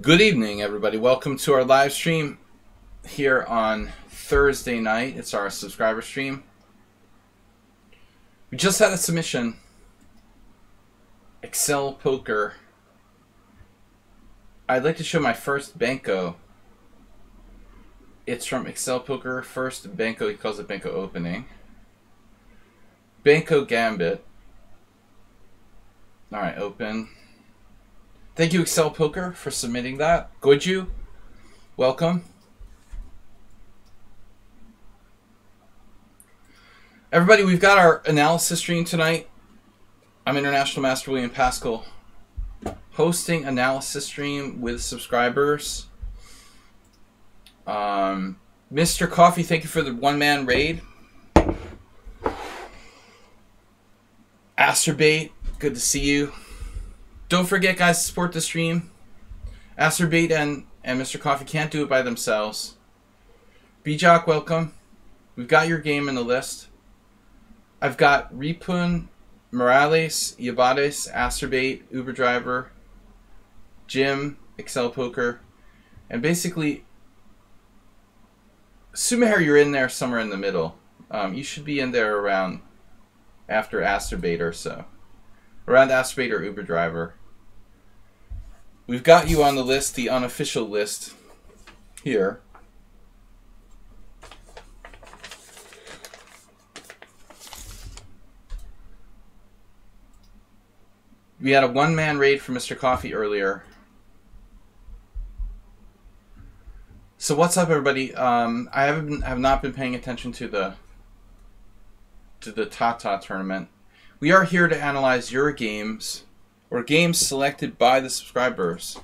Good evening, everybody. Welcome to our live stream here on Thursday night. It's our subscriber stream. We just had a submission. Excel Poker. I'd like to show my first Benko. It's from Excel Poker. First Benko, he calls it Benko opening. Benko Gambit. Alright, open. Thank you, Excel Poker, for submitting that. Goju, welcome. Everybody, we've got our analysis stream tonight. I'm International Master William Paschall, hosting analysis stream with subscribers. Um, Mr. Coffee, thank you for the one man raid. Asterbait, good to see you. Don't forget, guys, to support the stream. Asterbait and, and Mr. Coffee can't do it by themselves. Bjock, welcome. We've got your game in the list. I've got Ripun, Morales, Yabades, Asterbait, Uber Driver, Jim, Excel Poker, and basically, Sumaher, you're in there somewhere in the middle. Um, you should be in there around after Asterbait or so. Around Asterbait or Uber Driver. We've got you on the list, the unofficial list here. We had a one man raid for Mr. Coffee earlier. So what's up, everybody? Um, I haven't have not been paying attention to the to the Tata tournament. We are here to analyze your games or games selected by the subscribers.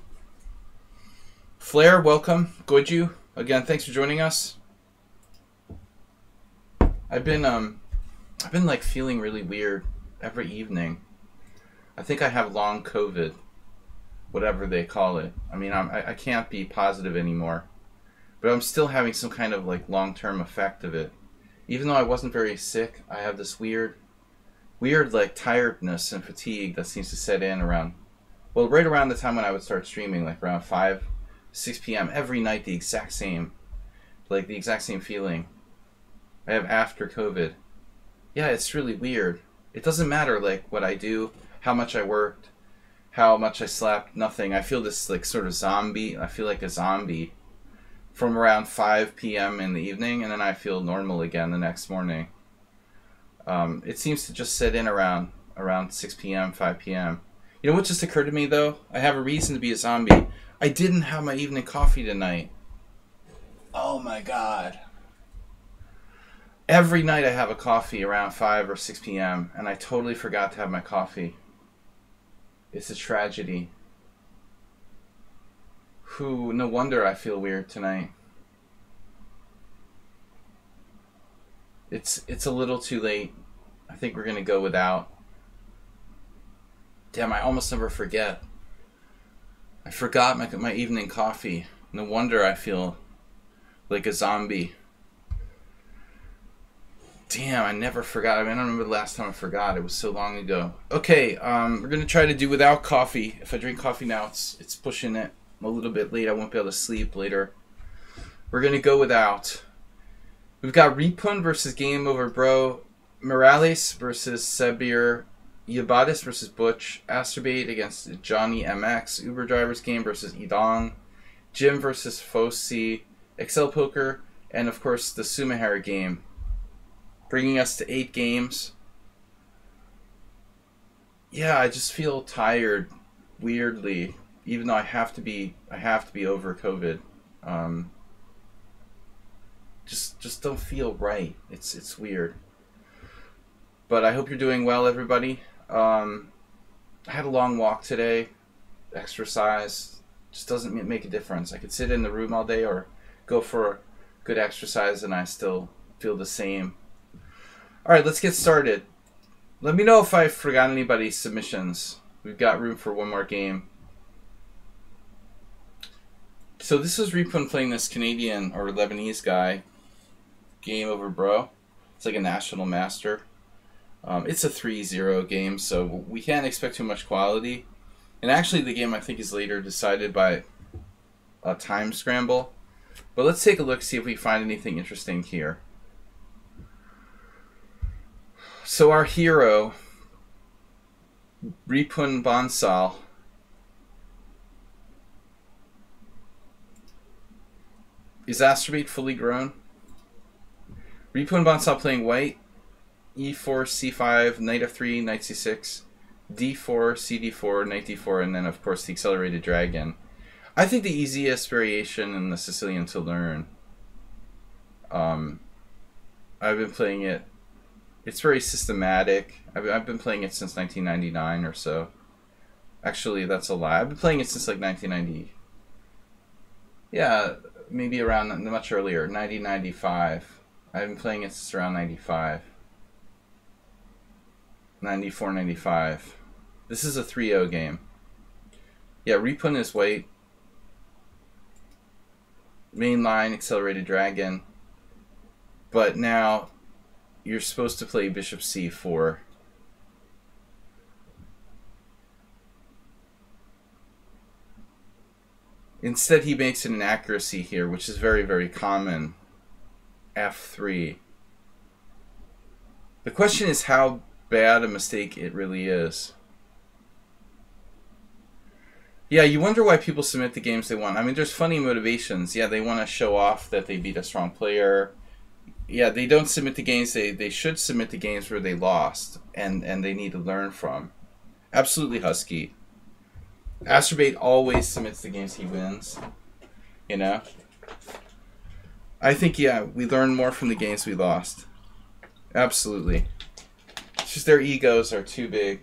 Flair, welcome. Goju, again, thanks for joining us. I've been um, I've been like feeling really weird every evening. I think I have long COVID, whatever they call it. I mean, I'm, I, I can't be positive anymore, but I'm still having some kind of like long term effect of it. Even though I wasn't very sick, I have this weird weird like tiredness and fatigue that seems to set in around well right around the time when i would start streaming like around 5 6 p.m every night the exact same like the exact same feeling i have after covid. Yeah it's really weird. It doesn't matter like what i do how much i worked how much i slept nothing. I feel this like sort of zombie i feel like a zombie from around 5 p.m in the evening and then i feel normal again the next morning um, it seems to just set in around around 6 p.m., 5 p.m. You know what just occurred to me though? I have a reason to be a zombie. I didn't have my evening coffee tonight. Oh my god. Every night I have a coffee around 5 or 6 p.m. and I totally forgot to have my coffee. It's a tragedy. Who, no wonder I feel weird tonight. It's it's a little too late. I think we're gonna go without. Damn, I almost never forget. I forgot my my evening coffee. No wonder I feel like a zombie. Damn, I never forgot. I mean, I don't remember the last time I forgot. It was so long ago. Okay, um, we're gonna try to do without coffee. If I drink coffee now, it's it's pushing it I'm a little bit late. I won't be able to sleep later. We're gonna go without. We've got Ripun versus Game Over Bro, Morales versus Sebir, Yabadis versus Butch, Asterbait against Johnny MX, Uber Drivers Game versus Idong, Jim versus Fosi, Excel Poker, and of course the Sumahara game. Bringing us to eight games. Yeah, I just feel tired, weirdly, even though I have to be I have to be over COVID. Um, just just don't feel right. It's it's weird. But I hope you're doing well, everybody. Um, I had a long walk today. Exercise just doesn't make a difference. I could sit in the room all day or go for good exercise, and I still feel the same. All right, let's get started. Let me know if I forgot anybody's submissions. We've got room for one more game. So this is Ripun playing this Canadian or Lebanese guy game over bro. It's like a national master. Um, it's a 3-0 game, so we can't expect too much quality. And actually, the game I think is later decided by a time scramble. But let's take a look, see if we find anything interesting here. So our hero, Ripun Bansal, is Astrobate fully grown? Ripun Bansal playing white, e4, c5, knight f3, knight c6, d4, cd4, knight d4, and then of course the accelerated dragon. I think the easiest variation in the Sicilian to learn. Um, I've been playing it. It's very systematic. I've, I've been playing it since 1999 or so. Actually, that's a lie. I've been playing it since like 1990. Yeah, maybe around much earlier, 1995. I've been playing it since around 95. 94, 95. This is a 3-0 game. Yeah, Ripun is weight. Main line, Accelerated Dragon. But now, you're supposed to play Bishop C4. Instead, he makes it an accuracy here, which is very, very common. F3. The question is how bad a mistake it really is. Yeah, you wonder why people submit the games they want. I mean, there's funny motivations. Yeah, they want to show off that they beat a strong player. Yeah, they don't submit the games they, they should submit the games where they lost and, and they need to learn from. Absolutely husky. Astrobate always submits the games he wins. You know? I think, yeah, we learn more from the games we lost. Absolutely It's just their egos are too big.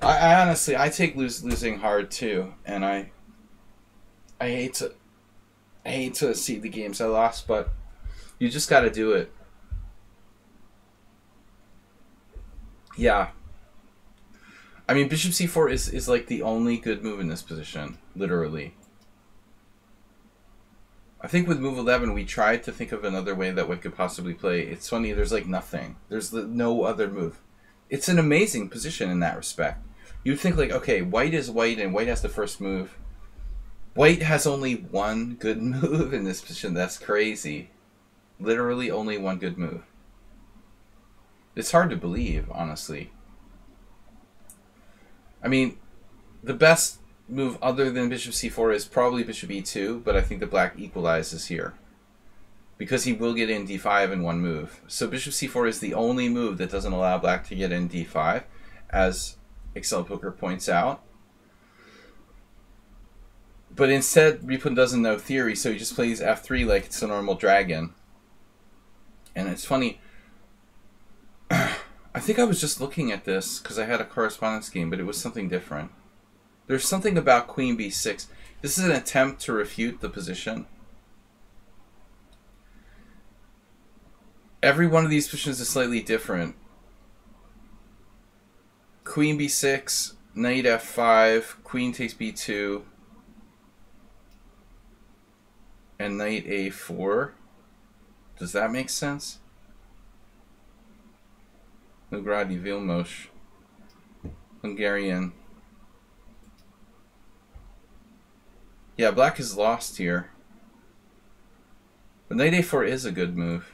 I, I honestly, I take lose, losing hard too, and I, I hate to, I hate to see the games I lost, but you just got to do it. Yeah. I mean, Bishop c4 is, is like the only good move in this position, literally. I think with move 11, we tried to think of another way that we could possibly play. It's funny, there's like nothing. There's the, no other move. It's an amazing position in that respect. You'd think like, okay, white is white and white has the first move. White has only one good move in this position. That's crazy. Literally only one good move. It's hard to believe, honestly. I mean, the best move other than bishop c4 is probably bishop e2, but I think the black equalizes here. Because he will get in d5 in one move. So bishop c4 is the only move that doesn't allow black to get in d5, as Excel Poker points out. But instead, Ripun doesn't know theory, so he just plays f3 like it's a normal dragon. And it's funny. I think I was just looking at this because I had a correspondence game, but it was something different. There's something about queen b6. This is an attempt to refute the position. Every one of these positions is slightly different. Queen b6, knight f5, queen takes b2, and knight a4. Does that make sense? Ugradi Vilmos, Hungarian. Yeah, black is lost here. But knight a4 is a good move.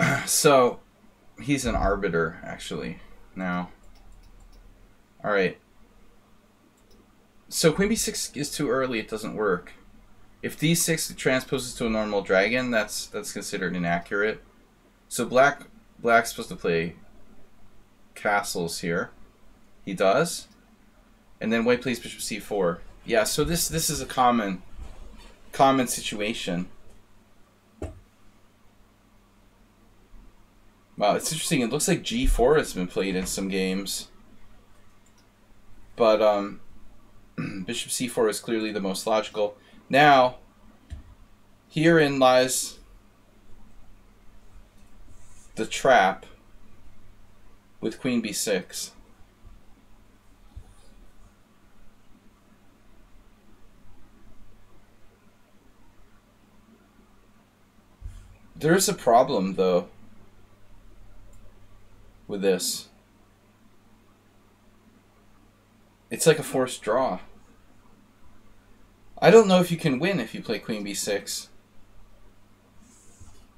so, he's an arbiter, actually, now. Alright. So queen b6 is too early, it doesn't work. If d6 transposes to a normal dragon, that's that's considered inaccurate. So black black's supposed to play castles here. He does. And then white plays bishop c4. Yeah, so this this is a common common situation. Wow, it's interesting. It looks like g4 has been played in some games. But um, bishop c4 is clearly the most logical. Now, herein lies the trap with queen b6. There's a problem, though, with this. It's like a forced draw. I don't know if you can win if you play queen b6.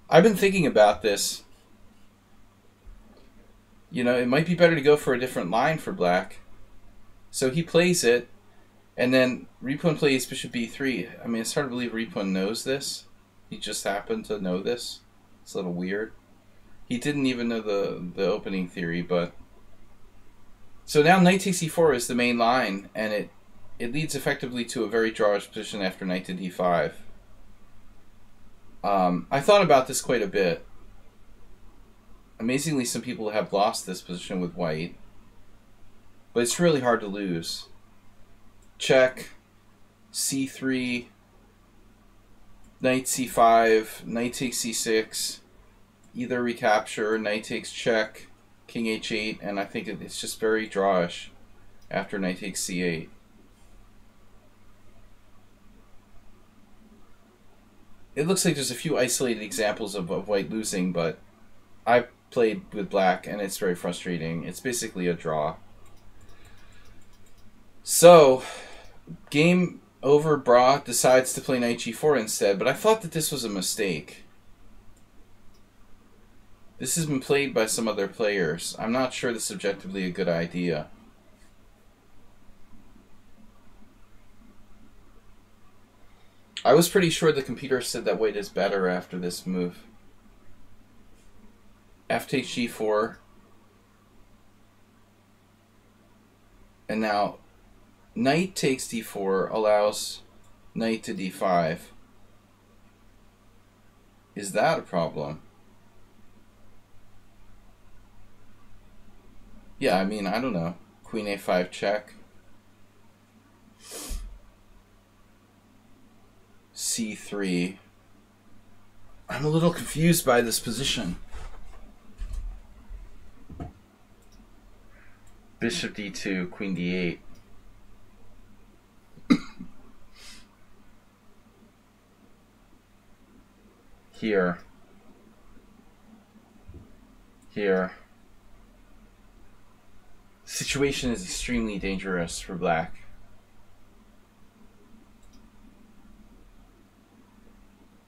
I've been thinking about this. You know, it might be better to go for a different line for black. So he plays it, and then Ripun plays bishop b3. I mean, it's hard to believe Ripun knows this. He just happened to know this. It's a little weird. He didn't even know the, the opening theory, but... So now knight takes e4 is the main line, and it, it leads effectively to a very drawish position after knight to d5. Um, I thought about this quite a bit. Amazingly, some people have lost this position with white. But it's really hard to lose. Check, c3, knight c5, knight takes c6, either recapture, knight takes check, king h8, and I think it's just very drawish after knight takes c8. It looks like there's a few isolated examples of, of white losing, but I played with black and it's very frustrating. It's basically a draw. So, game over, Bra decides to play knight g4 instead, but I thought that this was a mistake. This has been played by some other players. I'm not sure this is objectively a good idea. I was pretty sure the computer said that white is better after this move. F takes g4. And now knight takes d4 allows knight to d5. Is that a problem? Yeah, I mean, I don't know. Queen a5 check. c3. I'm a little confused by this position. Bishop d2, queen d8. Here. Here. Situation is extremely dangerous for black.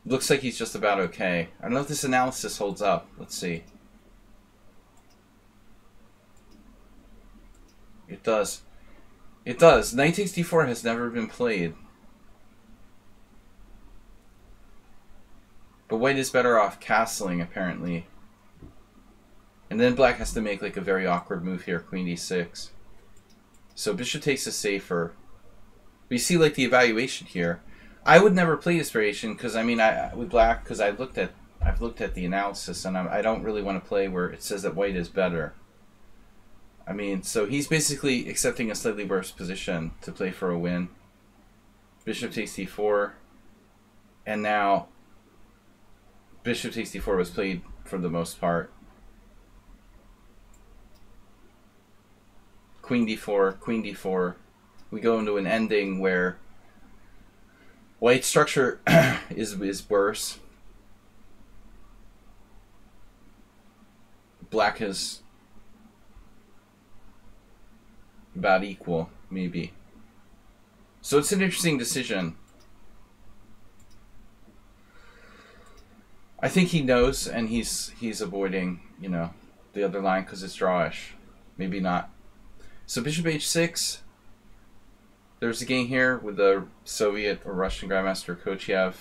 Looks like he's just about okay. I don't know if this analysis holds up. Let's see. It does. It does. Knight takes d4 has never been played. But white is better off castling, apparently. And then black has to make like a very awkward move here, queen d6. So bishop takes a safer. We see like the evaluation here. I would never play this variation because I mean I with black because I looked at I've looked at the analysis and I, I don't really want to play where it says that white is better. I mean, so he's basically accepting a slightly worse position to play for a win. Bishop takes d4, and now bishop takes d4 was played for the most part. Queen d4, queen d4. We go into an ending where White structure is is worse. Black is about equal, maybe. So it's an interesting decision. I think he knows, and he's he's avoiding, you know, the other line because it's drawish. Maybe not. So bishop h6 there's a game here with the Soviet or Russian Grandmaster Kochev.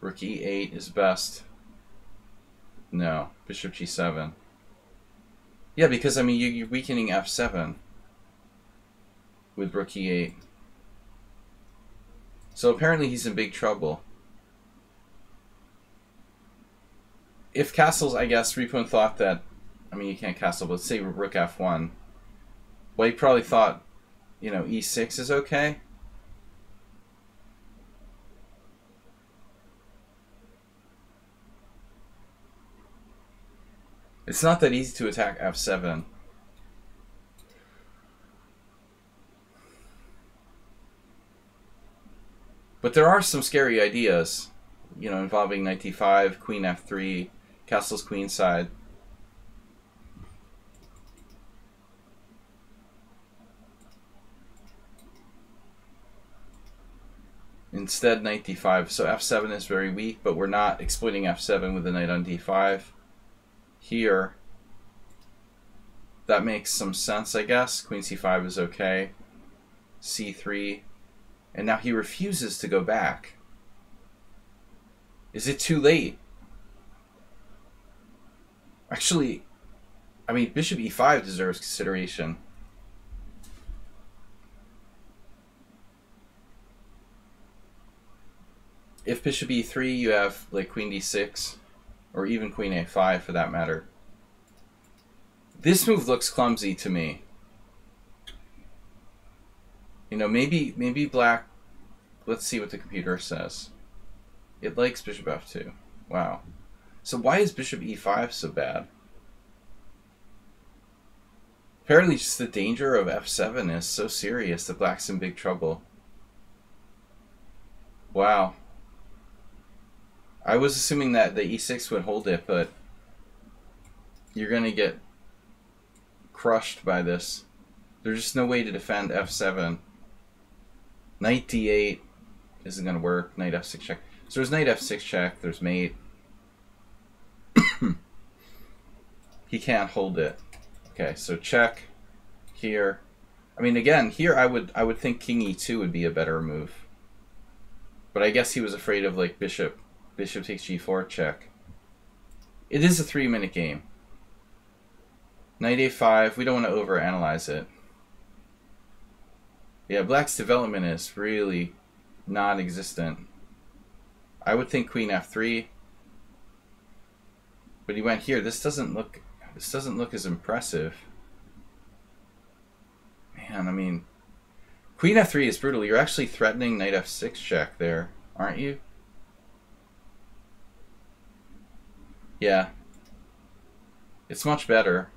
Rook e8 is best. No, bishop g7. Yeah, because I mean you're weakening f7 with rook e8. So apparently he's in big trouble. If castles, I guess, Ripun thought that, I mean you can't castle, but say rook f1 well, he probably thought, you know, e6 is okay. It's not that easy to attack f7. But there are some scary ideas, you know, involving knight d5, queen f3, castle's queen side. Instead, knight d5. So f7 is very weak, but we're not exploiting f7 with the knight on d5 here. That makes some sense, I guess. Queen c5 is okay. c3 and now he refuses to go back. Is it too late? Actually, I mean, bishop e5 deserves consideration. If bishop e3, you have like queen d6, or even queen a5 for that matter. This move looks clumsy to me. You know, maybe maybe black. Let's see what the computer says. It likes bishop f2. Wow. So why is bishop e5 so bad? Apparently just the danger of f7 is so serious that black's in big trouble. Wow. I was assuming that the e6 would hold it, but you're going to get crushed by this. There's just no way to defend f7. Knight d8 isn't going to work. Knight f6 check. So there's knight f6 check. There's mate. he can't hold it. Okay, so check here. I mean, again, here I would I would think king e2 would be a better move. But I guess he was afraid of like bishop bishop takes g4 check. It is a three minute game. Knight a5, we don't want to overanalyze it. Yeah, black's development is really non-existent. I would think queen f3. But he went here. This doesn't look this doesn't look as impressive. Man, I mean Queen f3 is brutal. You're actually threatening knight f6 check there, aren't you? Yeah. It's much better.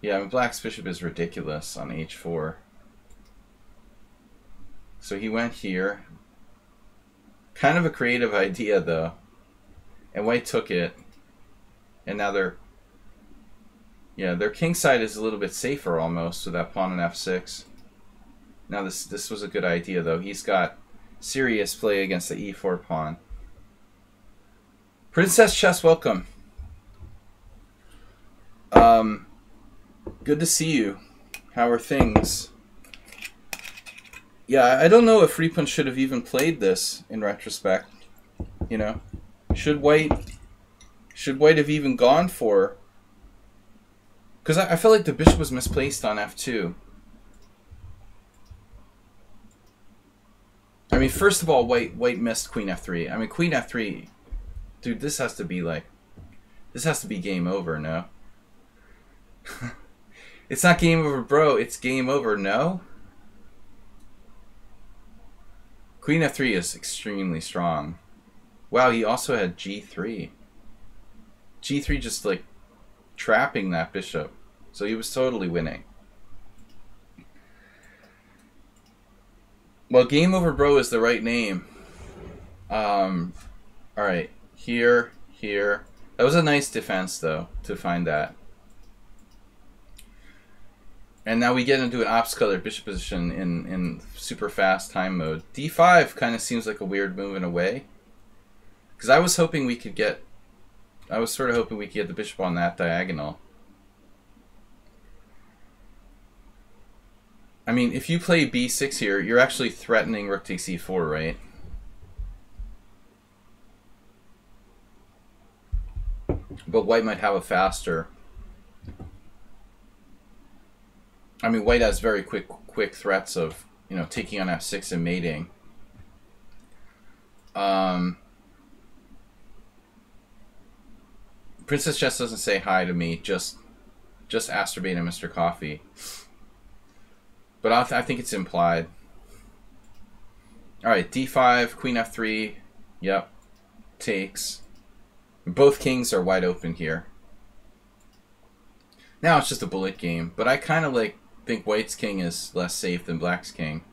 Yeah, I mean, Black's bishop is ridiculous on h4. So he went here. Kind of a creative idea, though. And White took it. And now they're... Yeah, their king side is a little bit safer almost with that pawn on f6. Now this this was a good idea, though. He's got serious play against the e4 pawn. Princess Chess, welcome. Um, good to see you. How are things? Yeah, I don't know if Ripun should have even played this in retrospect. You know, should White should White have even gone for? Because I, I felt like the bishop was misplaced on f2. I mean, first of all, White White missed Queen f3. I mean, Queen f3, dude. This has to be like, this has to be game over. No. it's not game over, bro. It's game over. No. Queen f3 is extremely strong. Wow, he also had g3. g3 just like trapping that bishop. So he was totally winning. Well, Game Over Bro is the right name. Um, all right, here, here. That was a nice defense, though, to find that. And now we get into an ops color bishop position in, in super fast time mode. d5 kind of seems like a weird move in a way. Because I was hoping we could get... I was sort of hoping we could get the bishop on that diagonal. I mean, if you play b6 here, you're actually threatening rook takes e4, right? But white might have a faster I mean, White has very quick quick threats of you know taking on f6 and mating. Um, Princess Chess doesn't say hi to me. Just just Astrobate and Mr. Coffee. But I, th I think it's implied. All right, d5, queen f3. Yep, takes. Both kings are wide open here. Now it's just a bullet game, but I kind of like think White's king is less safe than Black's king.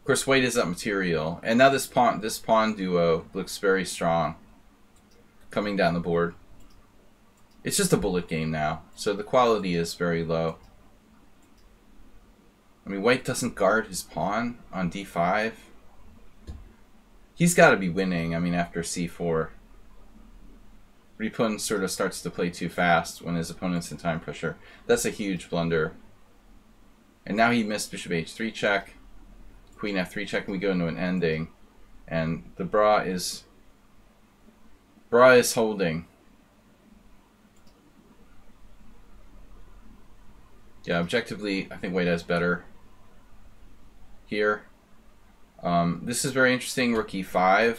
Of course, White is that material, and now this pawn this pawn duo looks very strong. Coming down the board. It's just a bullet game now, so the quality is very low. I mean, white doesn't guard his pawn on d5. He's got to be winning, I mean, after c4. Ripun sort of starts to play too fast when his opponent's in time pressure. That's a huge blunder. And now he missed bishop h3 check, queen f3 check, and we go into an ending. And the bra is... Bra is holding. Yeah, objectively, I think white has better here. Um, this is very interesting, rook e5.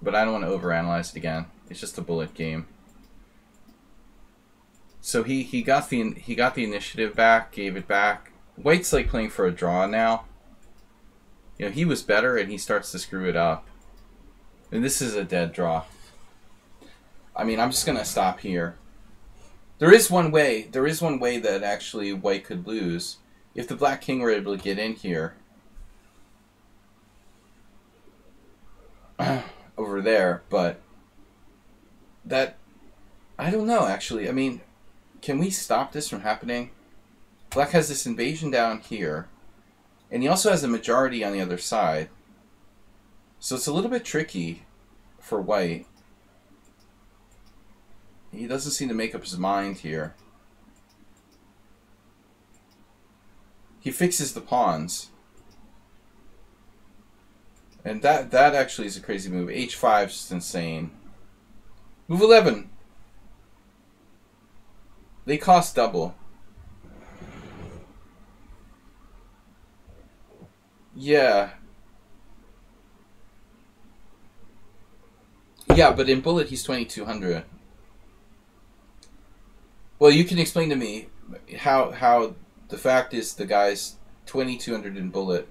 But I don't want to overanalyze it again. It's just a bullet game. So he, he got the he got the initiative back, gave it back. White's like playing for a draw now. You know, he was better and he starts to screw it up. And this is a dead draw. I mean, I'm just gonna stop here. There is one way. There is one way that actually White could lose if the Black King were able to get in here. over there, but that I don't know actually. I mean, can we stop this from happening? Black has this invasion down here, and he also has a majority on the other side. So it's a little bit tricky for white. He doesn't seem to make up his mind here. He fixes the pawns. And that that actually is a crazy move. H5 is insane. Move 11. They cost double. Yeah. Yeah, but in bullet he's 2200. Well, you can explain to me how how the fact is the guy's 2200 in bullet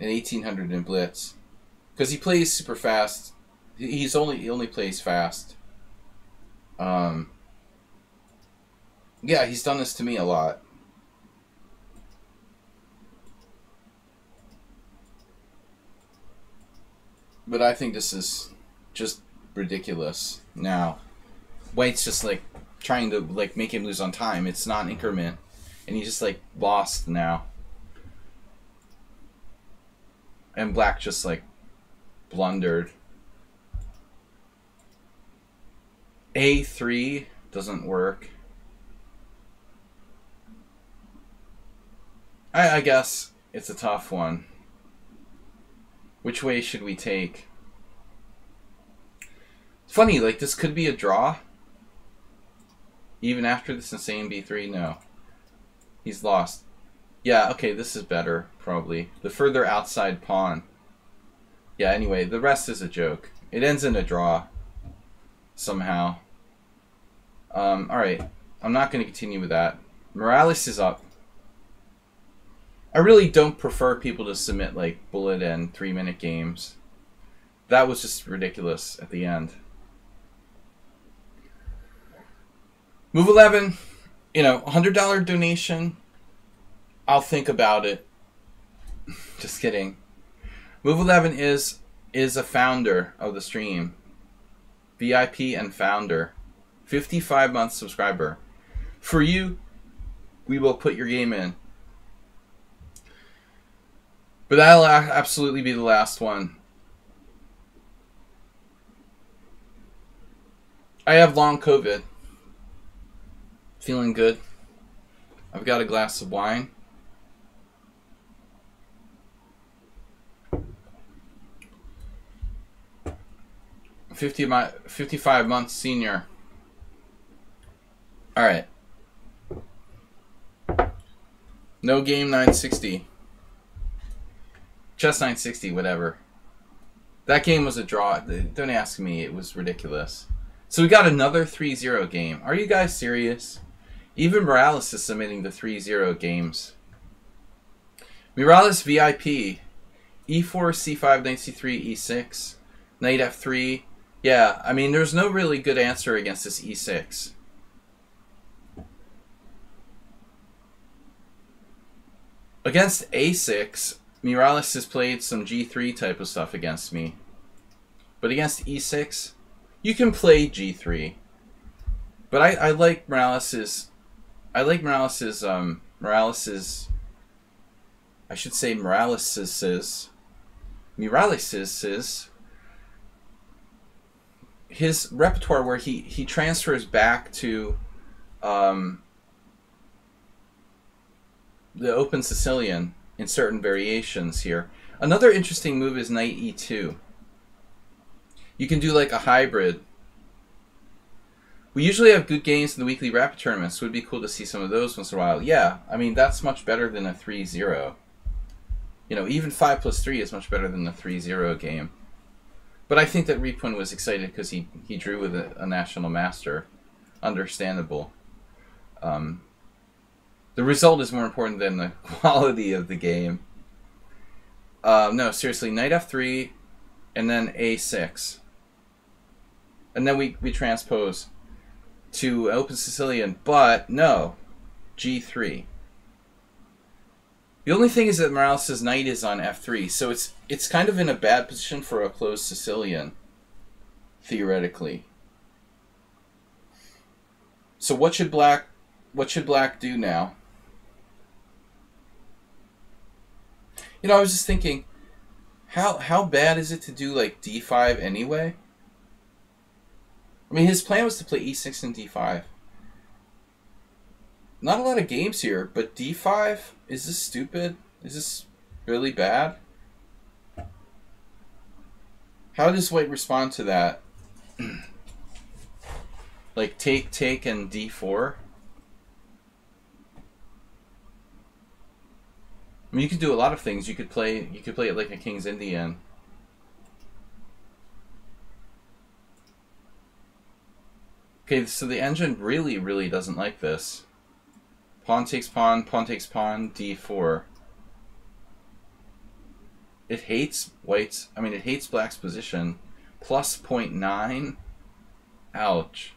and 1800 in blitz because he plays super fast. He's only he only plays fast. Um. Yeah, he's done this to me a lot. But I think this is just ridiculous now. White's just like trying to like make him lose on time. It's not an increment, and he's just like lost now. And black just like blundered. A3 doesn't work. I, I guess it's a tough one. Which way should we take? It's funny, like this could be a draw. Even after this insane b3? No. He's lost. Yeah, okay, this is better, probably. The further outside pawn. Yeah, anyway, the rest is a joke. It ends in a draw. Somehow. Um, alright. I'm not going to continue with that. Morales is up. I really don't prefer people to submit, like, bullet and three-minute games. That was just ridiculous at the end. Move 11, you know, $100 donation. I'll think about it. Just kidding. Move 11 is is a founder of the stream. VIP and founder. 55 month subscriber. For you, we will put your game in. But that'll absolutely be the last one. I have long COVID feeling good. I've got a glass of wine. Fifty my fifty-five months senior. All right. No game 960. Chess 960, whatever. That game was a draw. Don't ask me. It was ridiculous. So we got another 3-0 game. Are you guys serious? Even Morales is submitting the 3-0 games. Morales VIP. E4, C5, knight C3, E6. Knight F3. Yeah, I mean, there's no really good answer against this E6. Against A6, Morales has played some G3 type of stuff against me. But against E6, you can play G3. But I, I like Morales's I like Morales's um, Morales's I should say Morales's, Morales's, his repertoire where he, he transfers back to um, the open Sicilian in certain variations here. Another interesting move is knight e2. You can do like a hybrid. We usually have good games in the weekly rapid tournaments. So it would be cool to see some of those once in a while. Yeah, I mean, that's much better than a 3-0. You know, even 5 plus 3 is much better than the 3-0 game. But I think that Ripun was excited because he, he drew with a, a national master. Understandable. Um, the result is more important than the quality of the game. Uh, no, seriously, knight f3, and then a6. And then we, we transpose to open Sicilian, but no, g3. The only thing is that Morales' knight is on f3, so it's it's kind of in a bad position for a closed Sicilian, theoretically. So what should black what should black do now? You know, I was just thinking, how how bad is it to do like d5 anyway? I mean, his plan was to play e6 and d5. Not a lot of games here, but d5? Is this stupid? Is this really bad? How does white respond to that? like take, take, and d4? I mean, you could do a lot of things. You could play, you could play it like a King's Indian. Okay, so the engine really, really doesn't like this. Pawn takes pawn, pawn takes pawn, d4. It hates white's, I mean, it hates black's position. Plus 0.9? Ouch.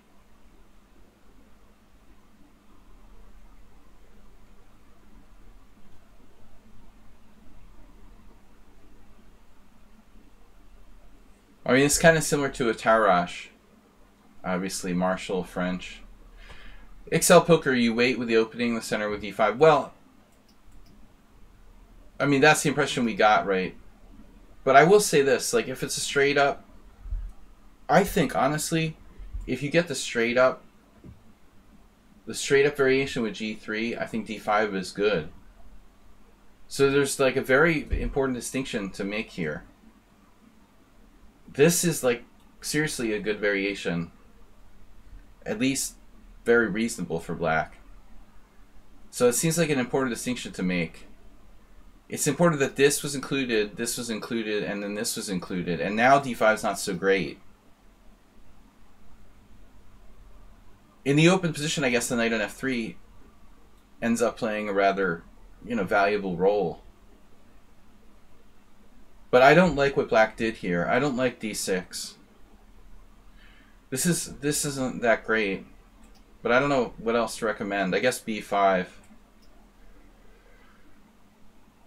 I mean, it's kind of similar to a Tarrasch. Obviously, Marshall, French. Excel Poker, you wait with the opening, the center with e5. Well, I mean, that's the impression we got, right? But I will say this, like, if it's a straight up, I think, honestly, if you get the straight up, the straight up variation with g3, I think d5 is good. So there's, like, a very important distinction to make here. This is, like, seriously a good variation. At least very reasonable for black. So it seems like an important distinction to make. It's important that this was included, this was included, and then this was included, and now d5 is not so great. In the open position, I guess the knight on f3 ends up playing a rather, you know, valuable role. But I don't like what black did here. I don't like d6. This is this isn't that great. But I don't know what else to recommend. I guess b5.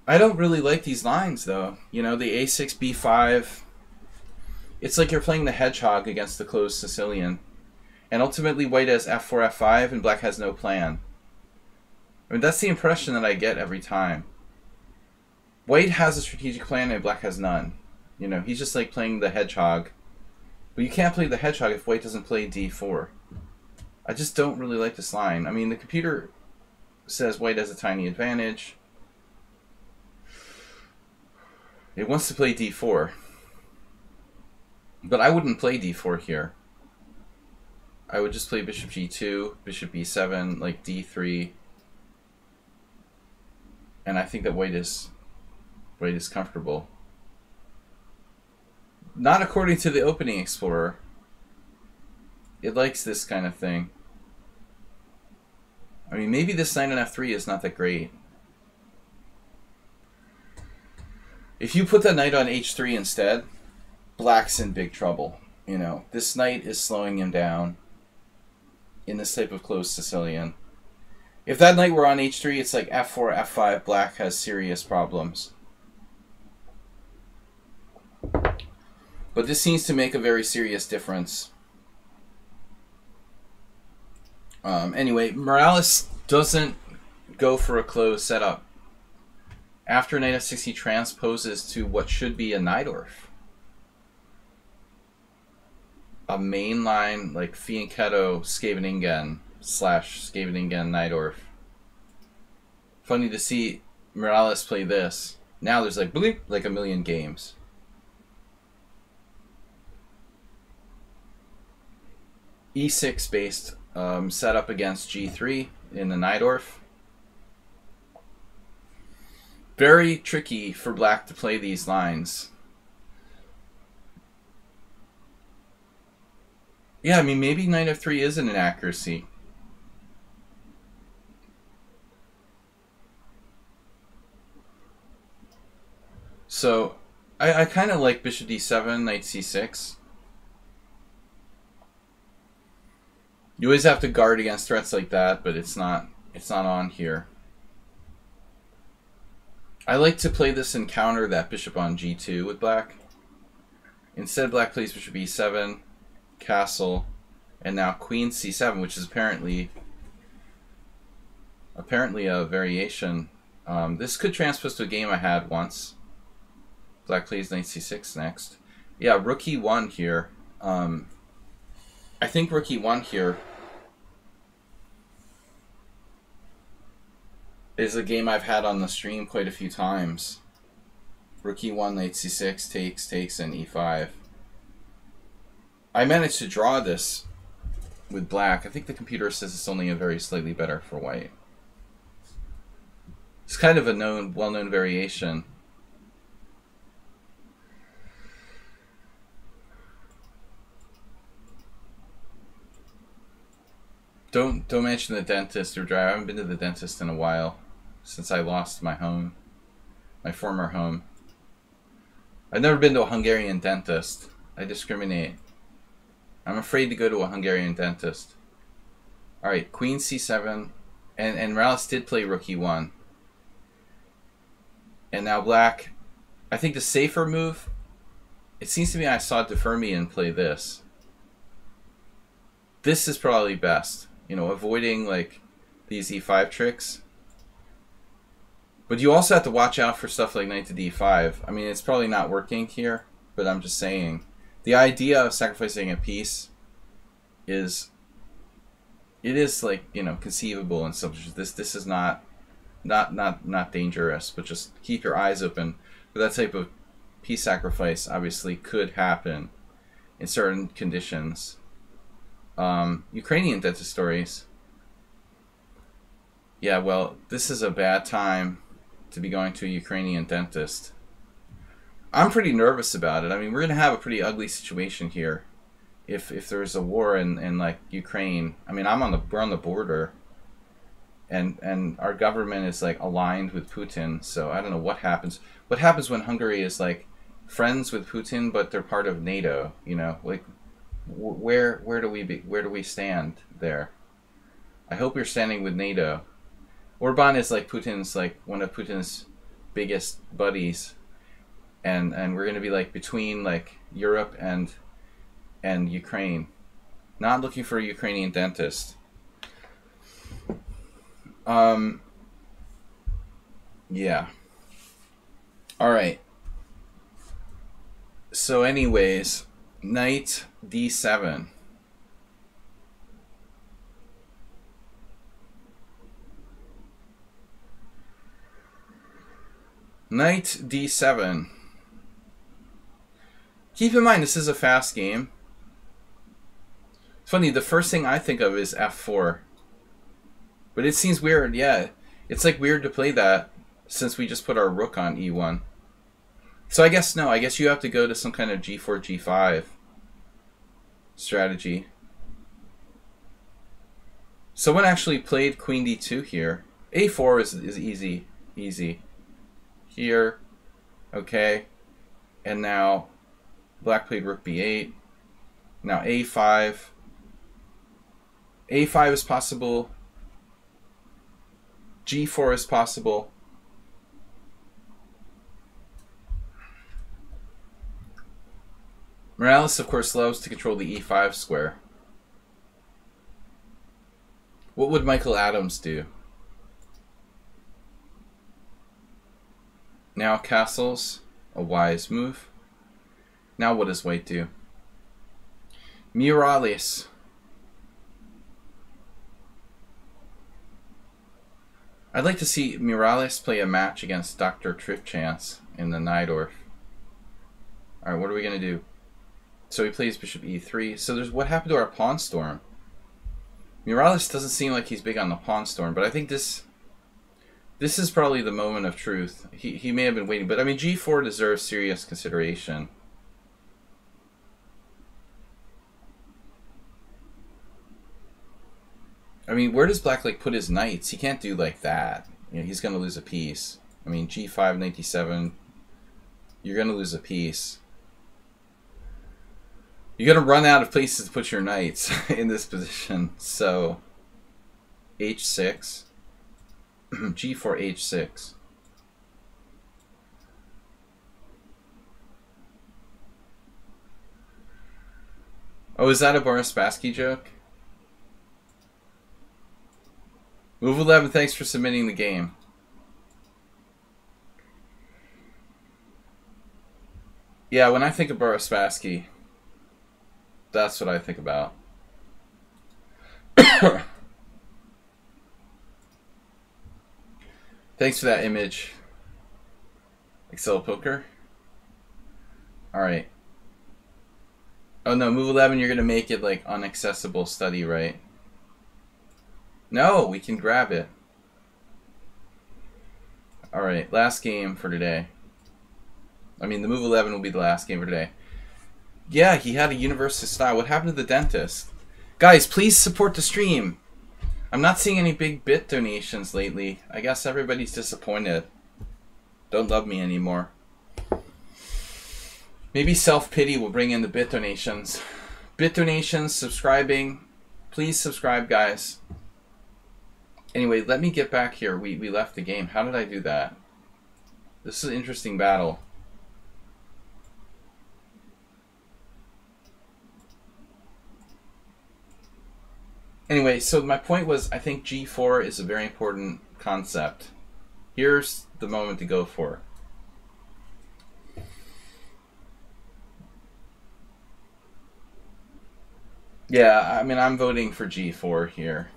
I don't really like these lines, though. You know, the a6, b5. It's like you're playing the hedgehog against the closed Sicilian. And ultimately, white has f4, f5, and black has no plan. I mean, that's the impression that I get every time. White has a strategic plan, and black has none. You know, he's just like playing the hedgehog. But you can't play the hedgehog if white doesn't play d4. I just don't really like this line. I mean, the computer says white has a tiny advantage. It wants to play d4. But I wouldn't play d4 here. I would just play bishop g2, bishop b7, like d3. And I think that white is is comfortable. Not according to the opening explorer. It likes this kind of thing. I mean, maybe this knight on f3 is not that great. If you put the knight on h3 instead, black's in big trouble. You know, this knight is slowing him down in this type of closed Sicilian. If that knight were on h3, it's like f4, f5, black has serious problems. But this seems to make a very serious difference. Um, anyway, Morales doesn't go for a closed setup. after knight f6 he transposes to what should be a Najdorf. A mainline like Fianchetto Scheveningen slash Scheveningen Najdorf. Funny to see Morales play this. Now there's like bleep, like a million games. E6 based um, setup against G3 in the Najdorf. Very tricky for black to play these lines. Yeah, I mean, maybe knight f3 is an inaccuracy. So, I, I kind of like bishop d7, knight c6. You always have to guard against threats like that, but it's not it's not on here. I like to play this encounter that bishop on g2 with black. Instead, black plays bishop e7, castle, and now queen c7, which is apparently apparently a variation. Um, this could transpose to a game I had once. Black plays knight c6 next. Yeah, rook e1 here. Um, I think rook e1 here is a game I've had on the stream quite a few times. Rook e1, knight c6, takes, takes, and e5. I managed to draw this with black. I think the computer says it's only a very slightly better for white. It's kind of a known, well-known variation. Don't don't mention the dentist or drive. I haven't been to the dentist in a while since I lost my home, my former home. I've never been to a Hungarian dentist. I discriminate. I'm afraid to go to a Hungarian dentist. Alright, queen c7. And, and Morales did play rook e1. And now black, I think the safer move, it seems to me I saw de Firmian play this. This is probably best you know, avoiding like these e5 tricks. But you also have to watch out for stuff like knight to d5. I mean, it's probably not working here, but I'm just saying. The idea of sacrificing a piece is it is like, you know, conceivable and stuff. This this is not not not not dangerous, but just keep your eyes open. That type of piece sacrifice obviously could happen in certain conditions um, Ukrainian dentist stories. Yeah, well, this is a bad time to be going to a Ukrainian dentist. I'm pretty nervous about it. I mean, we're gonna have a pretty ugly situation here. If if there's a war in, in like Ukraine, I mean, I'm on the we're on the border, and and our government is like aligned with Putin. So I don't know what happens. What happens when Hungary is like friends with Putin, but they're part of NATO? You know, like where where do we be, where do we stand there? I hope you're standing with NATO. Orban is like Putin's like one of Putin's biggest buddies, and and we're gonna be like between like Europe and and Ukraine. Not looking for a Ukrainian dentist. Um. Yeah. All right. So, anyways knight d7. Knight d7. Keep in mind, this is a fast game. It's funny, the first thing I think of is f4. But it seems weird, yeah. It's like weird to play that since we just put our rook on e1. So I guess no, I guess you have to go to some kind of g4, g5 strategy. Someone actually played queen d2 here. a4 is, is easy, easy. Here, okay. And now black played rook b8. Now a5. a5 is possible. g4 is possible. Morales, of course, loves to control the e5 square. What would Michael Adams do? Now castles, a wise move. Now what does white do? Morales. I'd like to see Morales play a match against Dr. Tripchance in the Najdorf. Alright, what are we going to do? So he plays bishop e3. So there's what happened to our pawn storm? Morales doesn't seem like he's big on the pawn storm, but I think this this is probably the moment of truth. He, he may have been waiting, but I mean, g4 deserves serious consideration. I mean, where does Black like put his knights? He can't do like that. You know, he's going to lose a piece. I mean, g5, 97, you're going to lose a piece. You're going to run out of places to put your knights in this position. So, h6, g4, h6. Oh, is that a Boris Spassky joke? Move 11, thanks for submitting the game. Yeah, when I think of Boris Spassky, that's what I think about. Thanks for that image. Excel Poker. Alright. Oh no, move 11, you're to make it like unaccessible study, right? No, we can grab it. Alright, last game for today. I mean, the move 11 will be the last game for today. Yeah, he had a universal style. What happened to the dentist? Guys, please support the stream. I'm not seeing any big bit donations lately. I guess everybody's disappointed. Don't love me anymore. Maybe self-pity will bring in the bit donations. Bit donations, subscribing. Please subscribe, guys. Anyway, let me get back here. We, we left the game. How did I do that? This is an interesting battle. Anyway, so my point was I think G4 is a very important concept. Here's the moment to go for. Yeah, I mean, I'm voting for G4 here.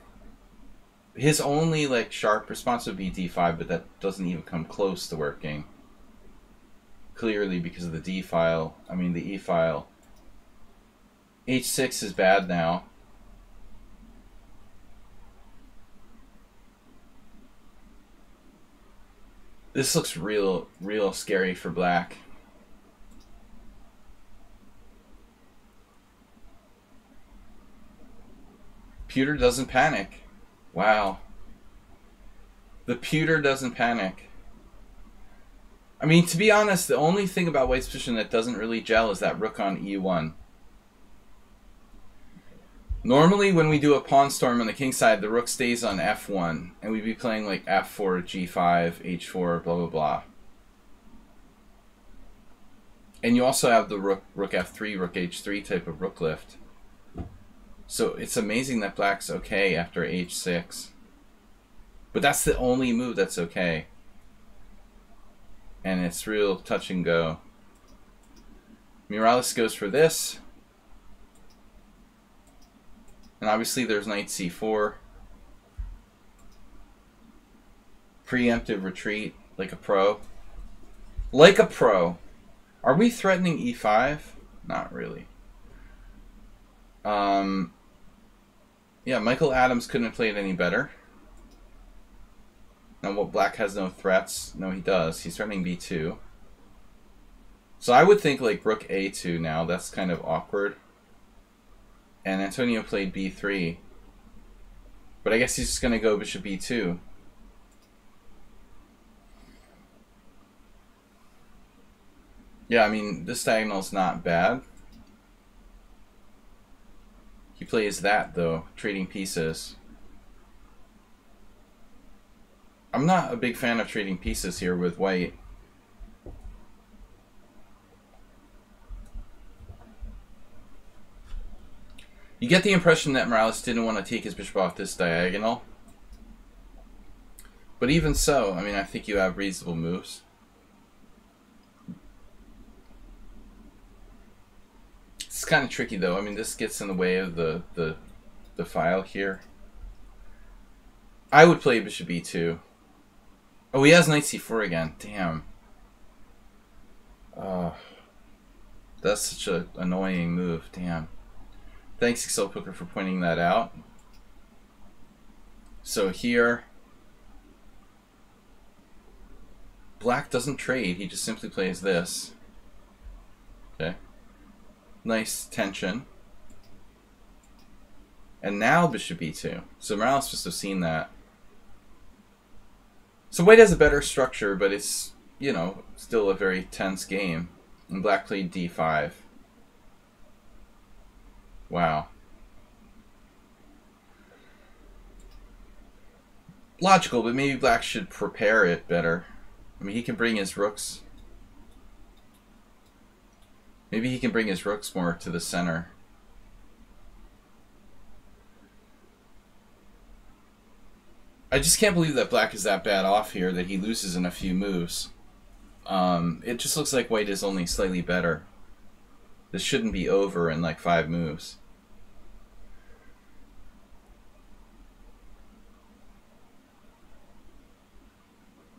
His only, like, sharp response would be D5, but that doesn't even come close to working. Clearly because of the D file, I mean the E file. H6 is bad now. This looks real, real scary for black. Pewter doesn't panic. Wow. The pewter doesn't panic. I mean, to be honest, the only thing about white's position that doesn't really gel is that rook on e1. Normally, when we do a pawn storm on the king side, the rook stays on f1, and we'd be playing like f4, g5, h4, blah, blah, blah. And you also have the rook, rook f3, rook h3 type of rook lift. So it's amazing that black's okay after h6. But that's the only move that's okay. And it's real touch and go. Morales goes for this. And obviously there's knight c4. Preemptive retreat, like a pro. Like a pro. Are we threatening e5? Not really. Um, yeah, Michael Adams couldn't have played any better. Now, what black has no threats? No, he does. He's threatening b2. So I would think like rook a2 now. That's kind of awkward and Antonio played b3. But I guess he's just going to go bishop b2. Yeah, I mean, this diagonal's not bad. He plays that, though, trading pieces. I'm not a big fan of trading pieces here with white. You get the impression that Morales didn't want to take his bishop off this diagonal. But even so, I mean, I think you have reasonable moves. It's kind of tricky, though. I mean, this gets in the way of the, the, the file here. I would play bishop e2. Oh, he has knight c4 again. Damn. Uh, that's such an annoying move. Damn. Thanks, Excel Poker, for pointing that out. So here, black doesn't trade. He just simply plays this. Okay. Nice tension. And now bishop e2. So Morales must have seen that. So white has a better structure, but it's, you know, still a very tense game. And black played d5. Wow. Logical, but maybe black should prepare it better. I mean, he can bring his rooks. Maybe he can bring his rooks more to the center. I just can't believe that black is that bad off here that he loses in a few moves. Um, it just looks like white is only slightly better. This shouldn't be over in like five moves.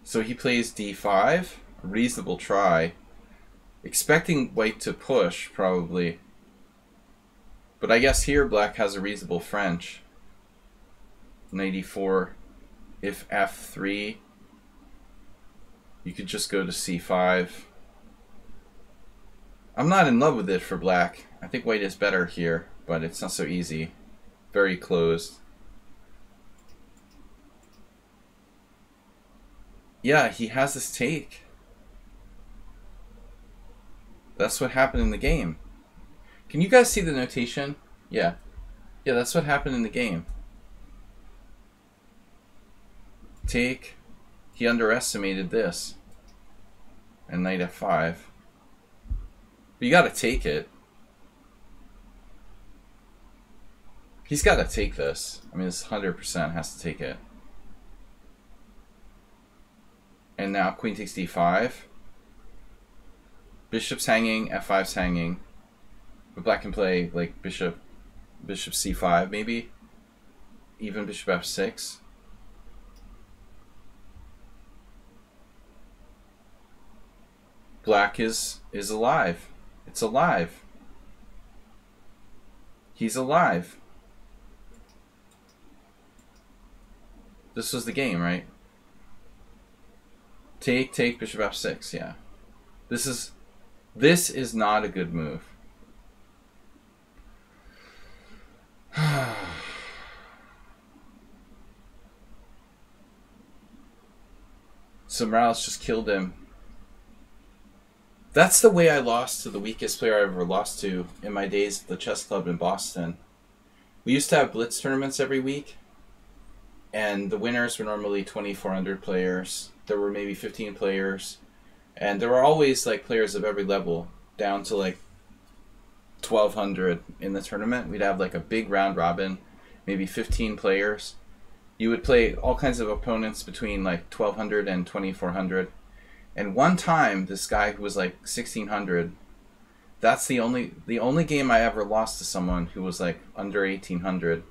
So he plays d5, a reasonable try. Expecting white to push, probably. But I guess here black has a reasonable French. 94 if f3 you could just go to c5 I'm not in love with it for black. I think white is better here but it's not so easy. Very closed. Yeah he has this take. That's what happened in the game. Can you guys see the notation? Yeah. Yeah that's what happened in the game. Take, he underestimated this. And knight f5. But you gotta take it. He's gotta take this. I mean, this 100% has to take it. And now queen takes d5. Bishop's hanging, f5's hanging. But black can play, like, bishop, bishop c5, maybe? Even bishop f6. Black is is alive. It's alive. He's alive. This was the game, right? Take, take, bishop f6, yeah. This is this is not a good move. so Morales just killed him that's the way I lost to the weakest player I ever lost to in my days at the chess club in Boston. We used to have blitz tournaments every week, and the winners were normally 2,400 players. There were maybe 15 players, and there were always like players of every level, down to like 1,200 in the tournament. We'd have like a big round robin, maybe 15 players. You would play all kinds of opponents between like 1,200 and 2,400 and one time, this guy who was like 1600, that's the only the only game I ever lost to someone who was like under 1800,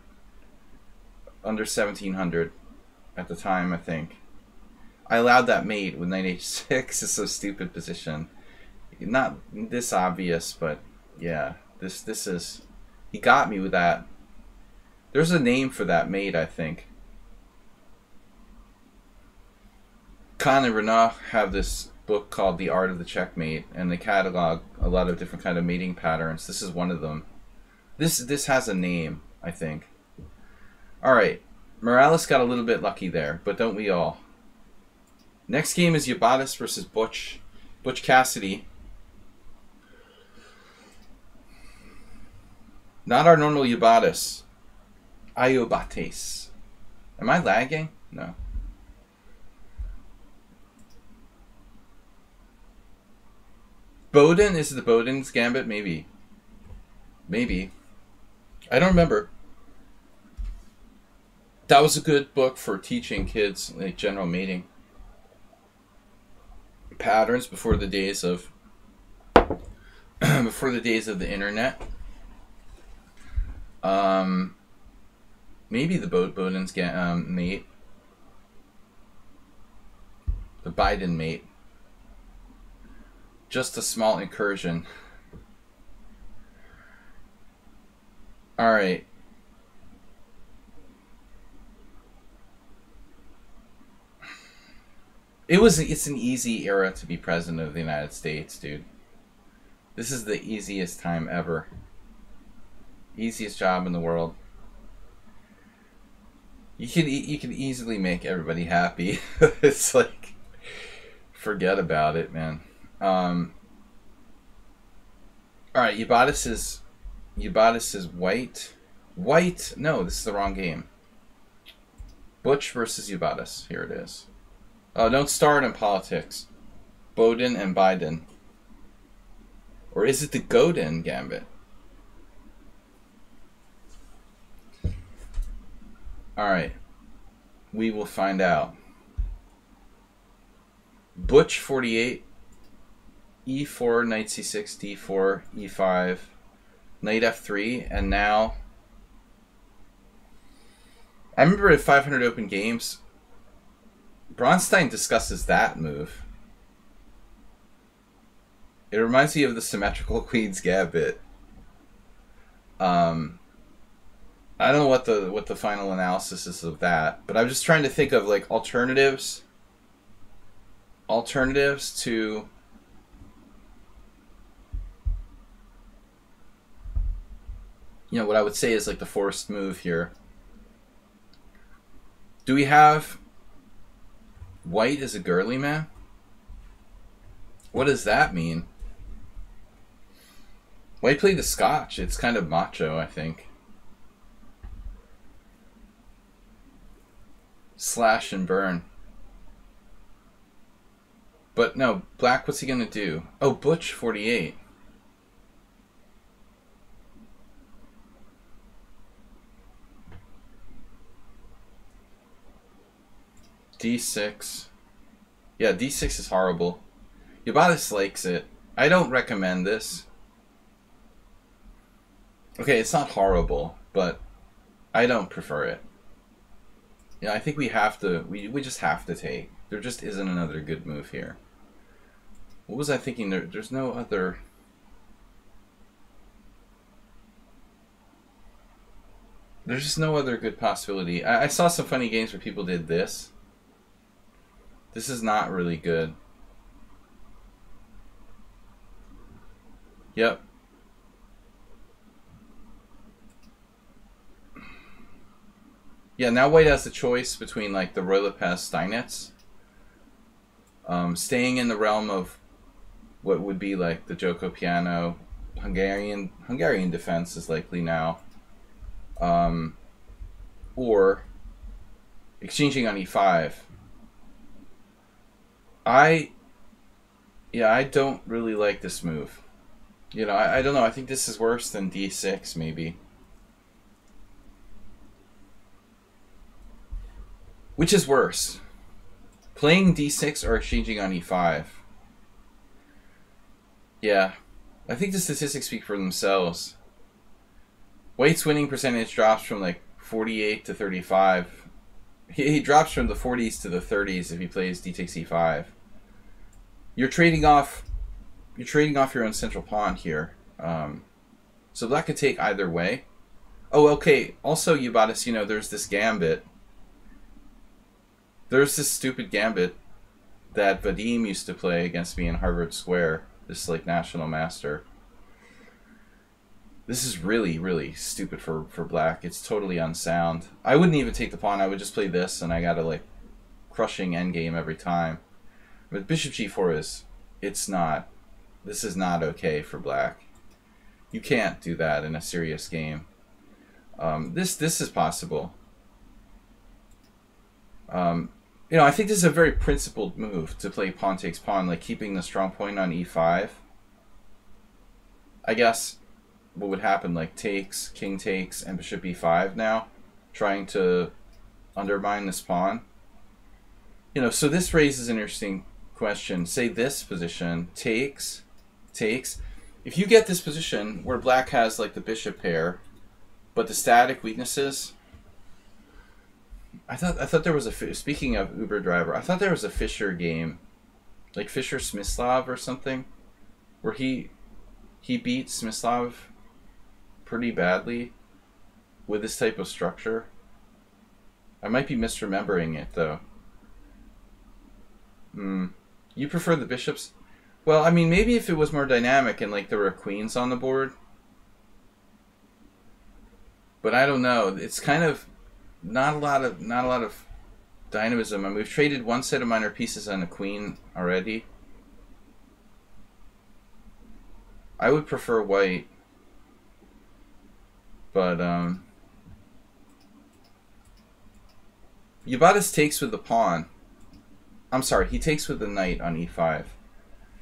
under 1700 at the time, I think. I allowed that mate with knight h6. It's a stupid position. Not this obvious, but yeah, this this is. He got me with that. There's a name for that mate, I think. Kahn and Renaud have this book called The Art of the Checkmate, and they catalog a lot of different kind of mating patterns. This is one of them. This this has a name, I think. All right, Morales got a little bit lucky there, but don't we all? Next game is Yabatis versus Butch, Butch Cassidy. Not our normal Yabatis. Iobates. Am I lagging? No. Boden is the Boden's Gambit? Maybe. Maybe. I don't remember. That was a good book for teaching kids like general mating patterns before the days of before the days of the internet. Um, maybe the boat Boden's get um, mate. The Biden mate. Just a small incursion. All right. It was it's an easy era to be president of the United States, dude. This is the easiest time ever. Easiest job in the world. You can you can easily make everybody happy. it's like forget about it, man. Um, all right, Ubatis is Ubatis is white. White? No, this is the wrong game. Butch versus Ubatis. Here it is. Oh, don't start in politics. Boden and Biden. Or is it the Godin gambit? Alright. We will find out. Butch 48. E4, knight c6, d4, e5, knight f3, and now. I remember at 500 Open Games, Bronstein discusses that move. It reminds me of the symmetrical Queen's Gambit. Um, I don't know what the what the final analysis is of that, but I'm just trying to think of like alternatives. Alternatives to. You know what I would say is like the forced move here. Do we have white as a girly man? What does that mean? White played the Scotch. It's kind of macho, I think. Slash and burn. But no, Black, what's he gonna do? Oh, Butch 48. D6. Yeah, D6 is horrible. Ubatis likes it. I don't recommend this. Okay, it's not horrible, but I don't prefer it. Yeah, I think we have to. We we just have to take. There just isn't another good move here. What was I thinking? There, there's no other. There's just no other good possibility. I, I saw some funny games where people did this. This is not really good. Yep. Yeah, now White has the choice between like the Ruy Lopez Steinitz, um, staying in the realm of what would be like the Giuoco Piano Hungarian Hungarian defense is likely now, um, or exchanging on e5. I, yeah, I don't really like this move. You know, I, I don't know. I think this is worse than d6 maybe. Which is worse? Playing d6 or exchanging on e5? Yeah. I think the statistics speak for themselves. White's winning percentage drops from like 48 to 35. He, he drops from the 40s to the 30s if he plays d takes e5. You're trading off you're trading off your own central pawn here. Um, so that could take either way. Oh, okay. Also, Ubatis, you know, there's this gambit there's this stupid gambit that Vadim used to play against me in Harvard Square. This like national master. This is really, really stupid for, for black. It's totally unsound. I wouldn't even take the pawn. I would just play this, and I got a like crushing endgame every time. But bishop g4 is, it's not. This is not okay for black. You can't do that in a serious game. Um, this this is possible. Um, you know, I think this is a very principled move to play pawn takes pawn, like keeping the strong point on e5. I guess what would happen, like takes, king takes, and bishop e5 now, trying to undermine this pawn. You know, so this raises an interesting question. Say this position takes, takes. If you get this position where black has like the bishop pair, But the static weaknesses. I thought I thought there was a speaking of Uber driver. I thought there was a Fischer game, like Fischer Smyslov or something, where he he beat Smyslov pretty badly with this type of structure. I might be misremembering it though. Hmm. You prefer the bishops? Well, I mean, maybe if it was more dynamic and like there were queens on the board. But I don't know. It's kind of not a lot of not a lot of dynamism. I mean, we've traded one set of minor pieces on a queen already. I would prefer white. But um Yabatis takes with the pawn. I'm sorry, he takes with the knight on e5.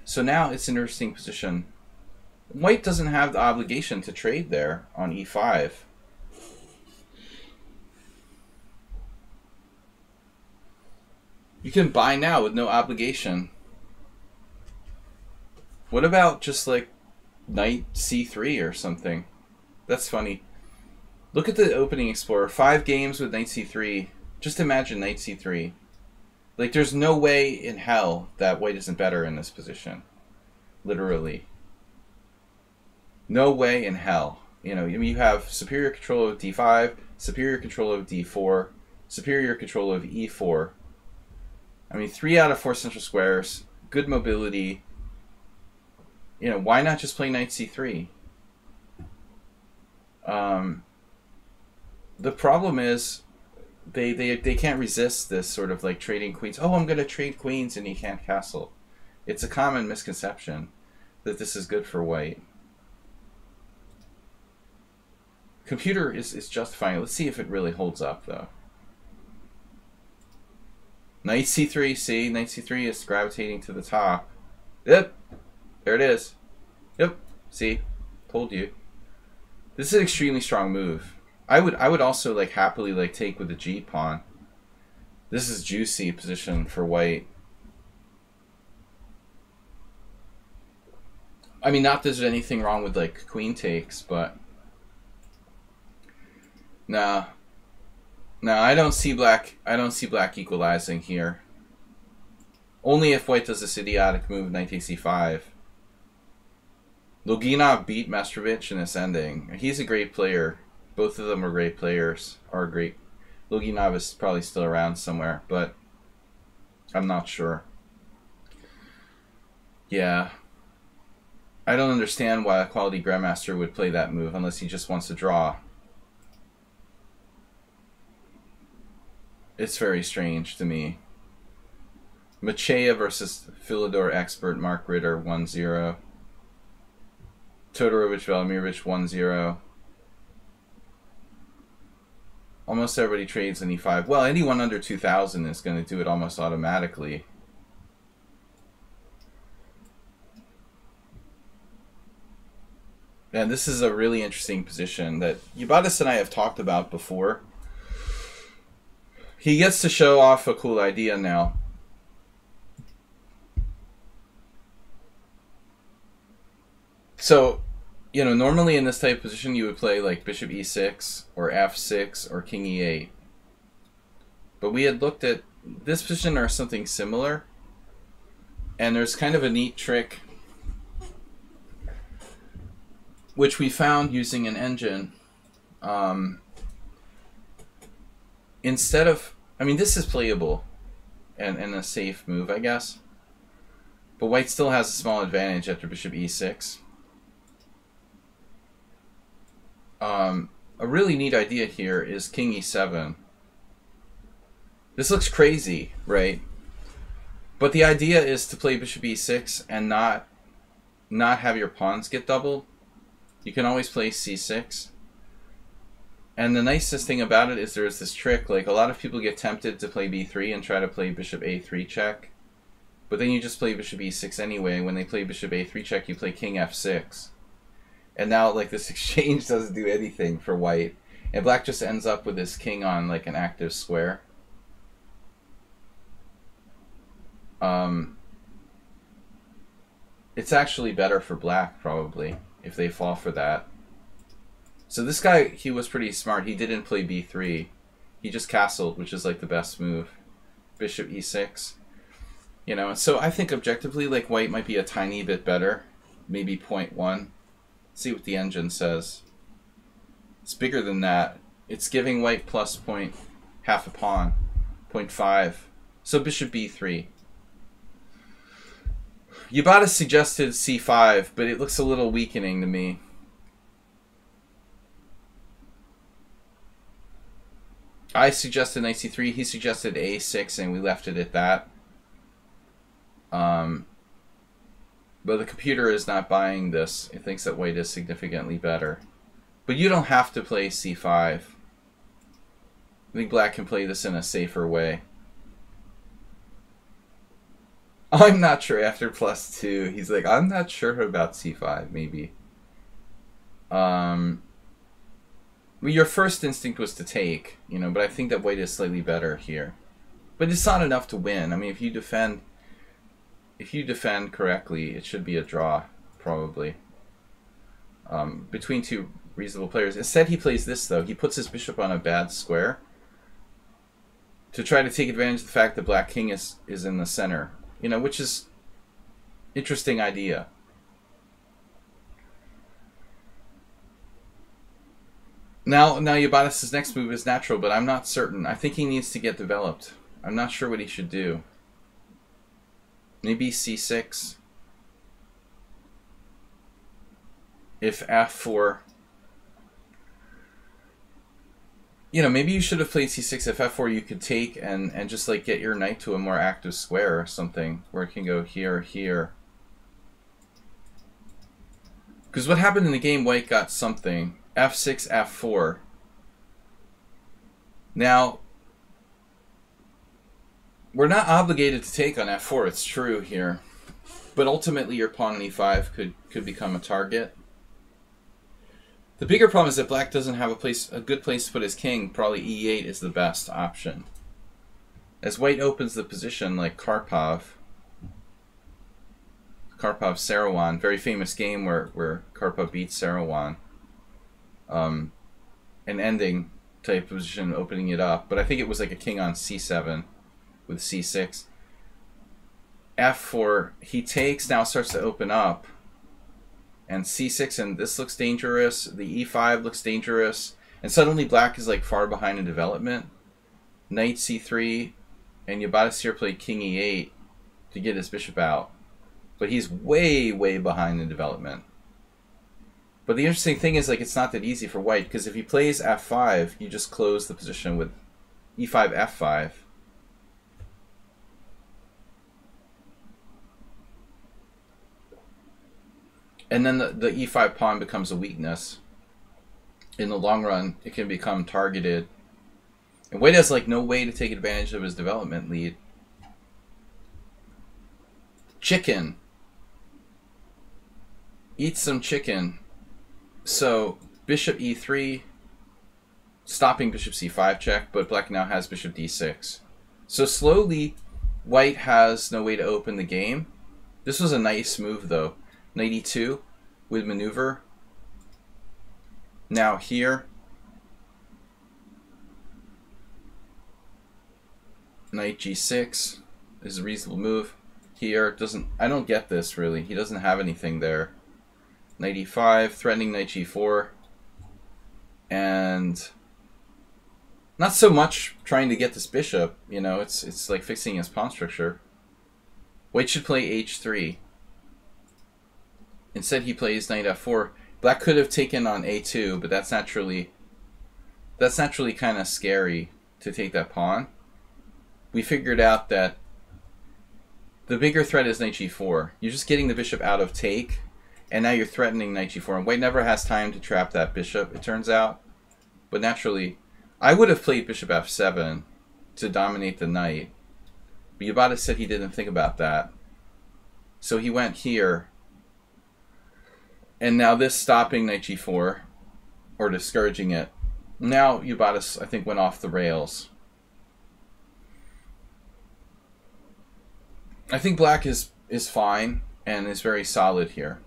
So now it's an interesting position. White doesn't have the obligation to trade there on e5. You can buy now with no obligation. What about just like knight c3 or something? That's funny. Look at the opening explorer. Five games with knight c3. Just imagine knight c3. Like, there's no way in hell that white isn't better in this position. Literally. No way in hell. You know, I mean, you have superior control of d5, superior control of d4, superior control of e4. I mean, three out of four central squares, good mobility. You know, why not just play knight c3? Um, the problem is they, they they can't resist this sort of like trading queens. Oh, I'm going to trade queens and he can't castle. It's a common misconception that this is good for white. Computer is, is justifying. Let's see if it really holds up though. Knight c3, see? Knight c3 is gravitating to the top. Yep. There it is. Yep. See? Told you. This is an extremely strong move. I would I would also like happily like take with the G pawn. This is juicy position for white. I mean, not there's anything wrong with like queen takes, but nah, no, I don't see black. I don't see black equalizing here. Only if white does this idiotic move, knight takes c5. Loginov beat Mestrovich in this ending. He's a great player. Both of them are great players. Are great. Loginov is probably still around somewhere, but I'm not sure. Yeah. I don't understand why a quality Grandmaster would play that move unless he just wants to draw. It's very strange to me. Macheya versus Philidor expert Mark Ritter 1 0. Todorovich Velimirovich 1 0. Almost everybody trades an E5. Well, anyone under 2000 is going to do it almost automatically. And this is a really interesting position that Yabatis and I have talked about before. He gets to show off a cool idea now. So you know, normally in this type of position, you would play like bishop e6 or f6 or king e8. But we had looked at this position or something similar. And there's kind of a neat trick which we found using an engine. Um, instead of, I mean, this is playable and, and a safe move, I guess. But white still has a small advantage after bishop e6. Um, a really neat idea here is king e7. This looks crazy, right? But the idea is to play bishop e6 and not not have your pawns get doubled. You can always play c6. And the nicest thing about it is there's this trick, like a lot of people get tempted to play b3 and try to play bishop a3 check. But then you just play bishop e6 anyway. When they play bishop a3 check, you play king f6 and now like this exchange doesn't do anything for white and black just ends up with this king on like an active square um it's actually better for black probably if they fall for that So this guy, he was pretty smart. He didn't play b3. He just castled, which is like the best move. Bishop e6. You know, so I think objectively, like white might be a tiny bit better. Maybe 0.1. See what the engine says. It's bigger than that. It's giving white plus point half a pawn. 0.5. So bishop b3. Yubata suggested c5, but it looks a little weakening to me. I suggested knight c3. He suggested a6, and we left it at that. Um, but the computer is not buying this. It thinks that white is significantly better. But you don't have to play c5. I think black can play this in a safer way. I'm not sure after plus two. He's like, I'm not sure about c5, maybe. Um, well, your first instinct was to take, you know, but I think that white is slightly better here. But it's not enough to win. I mean, if you defend, if you defend correctly, it should be a draw, probably. Um, between two reasonable players. Instead, he plays this though. He puts his bishop on a bad square to try to take advantage of the fact that black king is is in the center. You know, which is interesting idea. Now, now Yabatis' next move is natural, but I'm not certain. I think he needs to get developed. I'm not sure what he should do. Maybe c6. If f4. You know, maybe you should have played c6. If f4 you could take and, and just like get your knight to a more active square or something. Where it can go here, here. Because what happened in the game, white got something f6, f4. Now, we're not obligated to take on f4, it's true here. But ultimately your pawn on e5 could, could become a target. The bigger problem is that black doesn't have a place a good place to put his king. Probably e8 is the best option. As white opens the position like Karpov, Karpov Seirawan, very famous game where, where Karpov beats Seirawan um, an ending type position, opening it up. But I think it was like a king on c7 with c6. f4, he takes, now starts to open up. And c6, and this looks dangerous. The e5 looks dangerous. And suddenly black is like far behind in development. Knight c3, and Yabatis here played king e8 to get his bishop out. But he's way, way behind in development. But the interesting thing is, like, it's not that easy for white, because if he plays f5, you just close the position with e5, f5. And then the, the e5 pawn becomes a weakness. In the long run, it can become targeted. And white has, like, no way to take advantage of his development lead. Chicken. Eat some chicken. So bishop e3, stopping bishop c5 check, but black now has bishop d6. So slowly, white has no way to open the game. This was a nice move though. Knight e2 with maneuver. Now here, knight g6 is a reasonable move. Here doesn't I don't get this really. He doesn't have anything there knight e5, threatening knight g4, and not so much trying to get this bishop, you know, it's it's like fixing his pawn structure. White should play h3. Instead he plays knight f4. Black could have taken on a2, but that's naturally that's naturally kind of scary to take that pawn. We figured out that the bigger threat is knight g4. You're just getting the bishop out of take and now you're threatening knight g4. And white never has time to trap that bishop, it turns out. But naturally, I would have played bishop f7 to dominate the knight. But Yabata said he didn't think about that. So he went here. And now this stopping knight g4, or discouraging it. Now Yubata, I think, went off the rails. I think black is, is fine and is very solid here.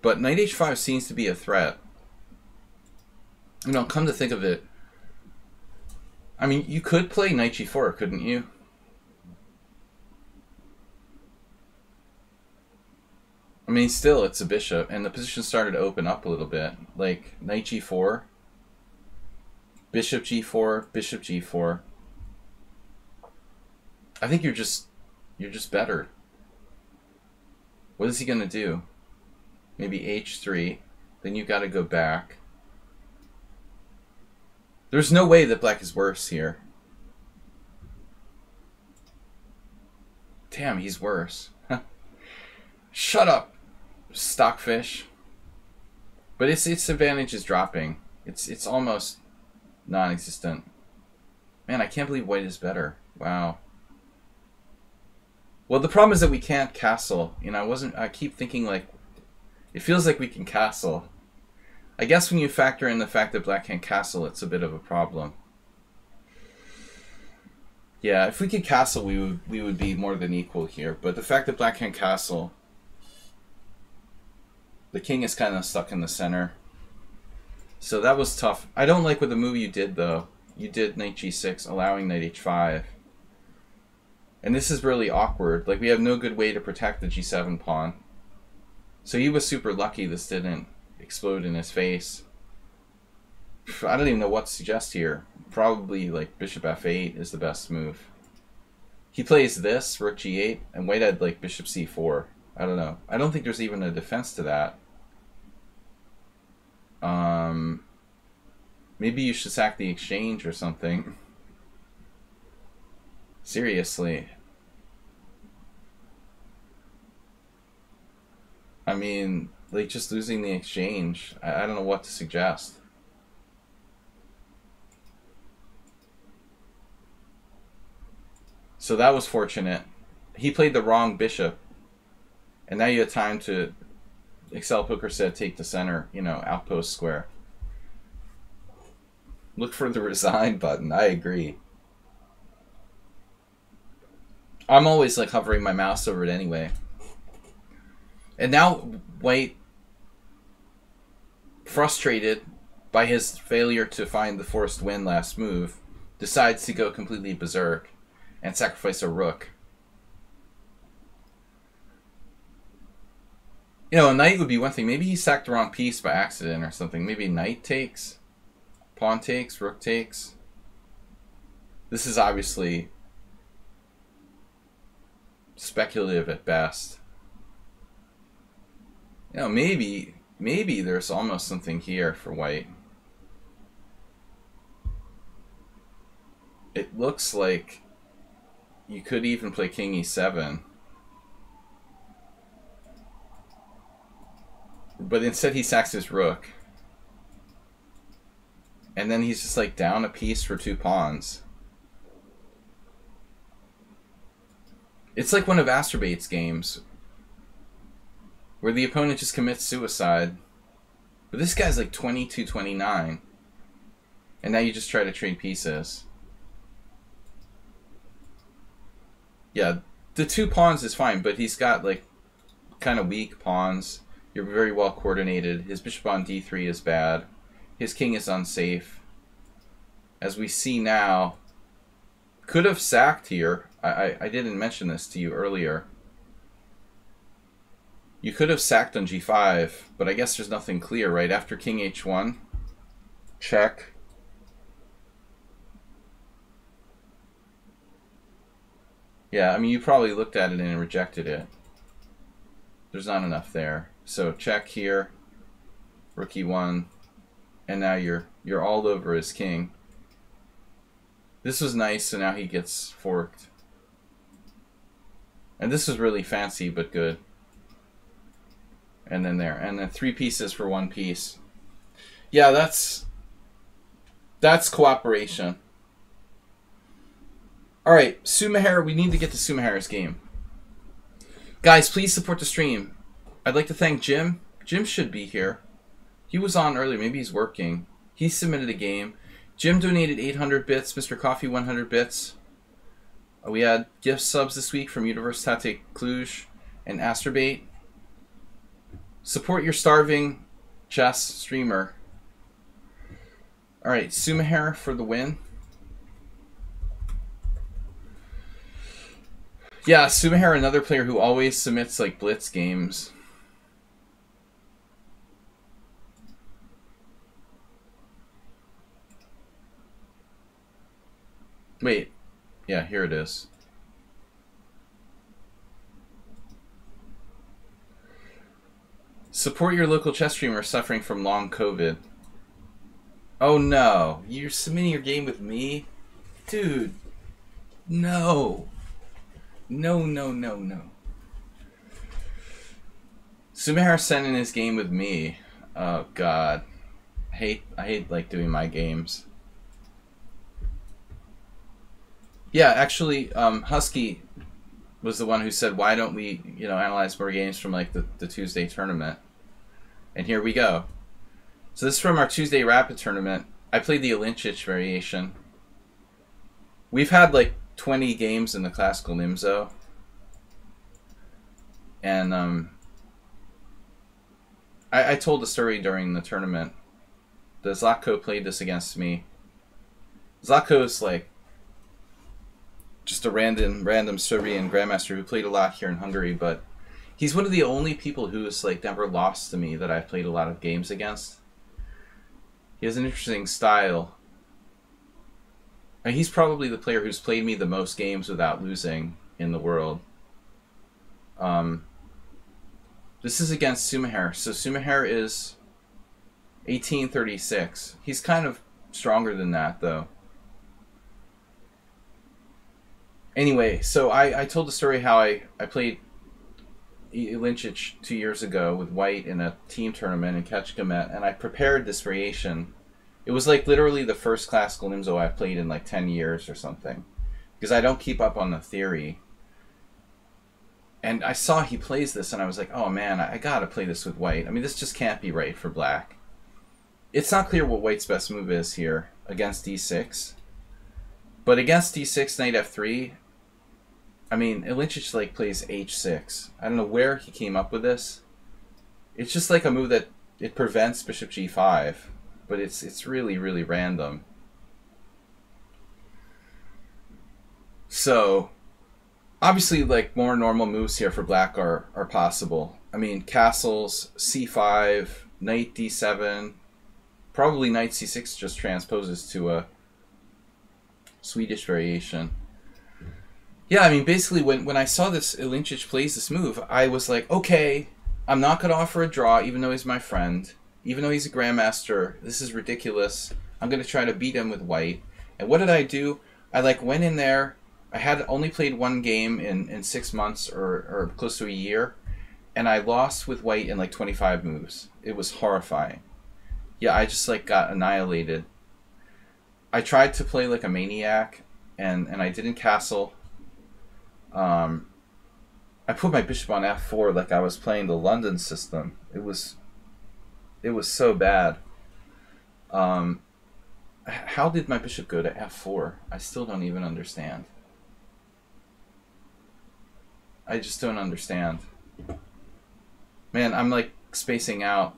But knight h5 seems to be a threat. You know, come to think of it, I mean, you could play knight g4, couldn't you? I mean, still, it's a bishop, and the position started to open up a little bit. Like, knight g4, bishop g4, bishop g4. I think you're just, you're just better. What is he going to do? Maybe h3. Then you've got to go back. There's no way that black is worse here. Damn, he's worse. Shut up, stockfish. But its its advantage is dropping. It's it's almost non-existent. Man, I can't believe white is better. Wow. Well, the problem is that we can't castle. You know, I wasn't. I keep thinking like, it feels like we can castle. I guess when you factor in the fact that black can't castle, it's a bit of a problem. Yeah, if we could castle, we would we would be more than equal here. But the fact that black can't castle, the king is kind of stuck in the center. So that was tough. I don't like what the move you did though. You did knight g6, allowing knight h5. And this is really awkward. Like, we have no good way to protect the g7 pawn. So he was super lucky this didn't explode in his face. I don't even know what to suggest here. Probably, like, bishop f8 is the best move. He plays this, rook g8, and white had, like, bishop c4. I don't know. I don't think there's even a defense to that. Um, maybe you should sack the exchange or something. Seriously. I mean, like just losing the exchange. I, I don't know what to suggest. So that was fortunate. He played the wrong bishop. And now you have time to, Excel Poker said, take the center, you know, outpost square. Look for the resign button. I agree. I'm always like hovering my mouse over it anyway. And now White, frustrated by his failure to find the forced win last move, decides to go completely berserk and sacrifice a rook. You know, a knight would be one thing. Maybe he sacked the wrong piece by accident or something. Maybe knight takes, pawn takes, rook takes. This is obviously speculative at best. You know, maybe, maybe there's almost something here for white. It looks like you could even play king e7. But instead he sacks his rook. And then he's just like down a piece for two pawns. It's like one of Astrobai's games where the opponent just commits suicide. But this guy's like 22, 29. And now you just try to trade pieces. Yeah, the two pawns is fine, but he's got like kind of weak pawns. You're very well coordinated. His bishop on d3 is bad. His king is unsafe. As we see now, could have sacked here. I, I, I didn't mention this to you earlier. You could have sacked on g5, but I guess there's nothing clear, right? After king h1, check. Yeah, I mean, you probably looked at it and rejected it. There's not enough there. So check here, rook e1, and now you're you're all over his king. This was nice, so now he gets forked. And this was really fancy, but good. And then there. And then three pieces for one piece. Yeah, that's... That's cooperation. Alright, Sumahara, we need to get to Sumahara's game. Guys, please support the stream. I'd like to thank Jim. Jim should be here. He was on earlier. Maybe he's working. He submitted a game. Jim donated 800 bits. Mr. Coffee 100 bits. Uh, we had gift subs this week from Universitate Cluj and Astrobait. Support your starving chess streamer. All right, Sumahair for the win. Yeah, Sumahair, another player who always submits like blitz games. Wait. Yeah, here it is. Support your local chess streamer suffering from long COVID. Oh no, you're submitting your game with me? Dude, no. No, no, no, no. Sumihara sent in his game with me. Oh god. I hate I hate like doing my games. Yeah, actually, um, Husky was the one who said, "Why don't we, you know, analyze more games from like the, the Tuesday tournament?" And here we go. So this is from our Tuesday Rapid tournament. I played the Ilinčić variation. We've had like 20 games in the classical Nimzo. And um, I, I told the story during the tournament. The Zlatko played this against me. Zlatko's like just a random random Serbian grandmaster who played a lot here in Hungary, but he's one of the only people who's like never lost to me that I've played a lot of games against. He has an interesting style. And he's probably the player who's played me the most games without losing in the world. Um, this is against Sumahair. So Sumahair is 1836. He's kind of stronger than that, though. Anyway, so I, I told the story how I, I played Ilinčić two years ago with White in a team tournament in Kecskemét, and I prepared this variation. It was like literally the first classical Nimzo I've played in like 10 years or something. Because I don't keep up on the theory. And I saw he plays this, and I was like, oh man, I, I gotta play this with White. I mean, this just can't be right for Black. It's not clear what White's best move is here against d6. But against d6, knight f3, I mean, Ilinčić like plays h6. I don't know where he came up with this. It's just like a move that it prevents bishop g5, but it's it's really really random. So, obviously, like more normal moves here for black are are possible. I mean, castles, c5, knight d7, probably knight c6 just transposes to a Swedish variation. Yeah, I mean, basically, when, when I saw this Ilinčić plays this move, I was like, okay, I'm not going to offer a draw, even though he's my friend, even though he's a grandmaster. This is ridiculous. I'm going to try to beat him with white. And what did I do? I like went in there. I had only played one game in, in six months or, or close to a year, and I lost with white in like 25 moves. It was horrifying. Yeah, I just like got annihilated. I tried to play like a maniac, and, and I didn't castle um, I put my bishop on f4 like I was playing the London system. It was, it was so bad. Um, how did my bishop go to f4? I still don't even understand. I just don't understand. Man, I'm like spacing out.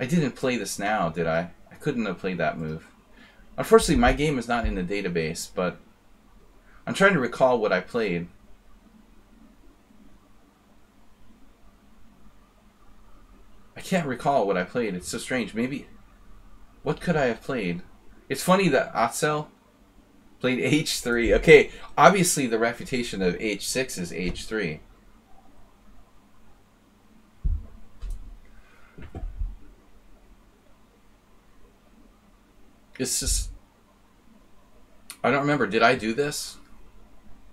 I didn't play this now, did I? I couldn't have played that move. Unfortunately, my game is not in the database, but I'm trying to recall what I played. I can't recall what I played. It's so strange. Maybe. What could I have played? It's funny that Atzel played h3. Okay, obviously the refutation of h6 is h3. It's just. I don't remember. Did I do this?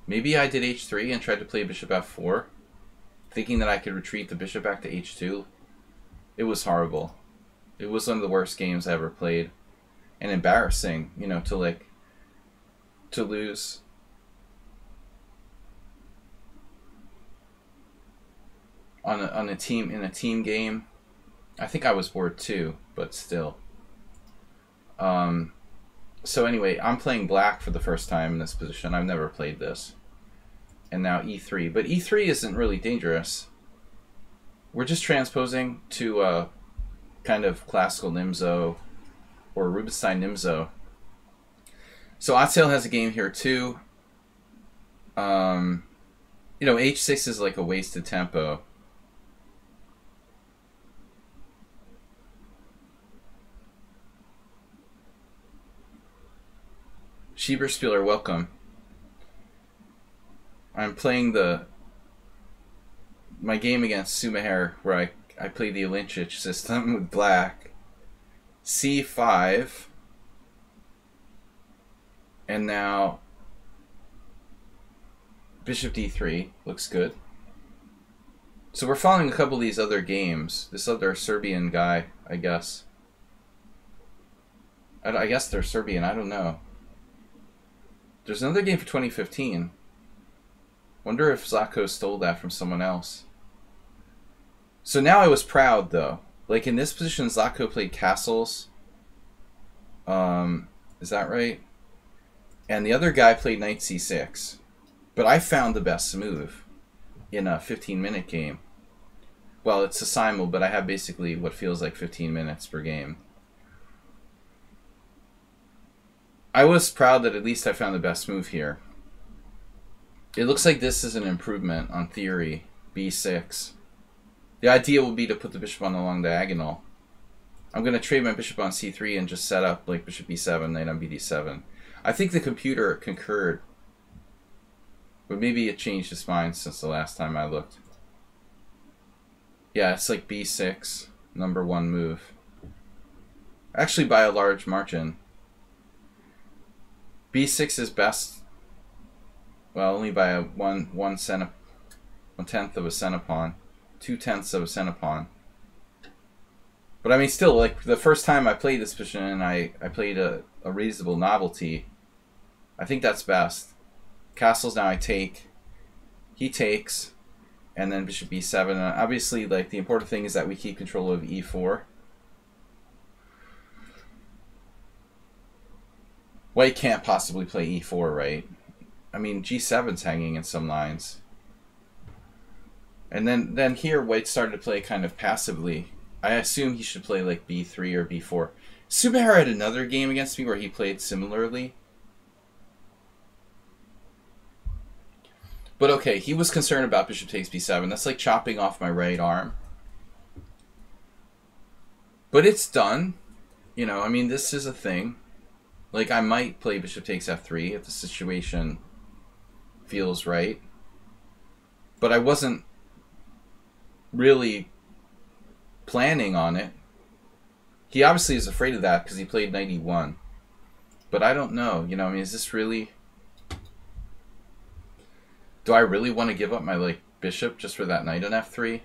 Maybe I did h3 and tried to play bishop f4, thinking that I could retreat the bishop back to h2. It was horrible. It was one of the worst games I ever played. And embarrassing, you know, to like, to lose. On a, on a team, in a team game. I think I was bored too, but still. Um, so anyway, I'm playing black for the first time in this position. I've never played this. And now e3. But e3 isn't really dangerous. we're just transposing to a kind of classical Nimzo or Rubinstein Nimzo. So Otsail has a game here too. Um, you know, H6 is like a wasted tempo. Schieberspieler, welcome. I'm playing the my game against Sumaher where I, I play the Ilinčić system with black. C5 and now Bishop d3 looks good. So we're following a couple of these other games. This other Serbian guy, I guess. I guess they're Serbian. I don't know. There's another game for 2015. Wonder if Zako stole that from someone else. So now I was proud though. Like in this position, Zako played castles. Um, is that right? And the other guy played knight c6. But I found the best move in a 15 minute game. Well, it's a simul, but I have basically what feels like 15 minutes per game. I was proud that at least I found the best move here. It looks like this is an improvement on theory, b6. The idea would be to put the bishop on the long diagonal. I'm going to trade my bishop on c3 and just set up like bishop b7, knight on bd7. I think the computer concurred but maybe it changed its mind since the last time I looked. Yeah, it's like b6, number one move. Actually, by a large margin. b6 is best. Well, only by a one one centi one tenth of a centipawn, two tenths of a centipawn. But I mean, still, like the first time I played this position, and I I played a, a reasonable novelty. I think that's best. Castles now I take. He takes. And then bishop b7. And obviously, like, the important thing is that we keep control of e4. White can't possibly play e4, right? I mean, g7's hanging in some lines. And then, then here, White started to play kind of passively. I assume he should play like b3 or b4. Sumaher had another game against me where he played similarly. But okay, he was concerned about bishop takes b7. That's like chopping off my right arm. But it's done. You know, I mean, this is a thing. Like, I might play bishop takes f3 if the situation feels right. But I wasn't really planning on it. He obviously is afraid of that because he played knight e1. But I don't know. You know, I mean, is this really do I really want to give up my like bishop just for that knight on f3?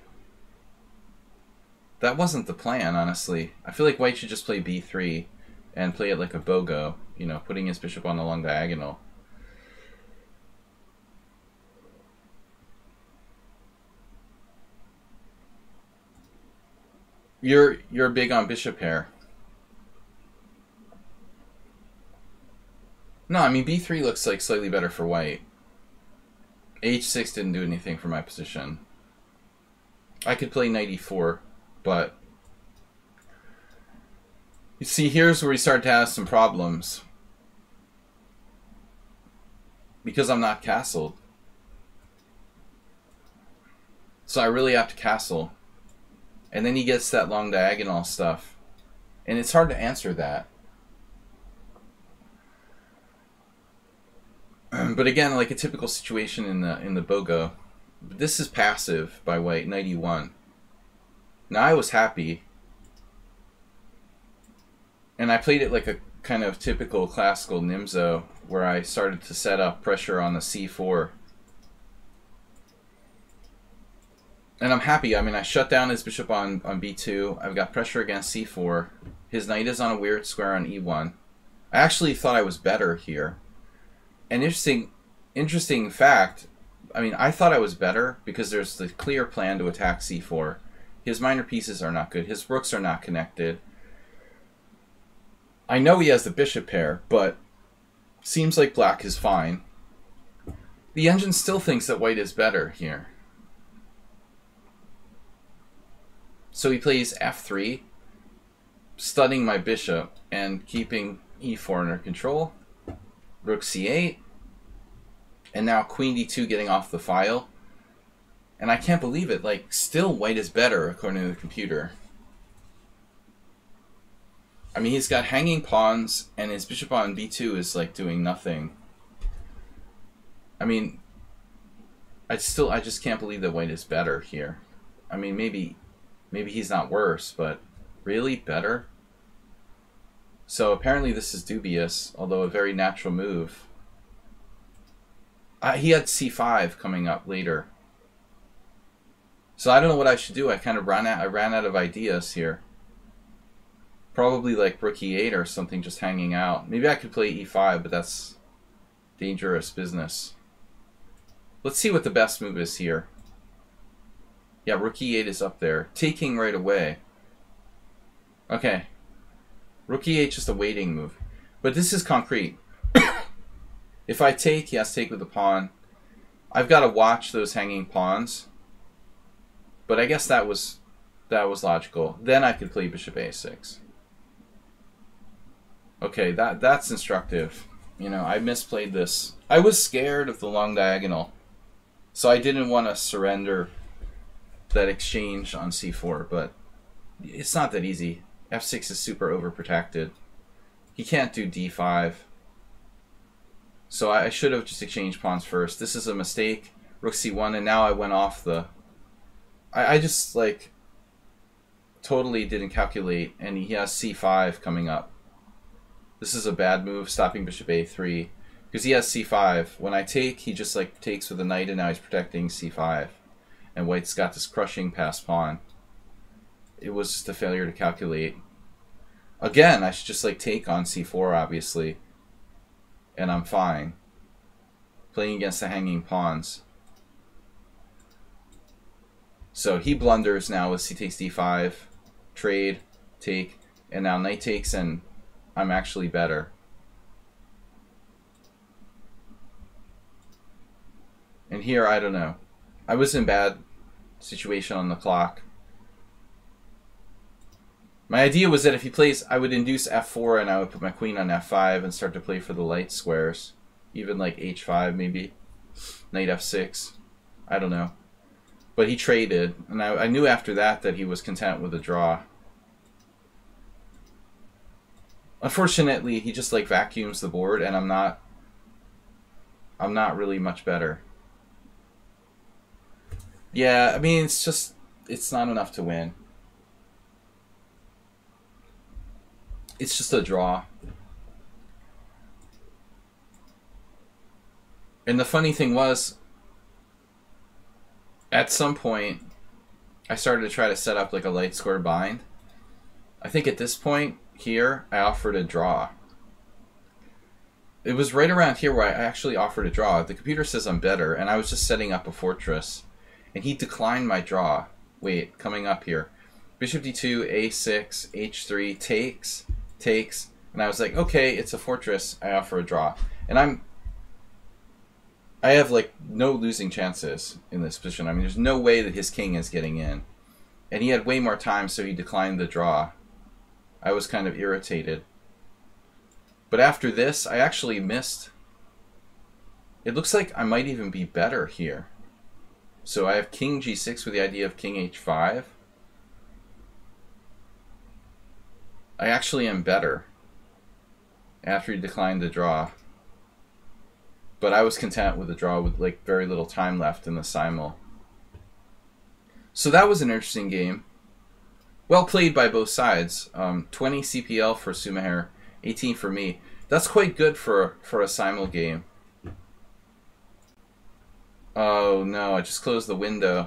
That wasn't the plan, honestly. I feel like white should just play b3 and play it like a bogo, you know, putting his bishop on the long diagonal. You're you're big on bishop here. No, I mean b3 looks like slightly better for white h6 didn't do anything for my position. I could play knight e4, but you see, here's where we start to have some problems. Because I'm not castled. So I really have to castle. And then he gets that long diagonal stuff. And it's hard to answer that. but again, like a typical situation in the in the Bogo, this is passive by white, 91. Now I was happy, and I played it like a kind of typical classical Nimzo, where I started to set up pressure on the c4. And I'm happy. I mean, I shut down his bishop on, on b2. I've got pressure against c4. His knight is on a weird square on e1. I actually thought I was better here an interesting interesting fact. I mean, I thought I was better because there's the clear plan to attack c4. His minor pieces are not good. His rooks are not connected. I know he has the bishop pair, but seems like black is fine. The engine still thinks that white is better here. So he plays f3, studying my bishop and keeping e4 under control. Rook c8. And now queen d2 getting off the file. And I can't believe it. Like, still white is better, according to the computer. I mean, he's got hanging pawns, and his bishop on b2 is, like, doing nothing. I mean, I still, I just can't believe that white is better here. I mean, maybe, maybe he's not worse, but really better? So apparently this is dubious, although a very natural move. Uh, he had c5 coming up later. So I don't know what I should do. I kind of ran out. I ran out of ideas here. Probably like rook e8 or something just hanging out. Maybe I could play e5, but that's dangerous business. Let's see what the best move is here. Yeah, rook e8 is up there. Taking right away. Okay. Rook e8 just a waiting move. But this is concrete. if I take, yes, take with the pawn. I've got to watch those hanging pawns. But I guess that was that was logical. Then I could play bishop a6. Okay, that that's instructive. You know, I misplayed this. I was scared of the long diagonal. So I didn't want to surrender that exchange on c4, but it's not that easy. f6 is super overprotected. He can't do d5. So I should have just exchanged pawns first. This is a mistake. Rook c1, and now I went off the I, I just like totally didn't calculate, and he has c5 coming up. This is a bad move, stopping bishop a3, because he has c5. When I take, he just like takes with a knight, and now he's protecting c5, and white's got this crushing pass pawn. It was just a failure to calculate. Again, I should just like take on c4, obviously, and I'm fine. Playing against the hanging pawns. So he blunders now with c takes d5, trade, take, and now knight takes, and I'm actually better. And here, I don't know. I was in bad situation on the clock. My idea was that if he plays, I would induce f4 and I would put my queen on f5 and start to play for the light squares. Even like h5 maybe. Knight f6. I don't know. But he traded, and I, I knew after that that he was content with a draw. Unfortunately, he just like vacuums the board, and I'm not. I'm not really much better. Yeah, I mean, it's just it's not enough to win. It's just a draw. And the funny thing was, at some point, I started to try to set up like a light square bind. I think at this point here, I offered a draw. It was right around here where I actually offered a draw. The computer says I'm better, and I was just setting up a fortress. And he declined my draw. Wait, coming up here. Bishop d2, a6, h3, takes, takes. And I was like, okay, it's a fortress. I offer a draw. And I'm I have like no losing chances in this position. I mean, there's no way that his king is getting in, and he had way more time, so he declined the draw. I was kind of irritated. But after this, I actually missed. It looks like I might even be better here. So I have king g6 with the idea of king h5. I actually am better after he declined the draw. But I was content with a draw with like very little time left in the simul. So that was an interesting game. Well played by both sides. Um, 20 CPL for Soumajer, 18 for me. That's quite good for for a simul game. Oh no, I just closed the window.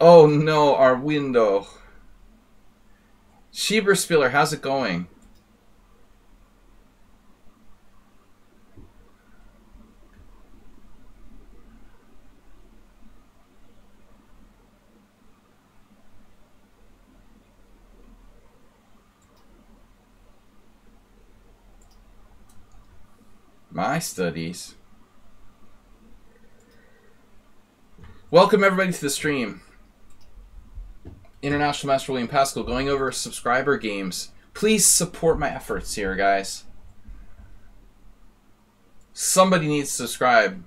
Oh no, our window. Schieberspieler, how's it going? My studies. Welcome everybody to the stream. International Master William Paschall going over subscriber games. Please support my efforts here, guys. Somebody needs to subscribe.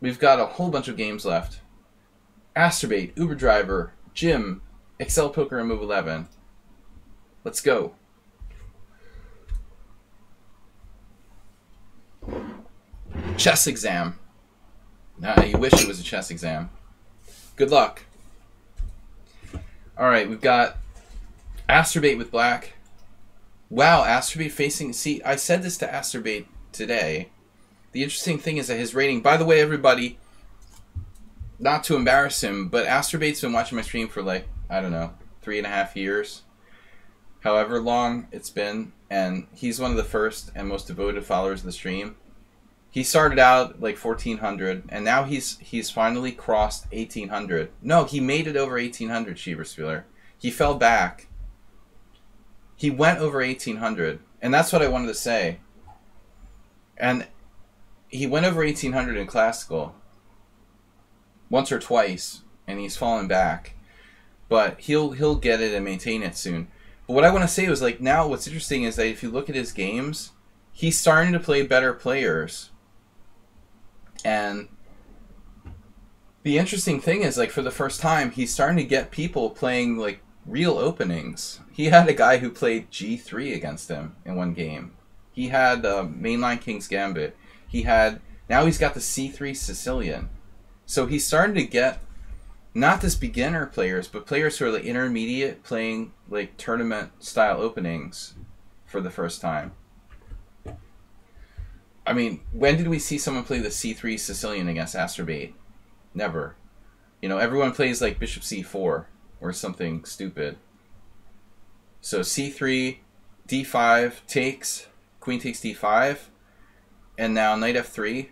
We've got a whole bunch of games left. Astrobate, Uber Driver, Jim, Excel Poker, and Move 11. Let's go. Chess exam. Nah, you wish it was a chess exam. Good luck. All right, we've got Astrobate with black. Wow, Astrobate facing. See, I said this to Astrobate today. The interesting thing is that his rating. By the way, everybody, not to embarrass him, but Astrobate's been watching my stream for like I don't know three and a half years, however long it's been, and he's one of the first and most devoted followers of the stream. He started out like 1400, and now he's he's finally crossed 1800. No, he made it over 1800. Schieberspieler. He fell back. He went over 1800, and that's what I wanted to say. And he went over 1800 in classical once or twice, and he's fallen back. But he'll he'll get it and maintain it soon. But what I want to say was like now, what's interesting is that if you look at his games, he's starting to play better players. And the interesting thing is like for the first time, he's starting to get people playing like real openings. He had a guy who played G3 against him in one game. He had uh, mainline King's Gambit. He had now he's got the C3 Sicilian. So he's starting to get not just beginner players, but players who are like intermediate playing like tournament style openings for the first time. I mean, when did we see someone play the C3 Sicilian against Astrobate? Never. You know, everyone plays like Bishop C4 or something stupid. So C3, D5 takes, Queen takes D5, and now Knight F3,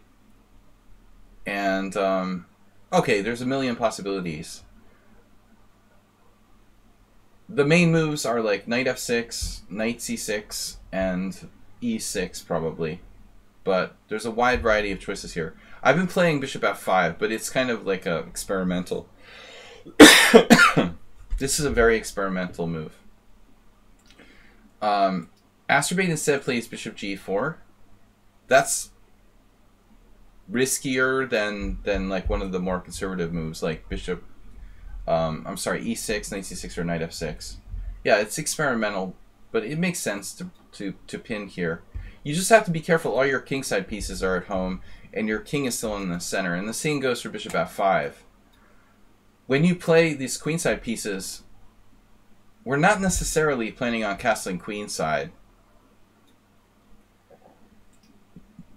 and um, okay, there's a million possibilities. The main moves are like knight f6, knight c6, and e6 probably. But there's a wide variety of choices here. I've been playing bishop f5, but it's kind of like a experimental. this is a very experimental move. Um, Astrobate instead plays bishop g4. That's riskier than than like one of the more conservative moves like bishop um, I'm sorry e6 knight c6 or knight f6 yeah it's experimental but it makes sense to, to, to pin here you just have to be careful all your kingside pieces are at home and your king is still in the center and the same goes for bishop f5 when you play these queenside pieces we're not necessarily planning on castling queenside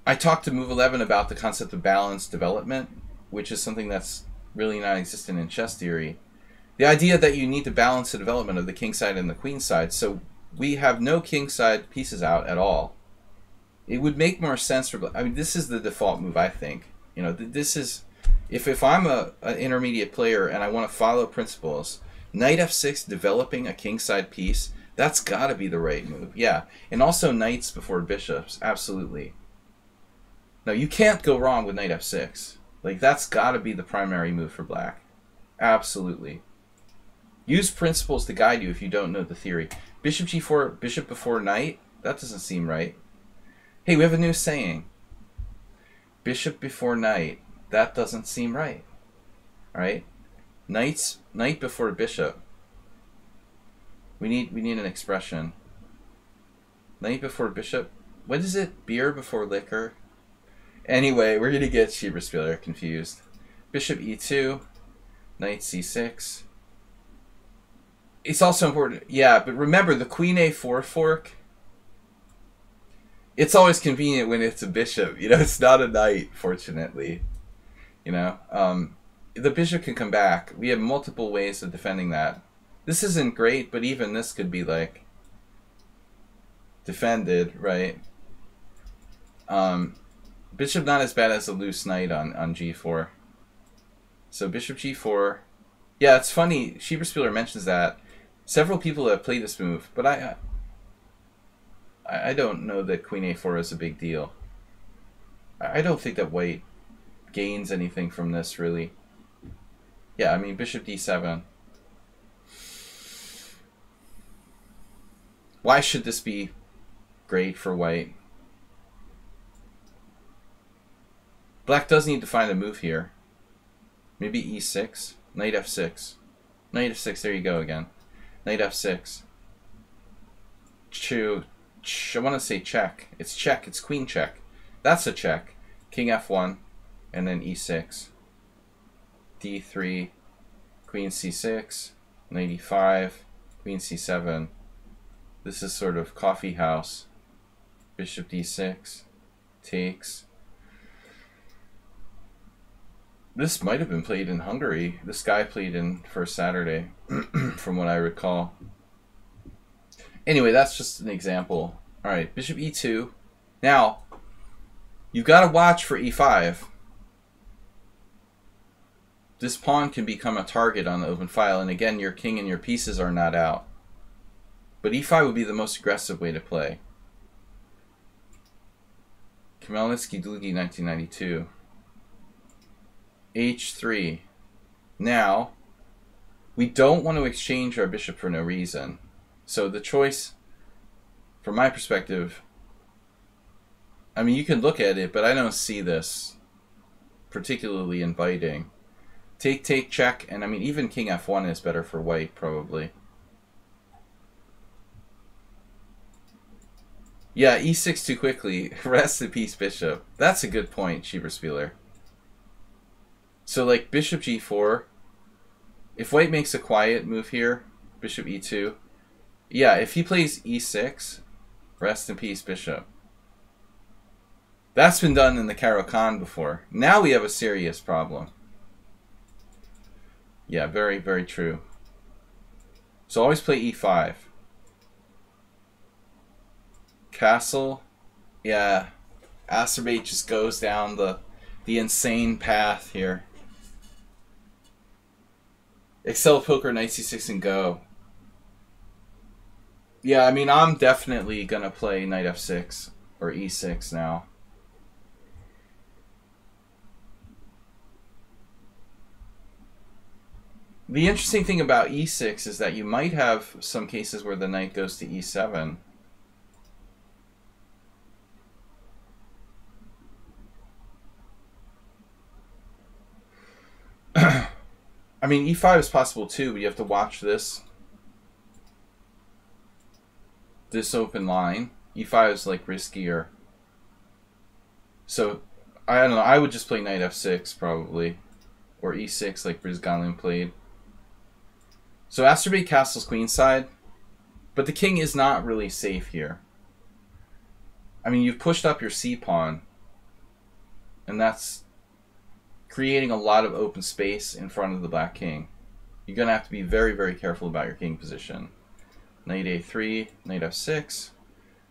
I talked to Move 11 about the concept of balanced development, which is something that's really not existent in chess theory. The idea that you need to balance the development of the king side and the queen side. So we have no king side pieces out at all. It would make more sense for. I mean, this is the default move, I think. You know, this is. If, if I'm a, an intermediate player and I want to follow principles, knight f6 developing a kingside piece, that's got to be the right move. Yeah. And also knights before bishops, absolutely. No, you can't go wrong with knight f6. Like, that's got to be the primary move for black. Absolutely. Use principles to guide you if you don't know the theory. Bishop g4, bishop before knight? That doesn't seem right. Hey, we have a new saying. Bishop before knight. That doesn't seem right. Alright? Knights, knight before bishop. We need we need an expression. Knight before bishop. What is it? Beer before liquor? Anyway, we're going to get Schieberspieler confused. Bishop e2, knight c6. It's also important, yeah, but remember the queen a4 fork. It's always convenient when it's a bishop. You know, it's not a knight, fortunately. You know, um, the bishop can come back. We have multiple ways of defending that. This isn't great, but even this could be like defended, right? Um, Bishop not as bad as a loose knight on, on g4. So bishop g4. Yeah, it's funny. Schieberspieler mentions that. Several people have played this move, but I, I, don't know that queen a4 is a big deal. I don't think that white gains anything from this, really. Yeah, I mean, bishop d7. Why should this be great for white? Black does need to find a move here. Maybe e6. Knight f6. Knight f6, there you go again. Knight f6. Chew. I want to say check. It's check. It's queen check. That's a check. King f1, and then e6. d3, queen c6, knight e5, queen c7. This is sort of coffee house. Bishop d6, takes. This might have been played in Hungary. This guy played in First Saturday, from what I recall. Anyway, that's just an example. All right, bishop e2. Now, you've got to watch for e5. This pawn can become a target on the open file, and again, your king and your pieces are not out. But e5 would be the most aggressive way to play. Khmelnitsky Dlugy 1992. h3. Now, we don't want to exchange our bishop for no reason. So the choice, from my perspective, I mean, you can look at it, but I don't see this particularly inviting. Take, take, check, and I mean, even king f1 is better for white, probably. Yeah, e6 too quickly. Rest in peace, bishop. That's a good point, Schieberspieler. So, like, bishop g4. If white makes a quiet move here, bishop e2. Yeah, if he plays e6, rest in peace, bishop. That's been done in the Caro-Kann before. Now we have a serious problem. Yeah, very, very true. So always play e5. Castle. Yeah. Acerbate just goes down the the insane path here. Excel poker, knight c6 and go. Yeah, I mean, I'm definitely to play knight f6 or e6 now. The interesting thing about e6 is that you might have some cases where the knight goes to e7. I mean, e5 is possible too, but you have to watch this. This open line. e5 is like riskier. So, I don't know. I would just play knight f6 probably. Or e6 like Bryzgalin played. So Acerbate castles queenside, but the king is not really safe here. I mean, you've pushed up your c pawn, and that's creating a lot of open space in front of the black king. You're going to have to be very, very careful about your king position. Knight a3, knight f6,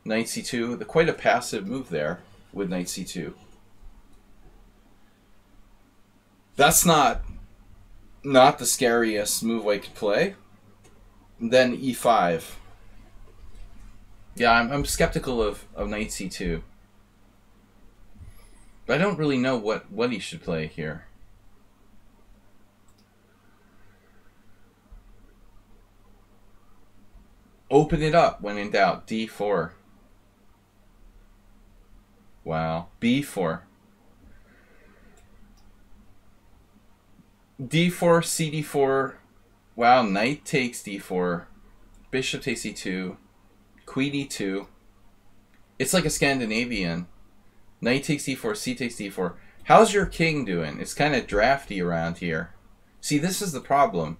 knight c2. The, quite a passive move there with knight c2. That's not not the scariest move I could play. Then e5. Yeah, I'm, I'm skeptical of, of knight c2. But I don't really know what, what he should play here. Open it up when in doubt. d4. Wow. b4. d4, cd4. Wow, knight takes d4. Bishop takes e2. Queen e2. It's like a Scandinavian. Knight takes d4, c takes d4. How's your king doing? It's kind of drafty around here. See, this is the problem.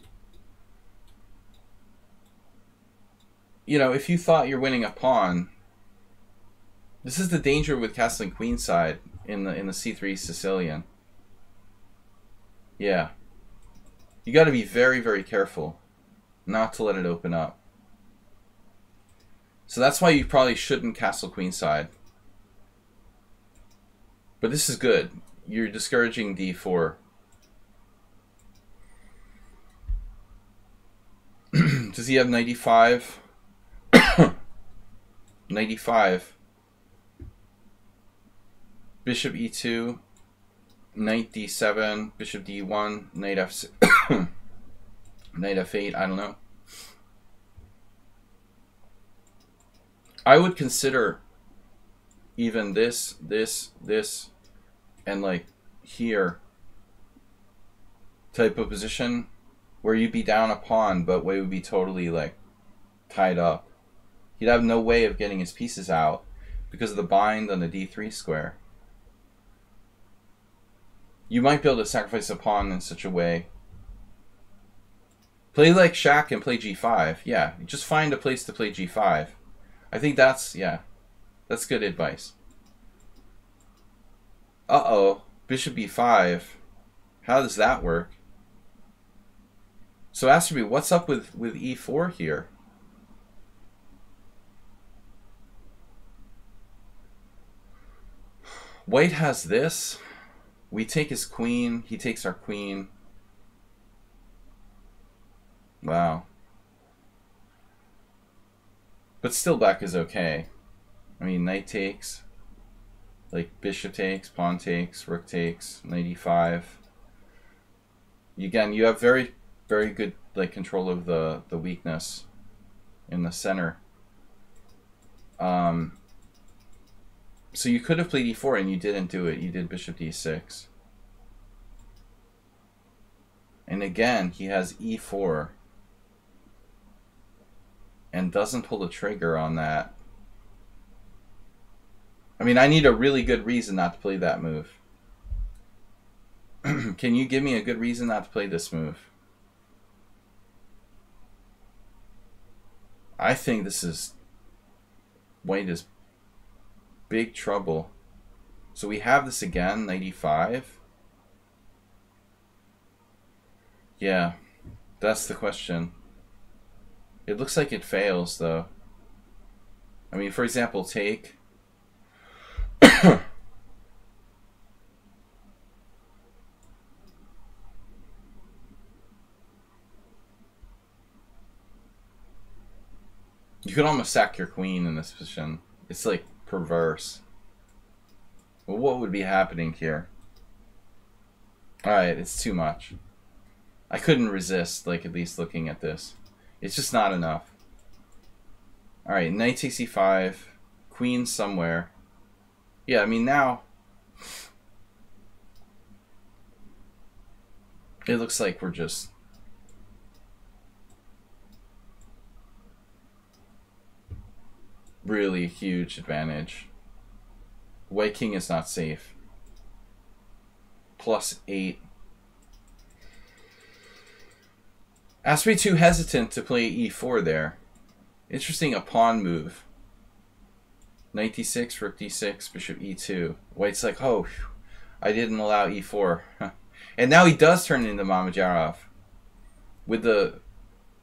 You know, if you thought you're winning a pawn, this is the danger with castling queenside in the in the c3 Sicilian. Yeah. You got to be very, very careful not to let it open up. So that's why you probably shouldn't castle queenside. But this is good. You're discouraging d4. Does he have 95? 95. Bishop e2. knight d7, bishop d1, knight f6, knight f8, I don't know. I would consider even this, this, this, and like here type of position where you'd be down a pawn, but Wei would be totally like tied up. He'd have no way of getting his pieces out because of the bind on the d3 square. You might be able to sacrifice a pawn in such a way. Play like Shaq and play g5. Yeah, just find a place to play g5. I think that's, yeah, that's good advice. Uh-oh, bishop b5. How does that work? So Asterby, what's up with, with e4 here? White has this. We take his queen. He takes our queen. Wow. But still black is okay. I mean, knight takes. Like, bishop takes, pawn takes, rook takes, knight e5. Again, you have very, very good like control of the, the weakness in the center. Um, so you could have played e4 and you didn't do it. You did bishop d6. And again, he has e4 and doesn't pull the trigger on that. I mean, I need a really good reason not to play that move. Can you give me a good reason not to play this move? I think this is White is big trouble. So we have this again, 95. Yeah, that's the question. It looks like it fails, though. I mean, for example, take... you could almost sack your queen in this position. It's like perverse. Well, what would be happening here? Alright, it's too much. I couldn't resist, like, at least looking at this. It's just not enough. Alright, knight takes e5. Queen somewhere. Yeah, I mean, now... It looks like we're just... Really huge advantage. White king is not safe. Plus 8. Asked me too hesitant to play e4 there. Interesting, a pawn move. Knight d6, rook d6, bishop e2. White's like, oh, I didn't allow e4. and now he does turn into Mamedyarov. With the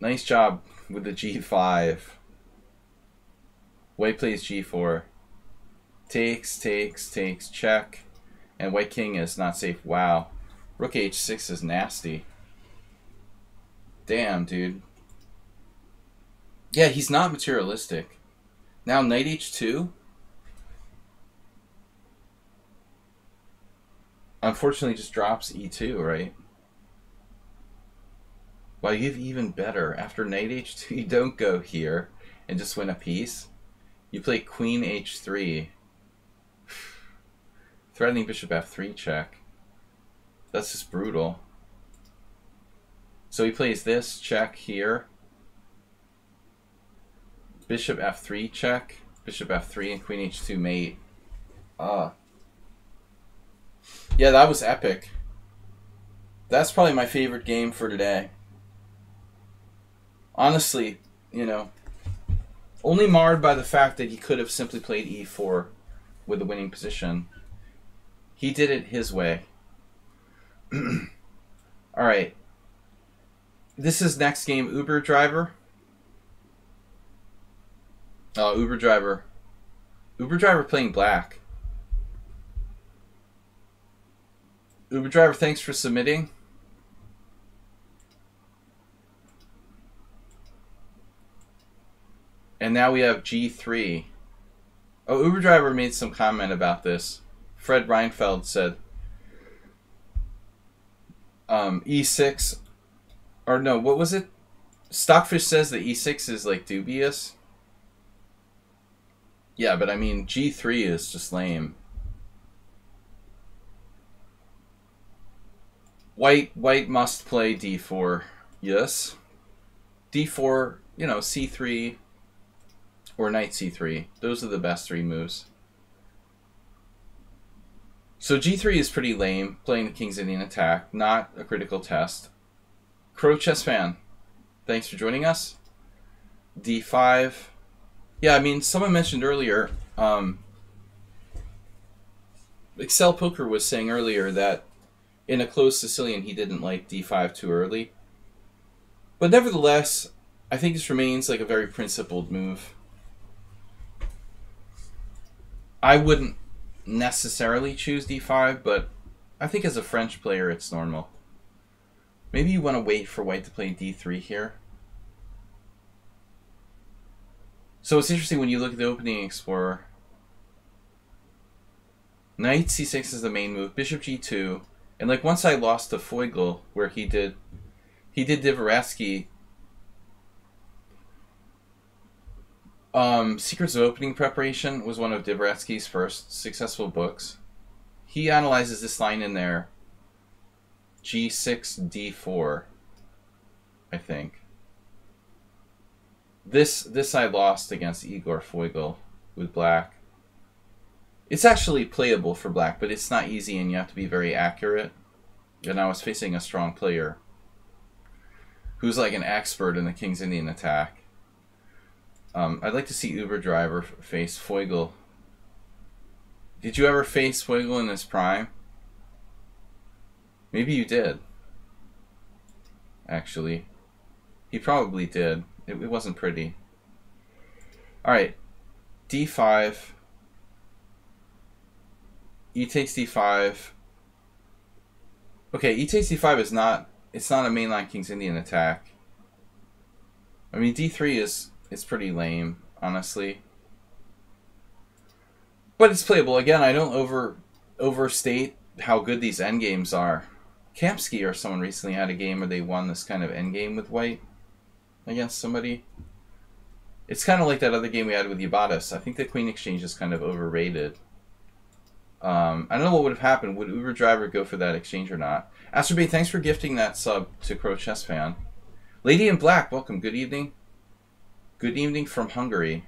nice job with the g5. White plays g4. Takes, takes, takes, check. And white king is not safe. Wow. Rook h6 is nasty. Damn, dude. Yeah, he's not materialistic. Now, knight h2. Unfortunately, just drops e2, right? Well, you have even better. After knight h2, you don't go here and just win a piece. You play queen h3. Threatening bishop f3 check. That's just brutal. So he plays this check here. Bishop f3 check. Bishop f3 and queen h2 mate. Ah. Yeah, that was epic. That's probably my favorite game for today. Honestly, you know, only marred by the fact that he could have simply played e4 with the winning position. He did it his way. All right. This is next game Uber driver. Oh, Uber driver. Uber driver playing black. Uber driver, thanks for submitting. And now we have G3. Oh, Uber driver made some comment about this. Fred Reinfeld said, um, e6, or no, what was it? Stockfish says that e6 is like dubious. Yeah, but I mean, g3 is just lame. White white must play d4. Yes. d4, you know, c3 or knight c3. Those are the best three moves. So g3 is pretty lame, playing the King's Indian attack, not a critical test. Crow Chess fan, thanks for joining us. d5. Yeah, I mean, someone mentioned earlier, um, Excel Poker was saying earlier that in a closed Sicilian he didn't like d5 too early. But nevertheless, I think this remains like a very principled move. I wouldn't necessarily choose d5, but I think as a French player it's normal. Maybe you want to wait for white to play d3 here. So it's interesting when you look at the opening explorer. Knight c6 is the main move, bishop g2, and like once I lost to Feugl, where he did he did Dvoretsky Um, Secrets of Opening Preparation was one of Dvoretsky's first successful books. He analyzes this line in there G6, D4, I think. This this I lost against Igor Feugl with black. It's actually playable for black, but it's not easy and you have to be very accurate. And I was facing a strong player who's like an expert in the King's Indian attack. Um, I'd like to see Uber Driver face Feugl. Did you ever face Feugl in his prime? Maybe you did. Actually. He probably did. It, it wasn't pretty. Alright. D5. E takes D5. Okay, E takes D5 is not... It's not a mainline King's Indian attack. I mean, D3 is it's pretty lame, honestly. But it's playable. Again, I don't over overstate how good these endgames are. Kamsky or someone recently had a game where they won this kind of endgame with white against somebody. It's kind of like that other game we had with Yabatis. I think the Queen Exchange is kind of overrated. Um, I don't know what would have happened. Would Uber Driver go for that exchange or not? Asterbay, thanks for gifting that sub to Crow Chess Fan. Lady in Black, welcome. Good evening. Good evening from Hungary.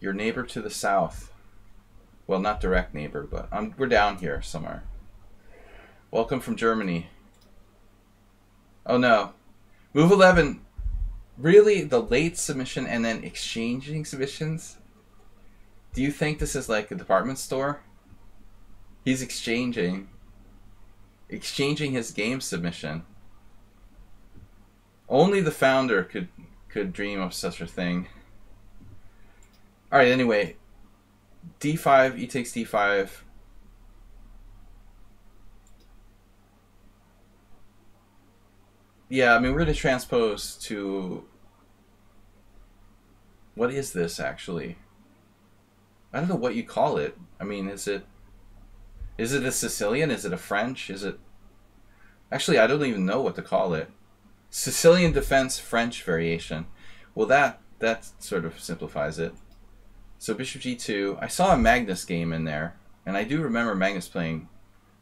Your neighbor to the south. Well, not direct neighbor, but I'm, we're down here somewhere. Welcome from Germany. Oh no. Move 11. Really? The late submission and then exchanging submissions? Do you think this is like a department store? He's exchanging. Exchanging his game submission. Only the founder could could dream of such a thing. Alright, anyway. D5, e takes D5. Yeah, I mean, we're going to transpose to... What is this, actually? I don't know what you call it. I mean, is it... Is it a Sicilian? Is it a French? Is it... Actually, I don't even know what to call it. Sicilian defense French variation. Well, that that sort of simplifies it. So bishop g2. I saw a Magnus game in there, and I do remember Magnus playing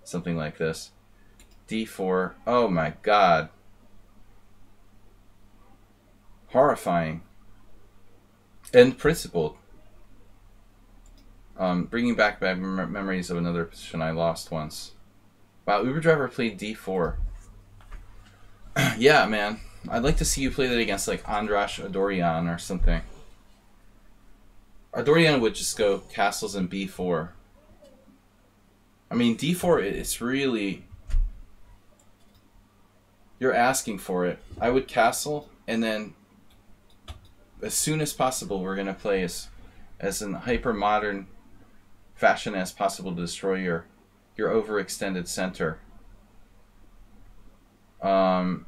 something like this. d4. Oh my god. Horrifying. And principled. Um, bringing back bad mem memories of another position I lost once. Wow, Uber Driver played d4. yeah, man. I'd like to see you play that against like András Adorján or something. Adorján would just go castles in b4. I mean, d4 it's really you're asking for it. I would castle and then as soon as possible we're going to play as as in hyper modern fashion as possible to destroy your your overextended center. Um,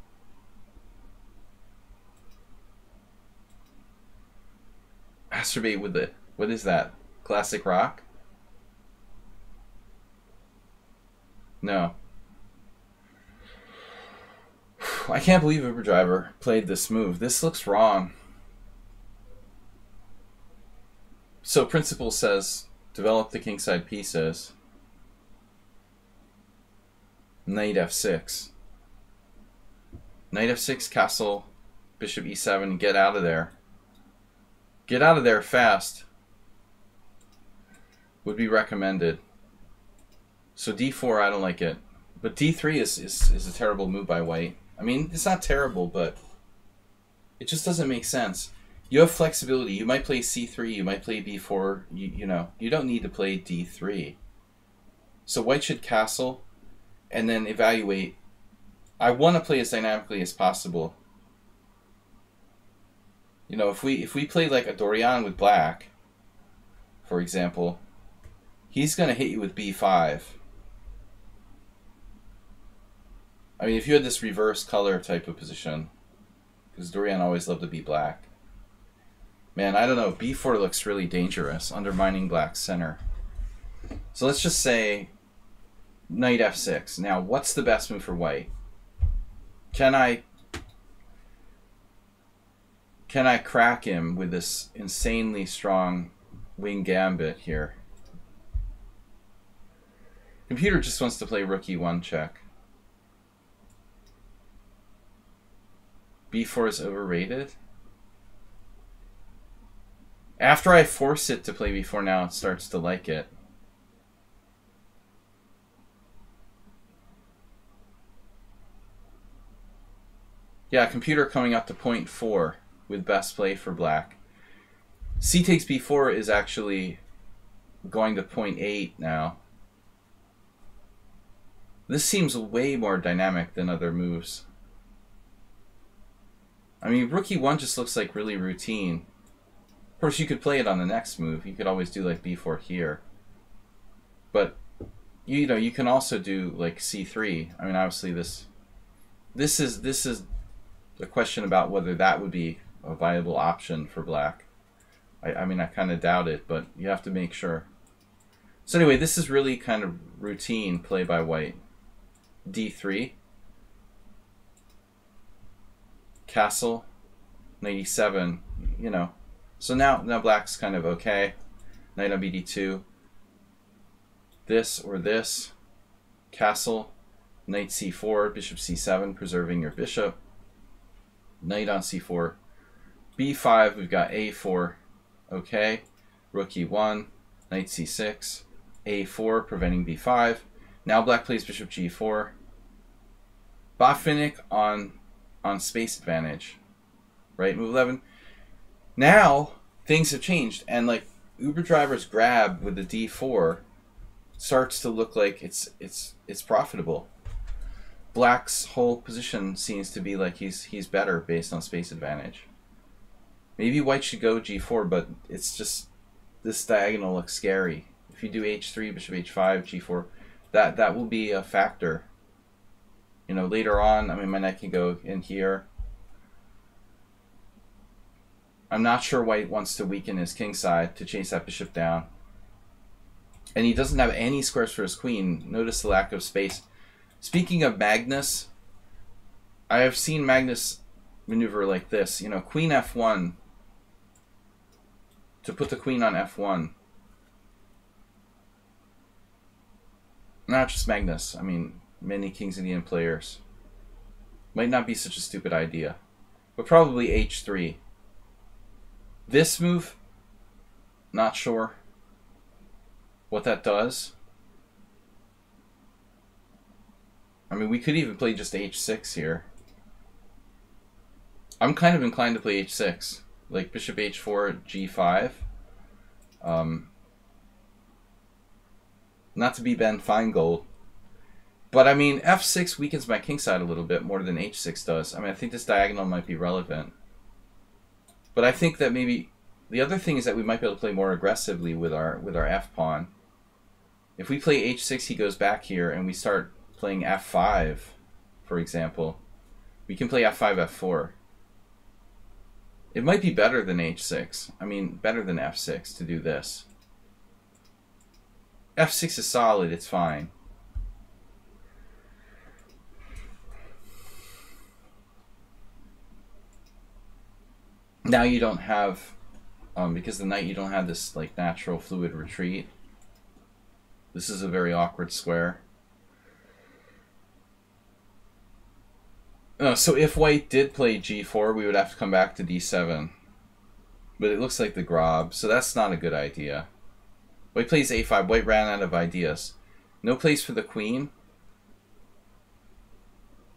masturbate with it. What is that? Classic rock? No. I can't believe Uber Driver played this move. This looks wrong. So principal says develop the kingside pieces. Knight f6. Knight f6, castle, bishop e7, get out of there. Get out of there fast. Would be recommended. So d4, I don't like it. But d3 is, is, is a terrible move by white. I mean, it's not terrible, but it just doesn't make sense. You have flexibility. You might play c3, you might play b4, you, you know. You don't need to play d3. So white should castle and then evaluate. I want to play as dynamically as possible. You know, if we if we play like Adorján with black, for example, he's going to hit you with b5. I mean, if you had this reverse color type of position, because Adorján always loved to be black. Man, I don't know. B4 looks really dangerous, undermining black's center. So let's just say knight f6. Now, what's the best move for white? Can I can I crack him with this insanely strong wing gambit here? Computer just wants to play rook e1 check. b4 is overrated. After I force it to play b4 now, it starts to like it. Yeah, computer coming up to point four with best play for black. C takes b4 is actually going to point eight now. This seems way more dynamic than other moves. I mean, rook e1 just looks like really routine. Of course, you could play it on the next move. You could always do like b4 here. But, you know, you can also do like c3. I mean, obviously this... This is, this is a question about whether that would be a viable option for black. I, I mean, I kind of doubt it, but you have to make sure. So anyway, this is really kind of routine play by white. d3. Castle, 97, you know. So now, now black's kind of okay. Knight on bd2. This or this. Castle, knight c4, bishop c7, preserving your bishop. Knight on c4. b5, we've got a4. Okay. Rook e1, knight c6, a4, preventing b5. Now black plays bishop g4. Botvinnik on on space advantage, right? Move 11. Now things have changed, and like Uber driver's grab with the D4 starts to look like it's it's it's profitable. Black's whole position seems to be like he's he's better based on space advantage. Maybe white should go G4, but it's just this diagonal looks scary. If you do H3, bishop H5, G4, that that will be a factor you know, later on, I mean, my knight can go in here. I'm not sure White wants to weaken his king side to chase that bishop down. And he doesn't have any squares for his queen. Notice the lack of space. Speaking of Magnus, I have seen Magnus maneuver like this. You know, queen f1 to put the queen on f1. Not just Magnus. I mean, many Kings Indian players. Might not be such a stupid idea. But probably h3. This move, not sure what that does. I mean, we could even play just h6 here. I'm kind of inclined to play h6. Like bishop h4, g5. Um, not to be Ben Finegold. but I mean, f6 weakens my king side a little bit more than h6 does. I mean, I think this diagonal might be relevant. But I think that maybe the other thing is that we might be able to play more aggressively with our with our f pawn. If we play h6, he goes back here, and we start playing f5, for example, we can play f5, f4. It might be better than h6. I mean, better than f6 to do this. f6 is solid, it's fine. Now you don't have, um, because the knight you don't have this like natural fluid retreat. This is a very awkward square. Uh, so if white did play g4, we would have to come back to d7. But it looks like the grob, so that's not a good idea. White plays a5. White ran out of ideas. No place for the queen.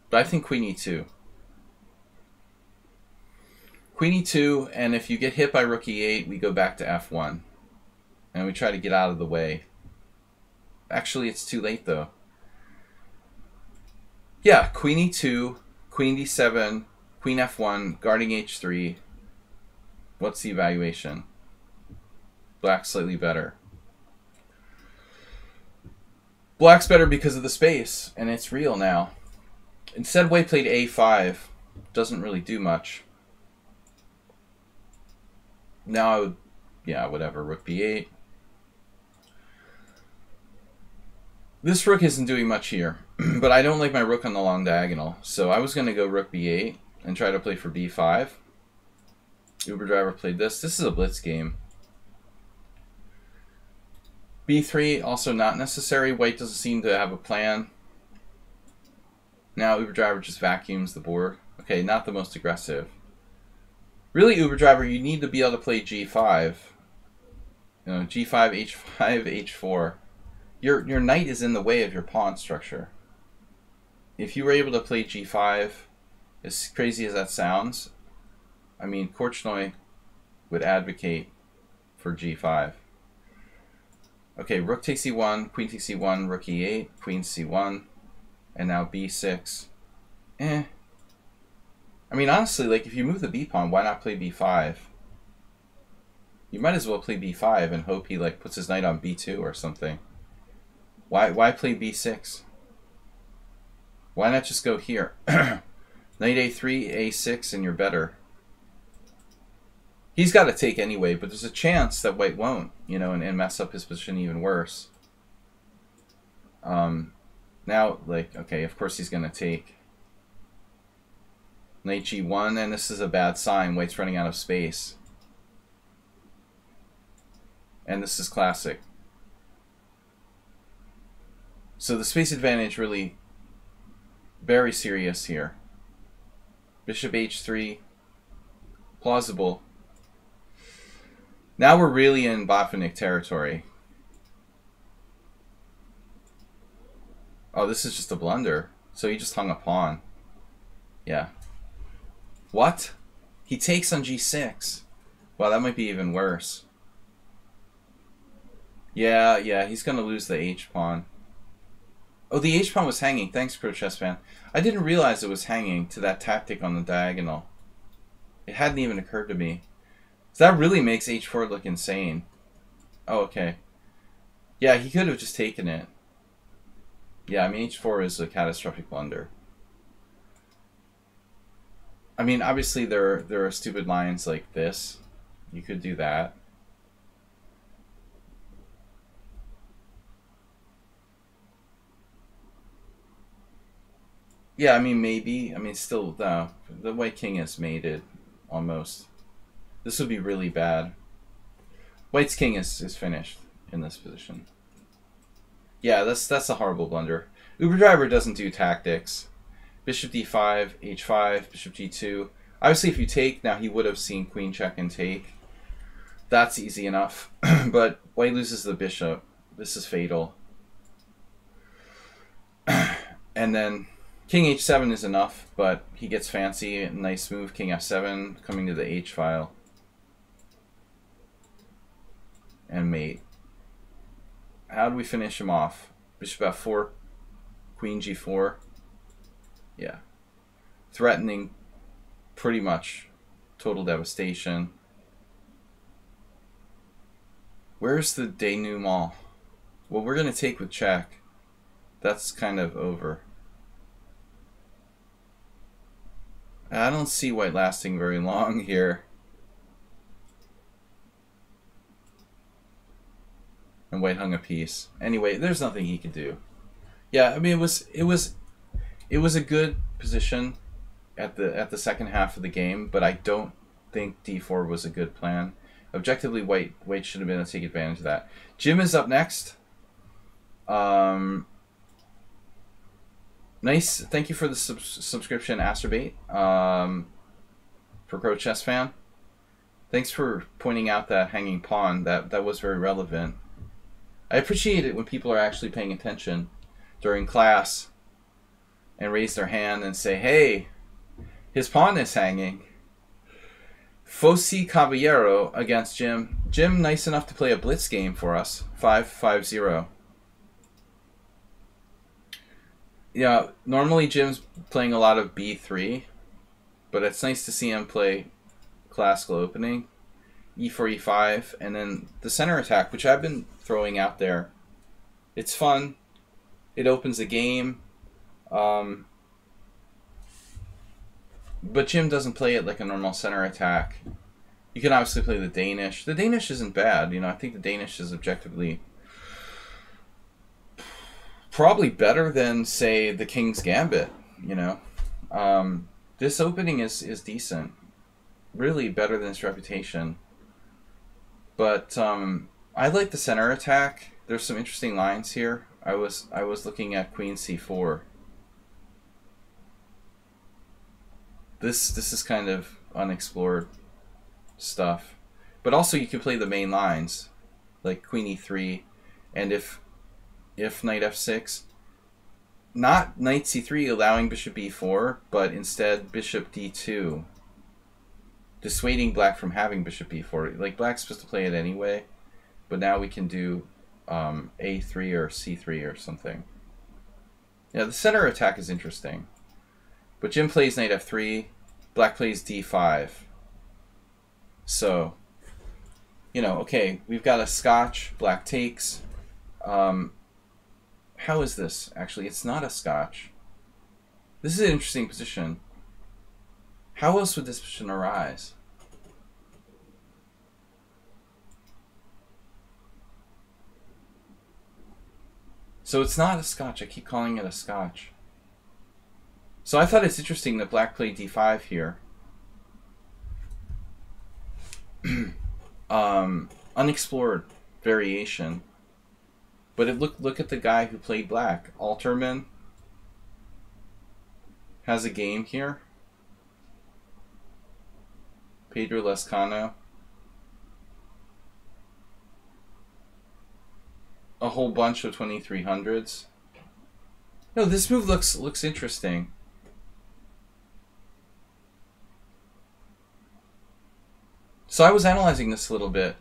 But I think queen e2. Queen e2, and if you get hit by rook e8, we go back to f1. And we try to get out of the way. Actually, it's too late, though. Yeah, queen e2, queen d7, queen f1, guarding h3. What's the evaluation? Black slightly better. Black's better because of the space, and it's real now. Instead, white played a5. Doesn't really do much. Now I would, yeah, whatever, rook b8. This rook isn't doing much here, but I don't like my rook on the long diagonal, so I was going to go rook b8 and try to play for b5. Uber Driver played this. This is a blitz game. B3, also not necessary. White doesn't seem to have a plan. Now Uber Driver just vacuums the board. Okay, not the most aggressive. Really, Uber Driver, you need to be able to play G5. You know, G5, H5, H4. Your, your knight is in the way of your pawn structure. If you were able to play G5, as crazy as that sounds, I mean, Korchnoi would advocate for G5. Okay, rook takes c1, queen takes c1, rook e8, queen c1, and now b6. Eh. I mean, honestly, like, if you move the b pawn, why not play b5? You might as well play b5 and hope he, like, puts his knight on b2 or something. Why, why play b6? Why not just go here? knight a3, a6, and you're better. He's got to take anyway, but there's a chance that White won't, you know, and, and mess up his position even worse. Um, now, like, okay, of course he's going to take knight g1, and this is a bad sign. White's running out of space. And this is classic. So the space advantage really very serious here. Bishop h3, plausible. Now we're really in Botvinnik territory. Oh, this is just a blunder. So he just hung a pawn. Yeah. What? He takes on g6. Wow, that might be even worse. Yeah, yeah, he's going to lose the h-pawn. Oh, the h-pawn was hanging. Thanks, Pro Chess Fan. I didn't realize it was hanging to that tactic on the diagonal. It hadn't even occurred to me. So that really makes h4 look insane. Oh, okay. Yeah, he could have just taken it. Yeah, I mean, h4 is a catastrophic blunder. I mean, obviously there there are stupid lines like this. You could do that. Yeah, I mean, maybe. I mean, still, the the White King has made it almost. This would be really bad. White's king is, is finished in this position. Yeah, that's that's a horrible blunder. Uber Driver doesn't do tactics. Bishop d5, h5, bishop g2. Obviously, if you take, now he would have seen queen check and take. That's easy enough. but White loses the bishop. This is fatal. and then king h7 is enough, but he gets fancy. Nice move, king f7, coming to the h file. and mate. How do we finish him off? Bishop f4, queen g4. Yeah. Threatening pretty much total devastation. Where's the denouement? Well, we're going to take with check. That's kind of over. I don't see white lasting very long here. and White hung a piece. Anyway, there's nothing he could do. Yeah, I mean it was it was it was a good position at the at the second half of the game, but I don't think d4 was a good plan. Objectively, white white should have been able to take advantage of that. Jim is up next. Um, nice. Thank you for the sub- subscription, Astrobate. Um, for Pro Chess Fan. Thanks for pointing out that hanging pawn. That that was very relevant. I appreciate it when people are actually paying attention during class and raise their hand and say, "Hey, his pawn is hanging." Fosi Caballero against Jim. Jim, nice enough to play a blitz game for us. 5 5 0. Yeah, normally Jim's playing a lot of B3, but it's nice to see him play classical opening, E4, E5, and then the center attack, which I've been throwing out there. It's fun. It opens the game. Um, but Jim doesn't play it like a normal center attack. You can obviously play the Danish. The Danish isn't bad. You know, I think the Danish is objectively probably better than, say, the King's Gambit. You know, um, this opening is is decent. Really better than its reputation. But um, I like the center attack. There's some interesting lines here. I was I was looking at Queen C4 this this is kind of unexplored stuff. But also you can play the main lines, like Queen E3, and if if Knight F6, not Knight C3 allowing Bishop E4, but instead Bishop D2, dissuading Black from having Bishop E4. Like Black's supposed to play it anyway, but now we can do um, A3 or C3 or something. Yeah, the center attack is interesting. But Jim plays knight f3, black plays d5. So, you know, okay, we've got a scotch, black takes. Um, how is this? Actually, it's not a scotch. This is an interesting position. How else would this position arise? So it's not a scotch. I keep calling it a scotch. So I thought it's interesting that black played d5 here. um, unexplored variation. But it look look at the guy who played black. Alterman has a game here. Pedro Lezcano. A whole bunch of 2300s. No, this move looks looks interesting. So I was analyzing this a little bit.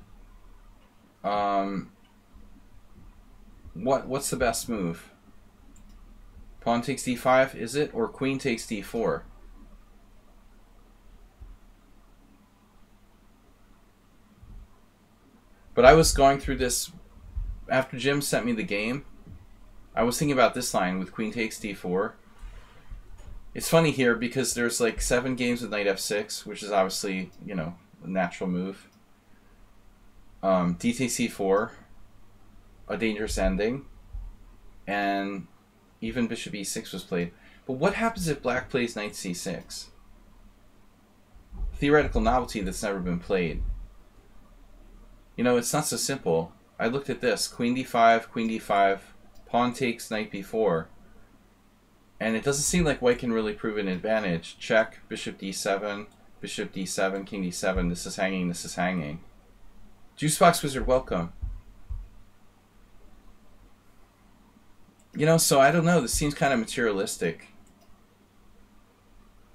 Um, what what's the best move? Pawn takes d5, is it? Or queen takes d4? But I was going through this after Jim sent me the game. I was thinking about this line with queen takes d4. It's funny here because there's like seven games with knight f6, which is obviously, you know, a natural move. Um, DTC4, a dangerous ending, and even bishop e6 was played. But what happens if black plays knight c6? Theoretical novelty that's never been played. You know, it's not so simple. I looked at this. Queen d5, queen d5, pawn takes knight b4. And it doesn't seem like white can really prove an advantage. Check, bishop d7, Bishop d7, king d7. This is hanging, this is hanging. Juicebox Wizard, welcome. You know, so I don't know. This seems kind of materialistic.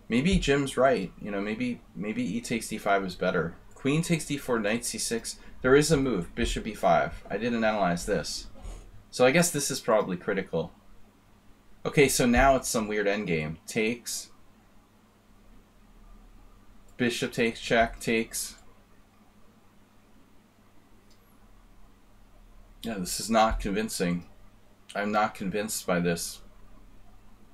Maybe Jim's right. You know, maybe maybe e takes d5 is better. Queen takes d4, knight c6. There is a move, bishop e5. I didn't analyze this. So I guess this is probably critical. Okay, so now it's some weird endgame. Takes, Bishop takes, check, takes. Yeah, this is not convincing. I'm not convinced by this.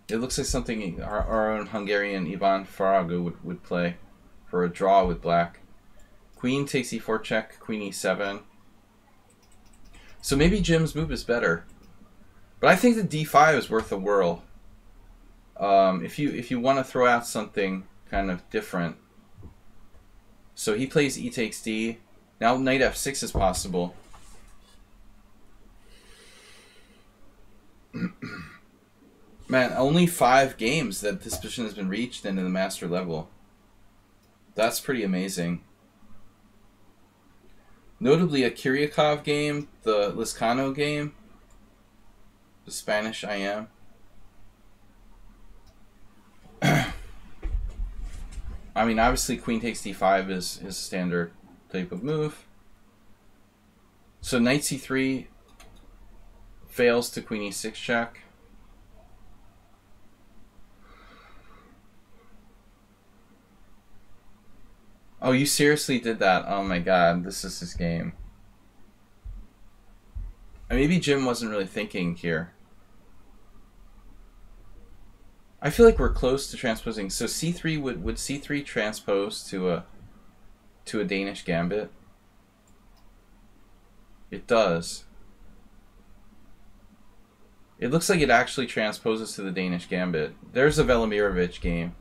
It looks like something our, our own Hungarian Ivan Faragó would, would play for a draw with black. Queen takes e4 check, queen e7. So maybe Jim's move is better. But I think the d5 is worth a whirl. Um, if you if you want to throw out something kind of different, So he plays e takes d. Now knight f6 is possible. Man, only five games that this position has been reached into the master level. That's pretty amazing. Notably, a Kiryakov game, the Lezcano game, the Spanish I am. I mean, obviously, queen takes d5 is his standard type of move. So knight c3 fails to queen e6 check. Oh, you seriously did that? Oh my god, this is his game. Maybe Jim wasn't really thinking here. I feel like we're close to transposing. So c3 would would c3 transpose to a to a Danish gambit? It does. It looks like it actually transposes to the Danish gambit. There's a Velimirovich game.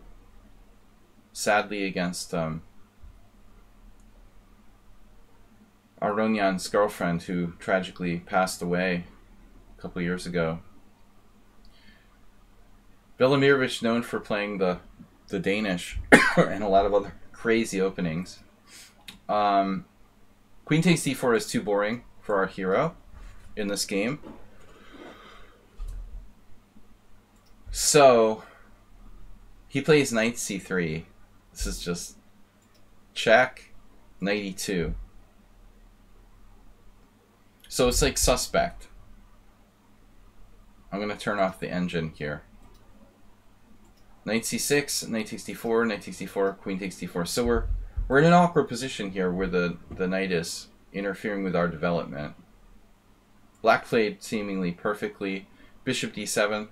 Sadly against um Aronian's girlfriend who tragically passed away a couple years ago. Velimirovich known for playing the the Danish and a lot of other crazy openings. Um, Queen takes d4 is too boring for our hero in this game. So he plays knight c3. This is just check, knight e2. So it's like suspect. I'm going to turn off the engine here. Knight c6, knight takes d4, knight takes d4, queen takes d4. So we're we're in an awkward position here where the, the knight is interfering with our development. Black played seemingly perfectly. Bishop d7.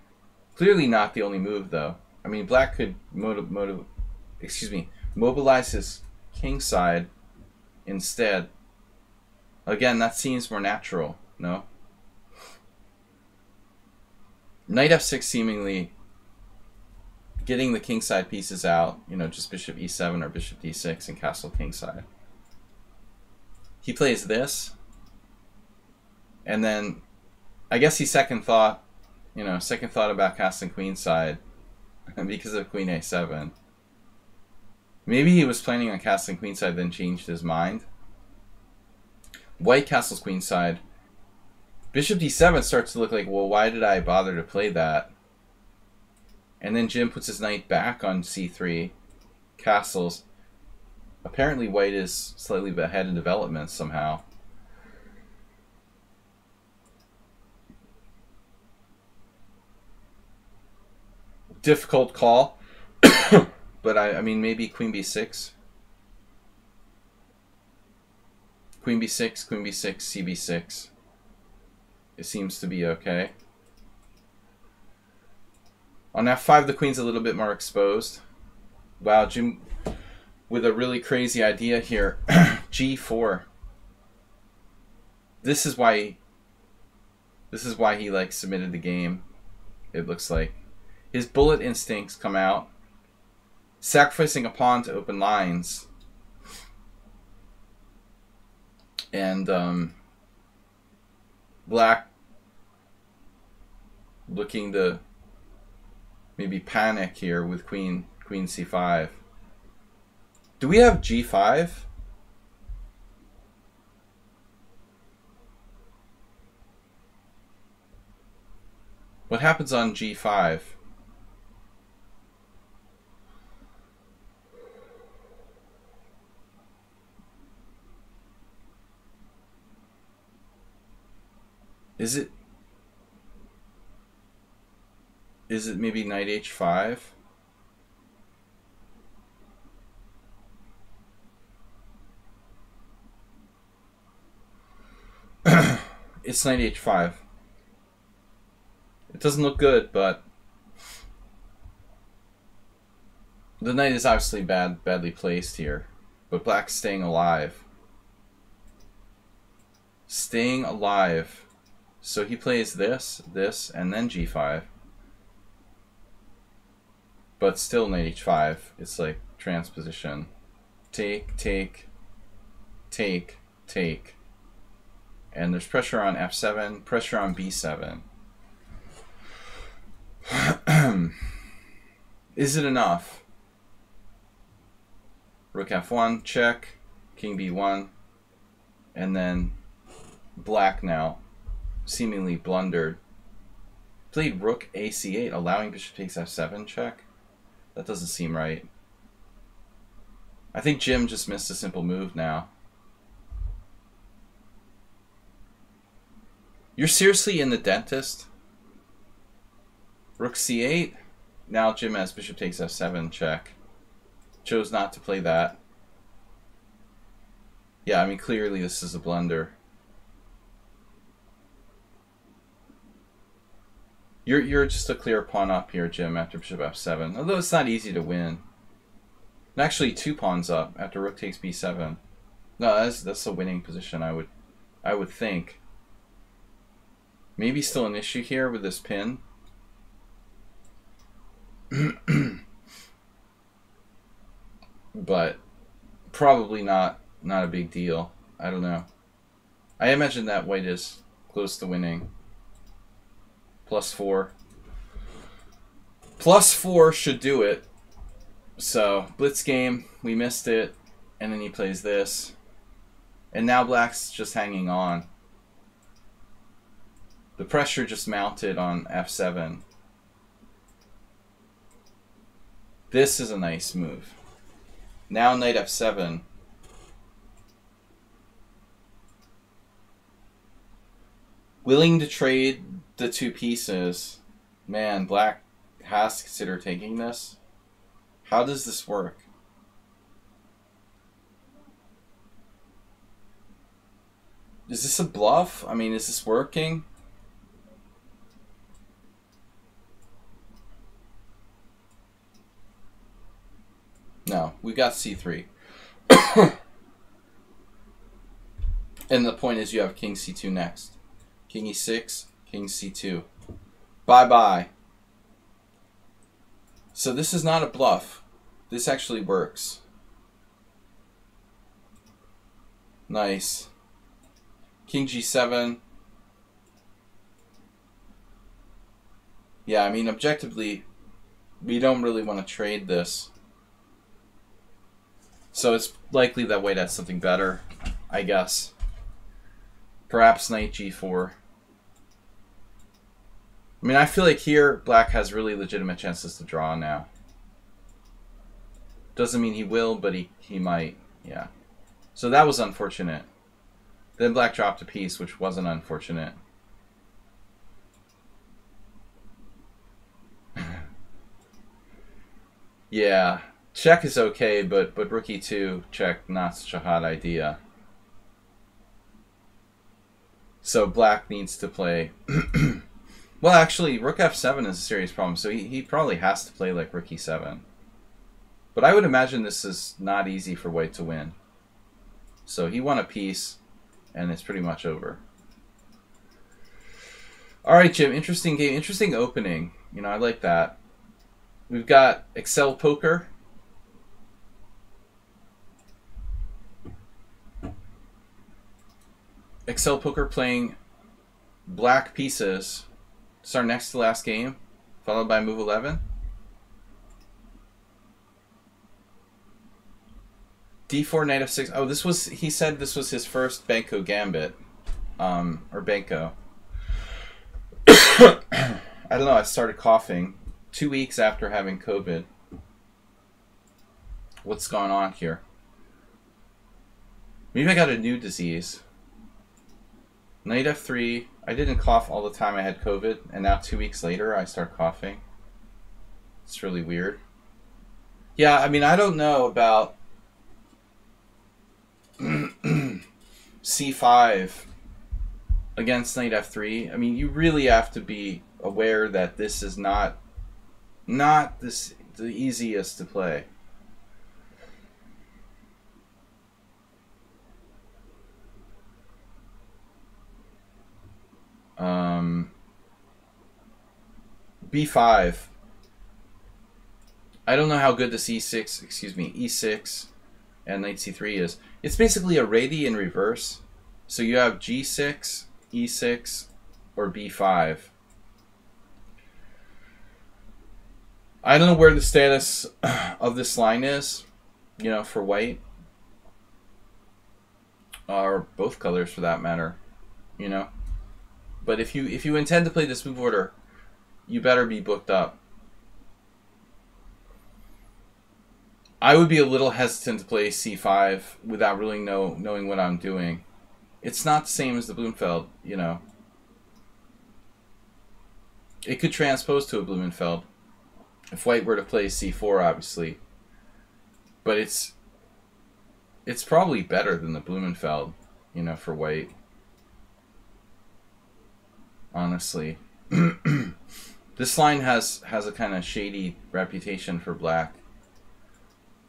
Clearly not the only move though. I mean black could motiv motiv excuse me, mobilize his king side instead. Again, that seems more natural, no? Knight f6 seemingly getting the kingside pieces out, you know, just bishop e7 or bishop d6 and castle kingside. He plays this, and then I guess he second thought, you know, second thought about castling queenside because of queen a7. Maybe he was planning on castling queenside, then changed his mind. White castles queenside. Bishop d7 starts to look like, well, why did I bother to play that? And then Jim puts his knight back on c3, castles. Apparently white is slightly ahead in development somehow. Difficult call. but I, I mean, maybe queen b6. Queen b6, queen b6, cb6. It seems to be okay. On f5, the queen's a little bit more exposed. Wow, Jim with a really crazy idea here. g4. This is why this is why he like submitted the game. It looks like his bullet instincts come out. Sacrificing a pawn to open lines. And um, black looking to maybe panic here with queen queen c5. Do we have g5? What happens on g5? Is it Is it maybe knight h5? it's knight h5. It doesn't look good, but the knight is obviously bad, badly placed here. But black's staying alive. Staying alive. So he plays this, this, and then g5 but still knight h5 it's like transposition take, take, take, take. And there's pressure on f7, pressure on b7. Is it enough? Rook f1, check, king b1, and then black now seemingly blundered. Played rook ac8, allowing bishop takes f7 check. That doesn't seem right. I think Jim just missed a simple move now. You're seriously in the dentist? Rook c8? Now Jim has bishop takes f7 check. Chose not to play that. Yeah, I mean, clearly this is a blunder. You're, you're just a clear pawn up here, Jim, after bishop f7. Although it's not easy to win. And actually, two pawns up after rook takes b7. No, that's, that's a winning position, I would, I would think. Maybe still an issue here with this pin. but probably not not a big deal. I don't know. I imagine that white is close to winning. Plus four. Plus four should do it. So, blitz game, we missed it, and then he plays this. And now black's just hanging on. The pressure just mounted on f7. This is a nice move. Now knight f7. Willing to trade the two pieces. Man, black has to consider taking this. How does this work? Is this a bluff? I mean, is this working? No, we got c3. and the point is you have king c2 next. King e6, king c2. Bye-bye. So this is not a bluff. This actually works. Nice. King g7. Yeah, I mean, objectively, we don't really want to trade this. So it's likely that White has something better, I guess. Perhaps knight g4. I mean, I feel like here Black has really legitimate chances to draw now. Doesn't mean he will, but he, he might. Yeah. So that was unfortunate. Then Black dropped a piece, which wasn't unfortunate. yeah. Check is okay, but but rook e2 check not such a hot idea. So black needs to play. well, actually, rook f7 is a serious problem. So he, he probably has to play like rook e7. But I would imagine this is not easy for white to win. So he won a piece, and it's pretty much over. All right, Jim. Interesting game. Interesting opening. You know, I like that. We've got Excel Poker. Excel Poker playing black pieces. It's our next to last game, followed by move 11. D4 knight f6. Oh, this was, he said this was his first Benko gambit. Um, or Benko. I don't know, I started coughing two weeks after having COVID. What's going on here? Maybe I got a new disease. Knight f3. I didn't cough all the time I had COVID, and now two weeks later I start coughing. It's really weird. Yeah, I mean, I don't know about c5 against knight f3. I mean, you really have to be aware that this is not not this the easiest to play. Um, B5. I don't know how good this E6, excuse me, E6 and knight c3 is. It's basically a ready in reverse. So you have g6, e6, or b5. I don't know where the status of this line is, you know, for white. Or both colors for that matter, you know. But if you if you intend to play this move order, you better be booked up. I would be a little hesitant to play c5 without really know knowing what I'm doing. It's not the same as the Blumenfeld, you know. It could transpose to a Blumenfeld if white were to play c4, obviously. But it's it's probably better than the Blumenfeld, you know, for white. Honestly. this line has has a kind of shady reputation for black.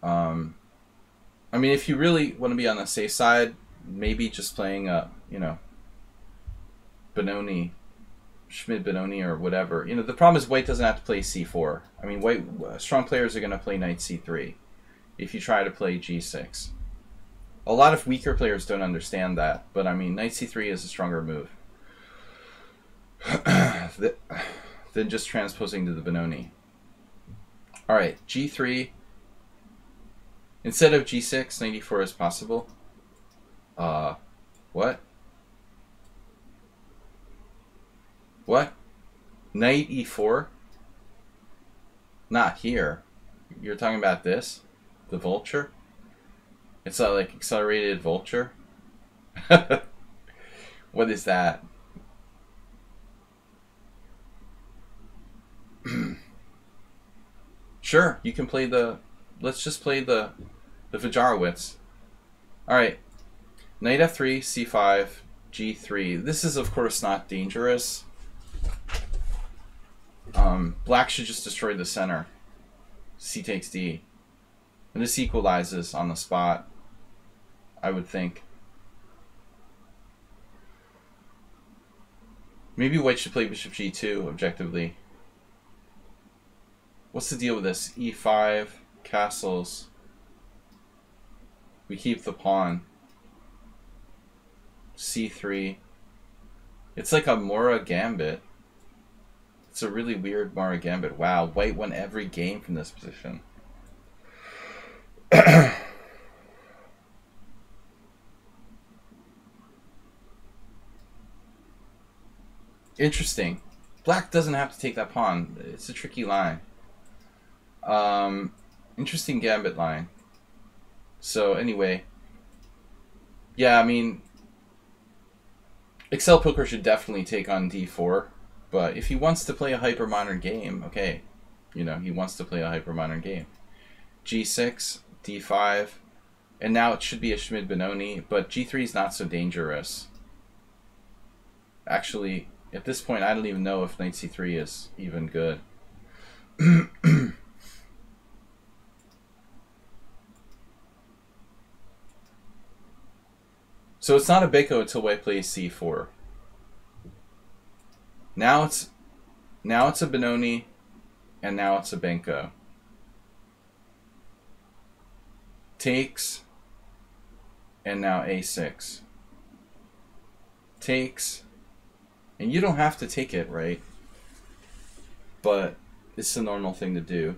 Um, I mean, if you really want to be on the safe side, maybe just playing a, you know, Benoni, Schmid Benoni or whatever. You know, the problem is white doesn't have to play c4. I mean, white strong players are going to play knight c3 if you try to play g6. A lot of weaker players don't understand that, but I mean, knight c3 is a stronger move than just transposing to the Benoni. All right, g3 Instead of g6, 94 is possible. Uh, what? What? Knight e4? Not here. You're talking about this? The vulture? It's a, like, accelerated vulture? what is that? Sure, you can play the... Let's just play the the Wojciechowicz. Alright. Knight f3, c5, g3. This is, of course, not dangerous. Um, black should just destroy the center. c takes d. And this equalizes on the spot, I would think. Maybe white should play bishop g2, objectively. What's the deal with this? e5, castles. We keep the pawn. c3. It's like a Morra gambit. It's a really weird Morra gambit. Wow, white won every game from this position. Interesting. Black doesn't have to take that pawn. It's a tricky line. Um, interesting gambit line. So anyway, yeah, I mean, Excel Poker should definitely take on D4, but if he wants to play a hyper modern game, okay, you know, he wants to play a hyper modern game. G6, D5, and now it should be a Schmid Benoni, but G3 is not so dangerous. Actually, at this point, I don't even know if Knight C3 is even good. So it's not a Benko until white plays c4. Now it's now it's a Benoni, and now it's a Benko. Takes, and now a6. Takes, and you don't have to take it, right? But it's the normal thing to do.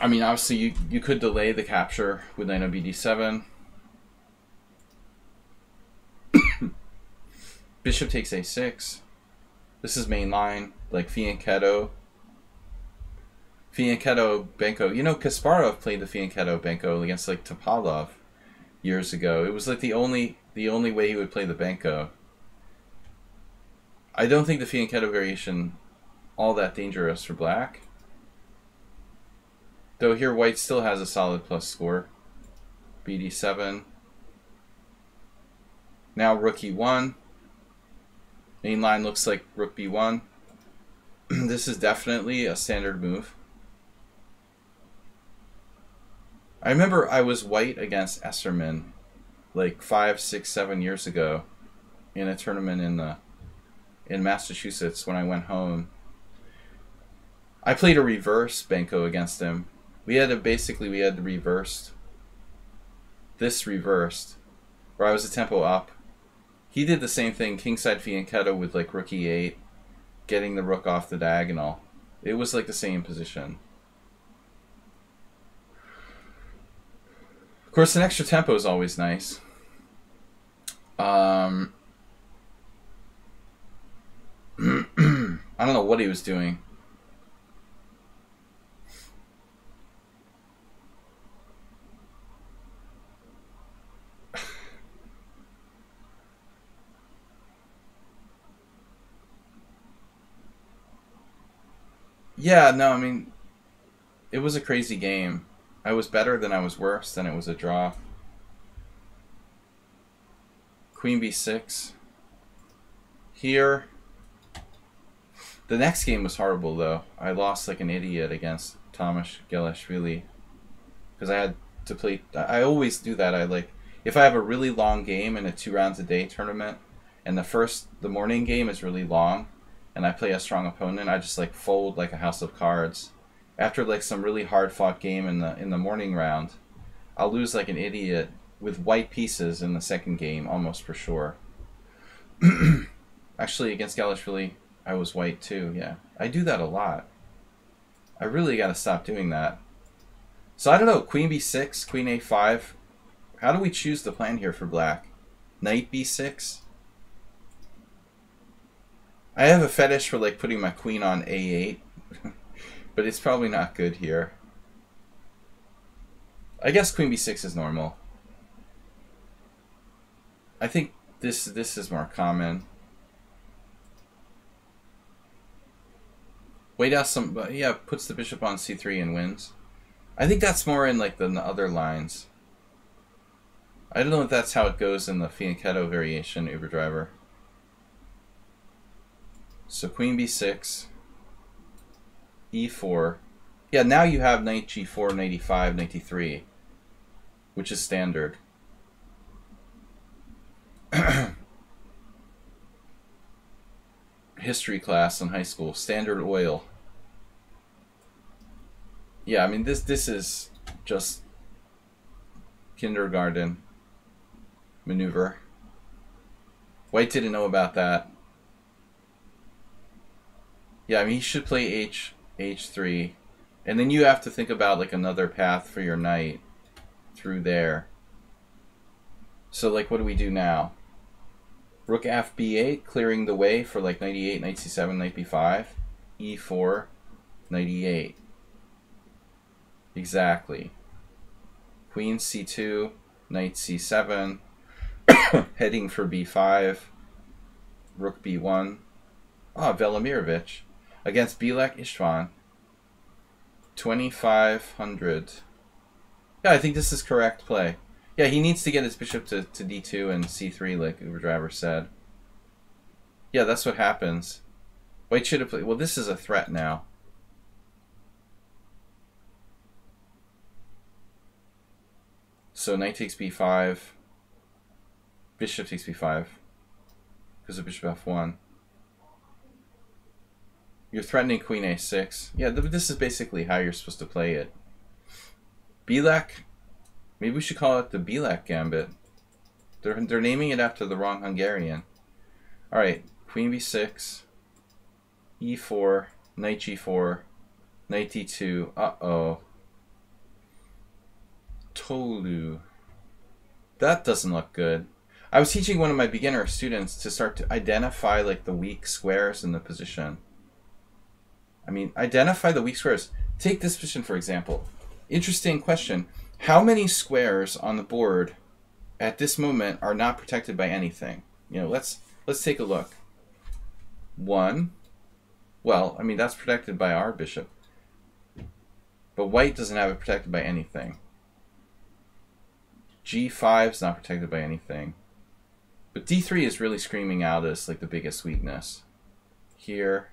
I mean, obviously, you, you could delay the capture with on bd7. Bishop takes a6. This is main line, like Fianchetto. Fianchetto, Benko. You know, Kasparov played the Fianchetto Benko against, like, Topalov years ago. It was, like, the only the only way he would play the Benko. I don't think the Fianchetto variation all that dangerous for black. Though here white still has a solid plus score. BD7. Now rook e1. Main line looks like rook b1. this is definitely a standard move. I remember I was white against Esserman like five, six, seven years ago in a tournament in the in Massachusetts when I went home. I played a reverse Benko against him We had to basically we had reversed. This reversed, where I was a tempo up. He did the same thing, kingside fianchetto with like rook e8, getting the rook off the diagonal. It was like the same position. Of course, an extra tempo is always nice. Um, I don't know what he was doing. Yeah, no, I mean, it was a crazy game. I was better than I was worse, then it was a draw. Queen b6. Here. The next game was horrible, though. I lost like an idiot against Tamaz Gelashvili. Because I had to play... I always do that. I like... If I have a really long game in a two rounds a day tournament, and the first, the morning game is really long, and I play a strong opponent, I just like fold like a house of cards. After like some really hard fought game in the in the morning round, I'll lose like an idiot with white pieces in the second game, almost for sure. Actually, against Gelashvili, I was white too, yeah. I do that a lot. I really gotta stop doing that. So I don't know, queen b6, queen a5. How do we choose the plan here for black? Knight b6? I have a fetish for like putting my queen on a8, but it's probably not good here. I guess queen b6 is normal. I think this this is more common. Wait out some, but yeah, puts the bishop on c3 and wins. I think that's more in like the, the other lines. I don't know if that's how it goes in the Fianchetto variation Uber Driver. So queen b6, e4. Yeah, now you have knight g4, knight e5, knight e3, which is standard. history class in high school, Standard Oil. Yeah, I mean this this is just kindergarten maneuver. White didn't know about that. Yeah, I mean he should play H H3. And then you have to think about like another path for your knight through there. So like what do we do now? Rook f b8, clearing the way for like 98, knight c7, knight b5. e4, knight e8. Exactly. Queen c2, knight c7, heading for b5, rook b1. Ah, oh, Velimirovich against Bilek Istvan. 2500. Yeah, I think this is correct play. Yeah, he needs to get his bishop to, to d2 and c3, like Uber Driver said. Yeah, that's what happens. White should have played... Well, this is a threat now. So knight takes b5. Bishop takes b5. Because of bishop f1. You're threatening queen a6. Yeah, this is basically how you're supposed to play it. Bilek Maybe we should call it the Bilek Gambit. They're, they're naming it after the wrong Hungarian. Alright, Queen b6, e4, knight g4, knight d2, uh-oh. Tolu. That doesn't look good. I was teaching one of my beginner students to start to identify like the weak squares in the position. I mean, identify the weak squares. Take this position for example. Interesting question. How many squares on the board at this moment are not protected by anything? You know, let's let's take a look. One. Well, I mean that's protected by our bishop. But white doesn't have it protected by anything. G5 is not protected by anything. But D3 is really screaming out as like the biggest weakness. Here.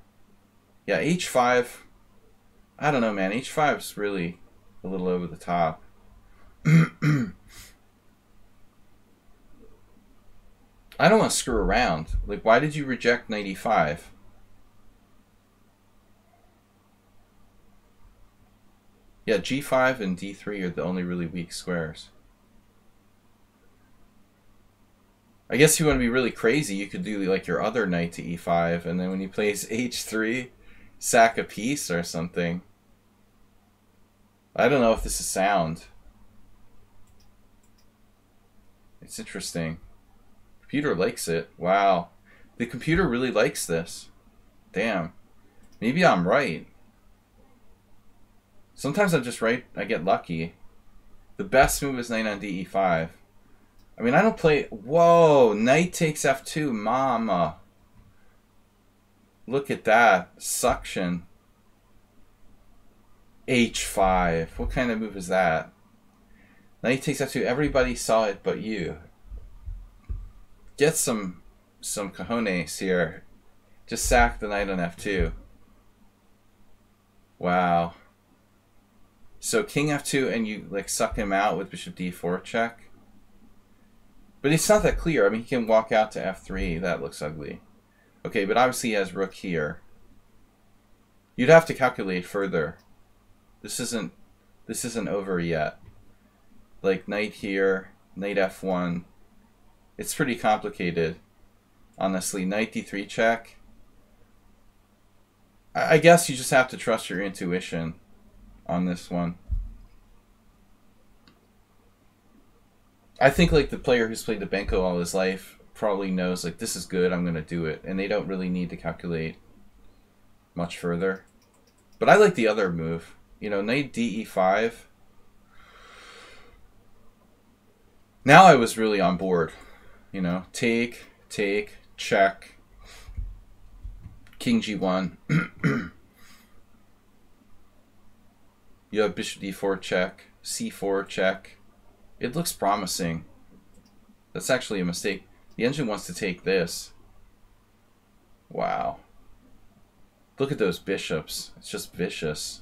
Yeah, H5. I don't know, man. H5 is really a little over the top. I don't want to screw around. Like, why did you reject 95? Yeah, g5 and d3 are the only really weak squares. I guess if you want to be really crazy, you could do like your other knight to e5, and then when he plays h3, sack a piece or something. I don't know if this is sound. It's interesting. Computer likes it. Wow. The computer really likes this. Damn. Maybe I'm right. Sometimes I'm just right. I get lucky. The best move is knight on de5. I mean, I don't play... Whoa! Knight takes f2. Mama. Look at that. Suction. h5. What kind of move is that? Knight takes f2. Everybody saw it but you. Get some some cojones here. Just sack the knight on f2. Wow. So king f2 and you like suck him out with bishop d4 check. But it's not that clear. I mean, he can walk out to f3. That looks ugly. Okay, but obviously he has rook here. You'd have to calculate further. This isn't this isn't over yet. Like knight here, knight f1. It's pretty complicated. Honestly, knight d3 check. I guess you just have to trust your intuition on this one. I think like the player who's played the Benko all his life probably knows like this is good, I'm gonna do it, and they don't really need to calculate much further. But I like the other move. You know, knight de5. Now I was really on board. You know, take, take, check, king g1. you have bishop d4 check, c4 check. It looks promising. That's actually a mistake. The engine wants to take this. Wow. Look at those bishops. It's just vicious.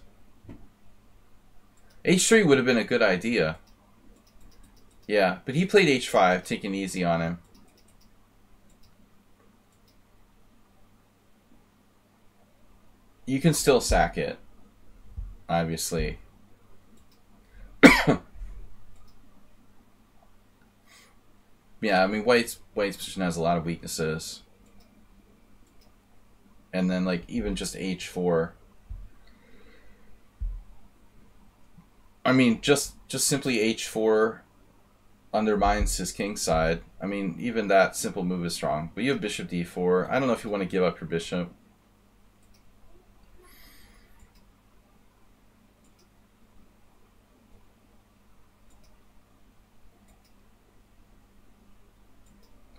h3 would have been a good idea. Yeah, but he played h5, taking easy on him. You can still sack it, obviously. Yeah, I mean White's White's position has a lot of weaknesses. And then like even just H4. I mean just just simply H4 undermines his king side. I mean even that simple move is strong. But you have bishop D4. I don't know if you want to give up your bishop.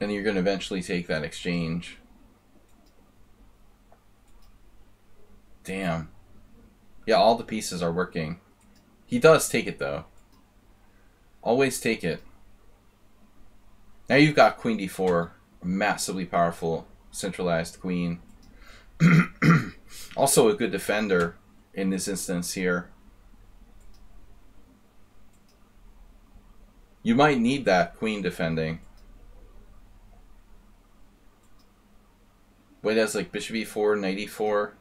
And you're going to eventually take that exchange. Damn. Yeah, all the pieces are working. He does take it, though. Always take it. Now you've got queen d4, massively powerful centralized queen. also a good defender in this instance here. You might need that queen defending. White has like bishop e4, knight e4.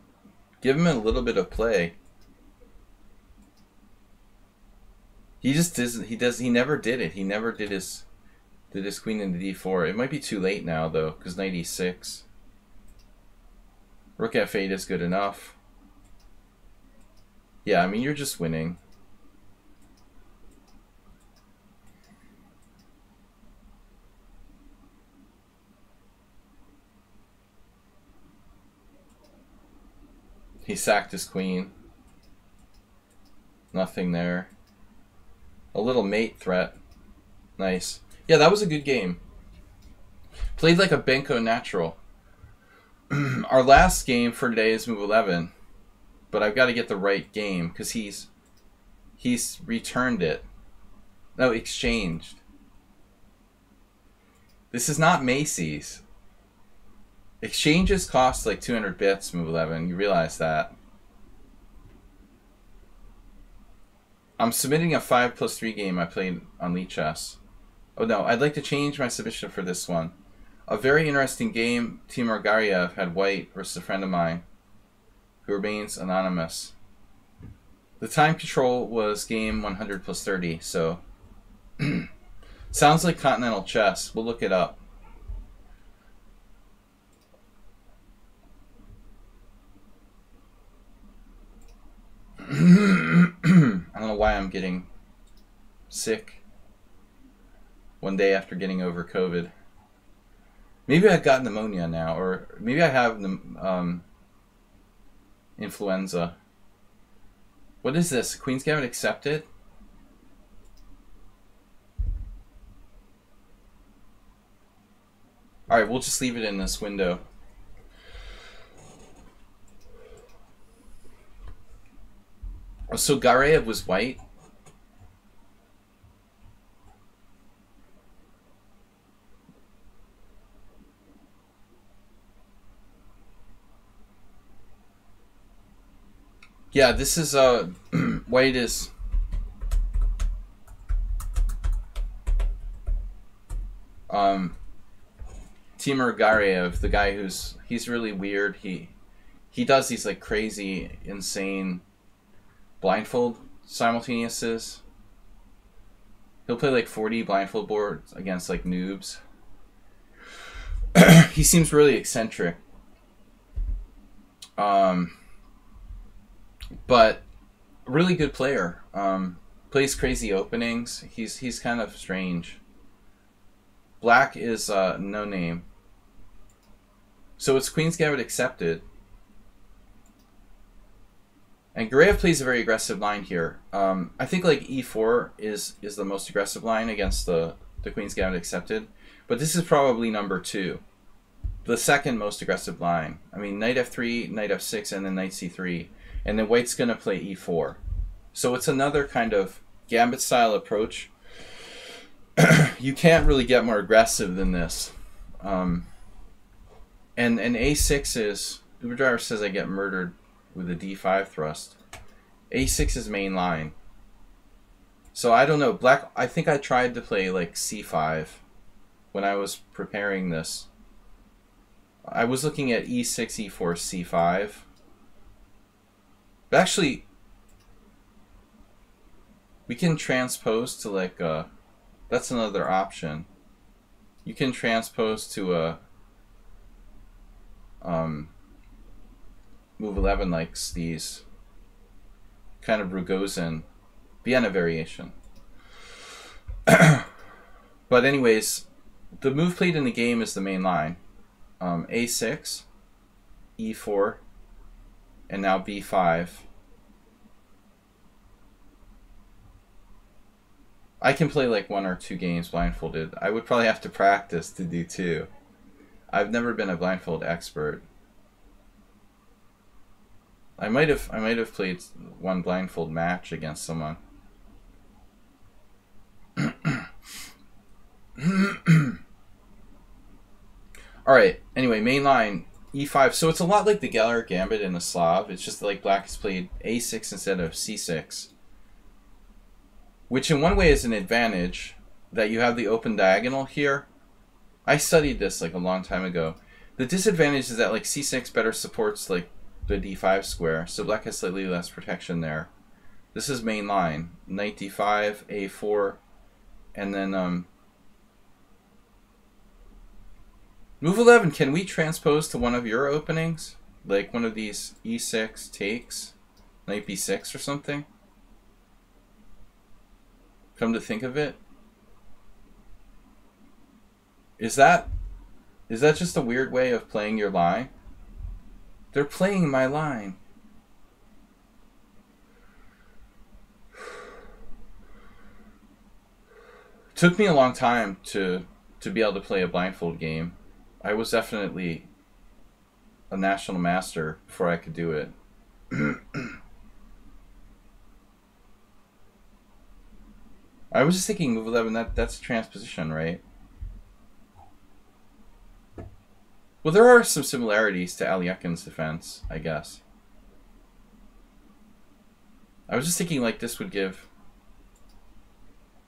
Give him a little bit of play. He just doesn't. He does. He never did it. He never did his did his queen into d4. It might be too late now though, because knight e6. Rook f8 is good enough. Yeah, I mean you're just winning. He sacked his queen. Nothing there. A little mate threat. Nice. Yeah, that was a good game. Played like a Benko natural. Our last game for today is move 11. But I've got to get the right game because he's he's returned it. No, exchanged. This is not Macy's. Exchanges cost like 200 bits, Move 11. You realize that. I'm submitting a 5 plus 3 game I played on Lichess. Oh no, I'd like to change my submission for this one. A very interesting game Timur Gareev had white versus a friend of mine who remains anonymous. The time control was game 100 plus 30, so sounds like continental chess. We'll look it up. I don't know why I'm getting sick one day after getting over COVID. Maybe I've got pneumonia now, or maybe I have um, influenza. What is this? Queen's Gambit accepted? Alright, we'll just leave it in this window. So Gareev was white? Yeah, this is uh white is um Timur Gareev, the guy who's he's really weird. He he does these like crazy, insane blindfold simultaneouses. He'll play like 40 blindfold boards against like noobs. he seems really eccentric. Um but really good player. Um, plays crazy openings. He's he's kind of strange. Black is uh, no name. So it's Queen's Gambit accepted. And Gareev plays a very aggressive line here. Um, I think like e4 is is the most aggressive line against the, the Queen's Gambit accepted. But this is probably number two. The second most aggressive line. I mean, knight f3, knight f6, and then knight c3 and then white's going to play e4. So it's another kind of gambit style approach. you can't really get more aggressive than this. Um, and and a6 is Uber Driver says I get murdered with a d5 thrust. a6 is main line. So I don't know. Black. I think I tried to play like c5 when I was preparing this. I was looking at e6, e4, c5 but actually, we can transpose to like a, uh, that's another option. You can transpose to a um, move 11 likes these kind of Ragozin Vienna variation. but anyways, the move played in the game is the main line. Um, A6, E4, and now b5. I can play like one or two games blindfolded. I would probably have to practice to do two. I've never been a blindfold expert. I might have I might have played one blindfold match against someone. All right. Anyway, main line e5. So it's a lot like the Geller Gambit in the Slav. It's just like black has played a6 instead of c6. Which in one way is an advantage that you have the open diagonal here. I studied this like a long time ago. The disadvantage is that like c6 better supports like the d5 square, so black has slightly less protection there. This is main line. Knight d5, a4, and then um, Move 11, can we transpose to one of your openings? Like one of these e6 takes? Knight b6 or something? Come to think of it? Is that... Is that just a weird way of playing your line? They're playing my line. took me a long time to to be able to play a blindfold game. I was definitely a national master before I could do it. I was just thinking move 11, that, that's transposition, right? Well, there are some similarities to Alekhine's defense, I guess. I was just thinking like this would give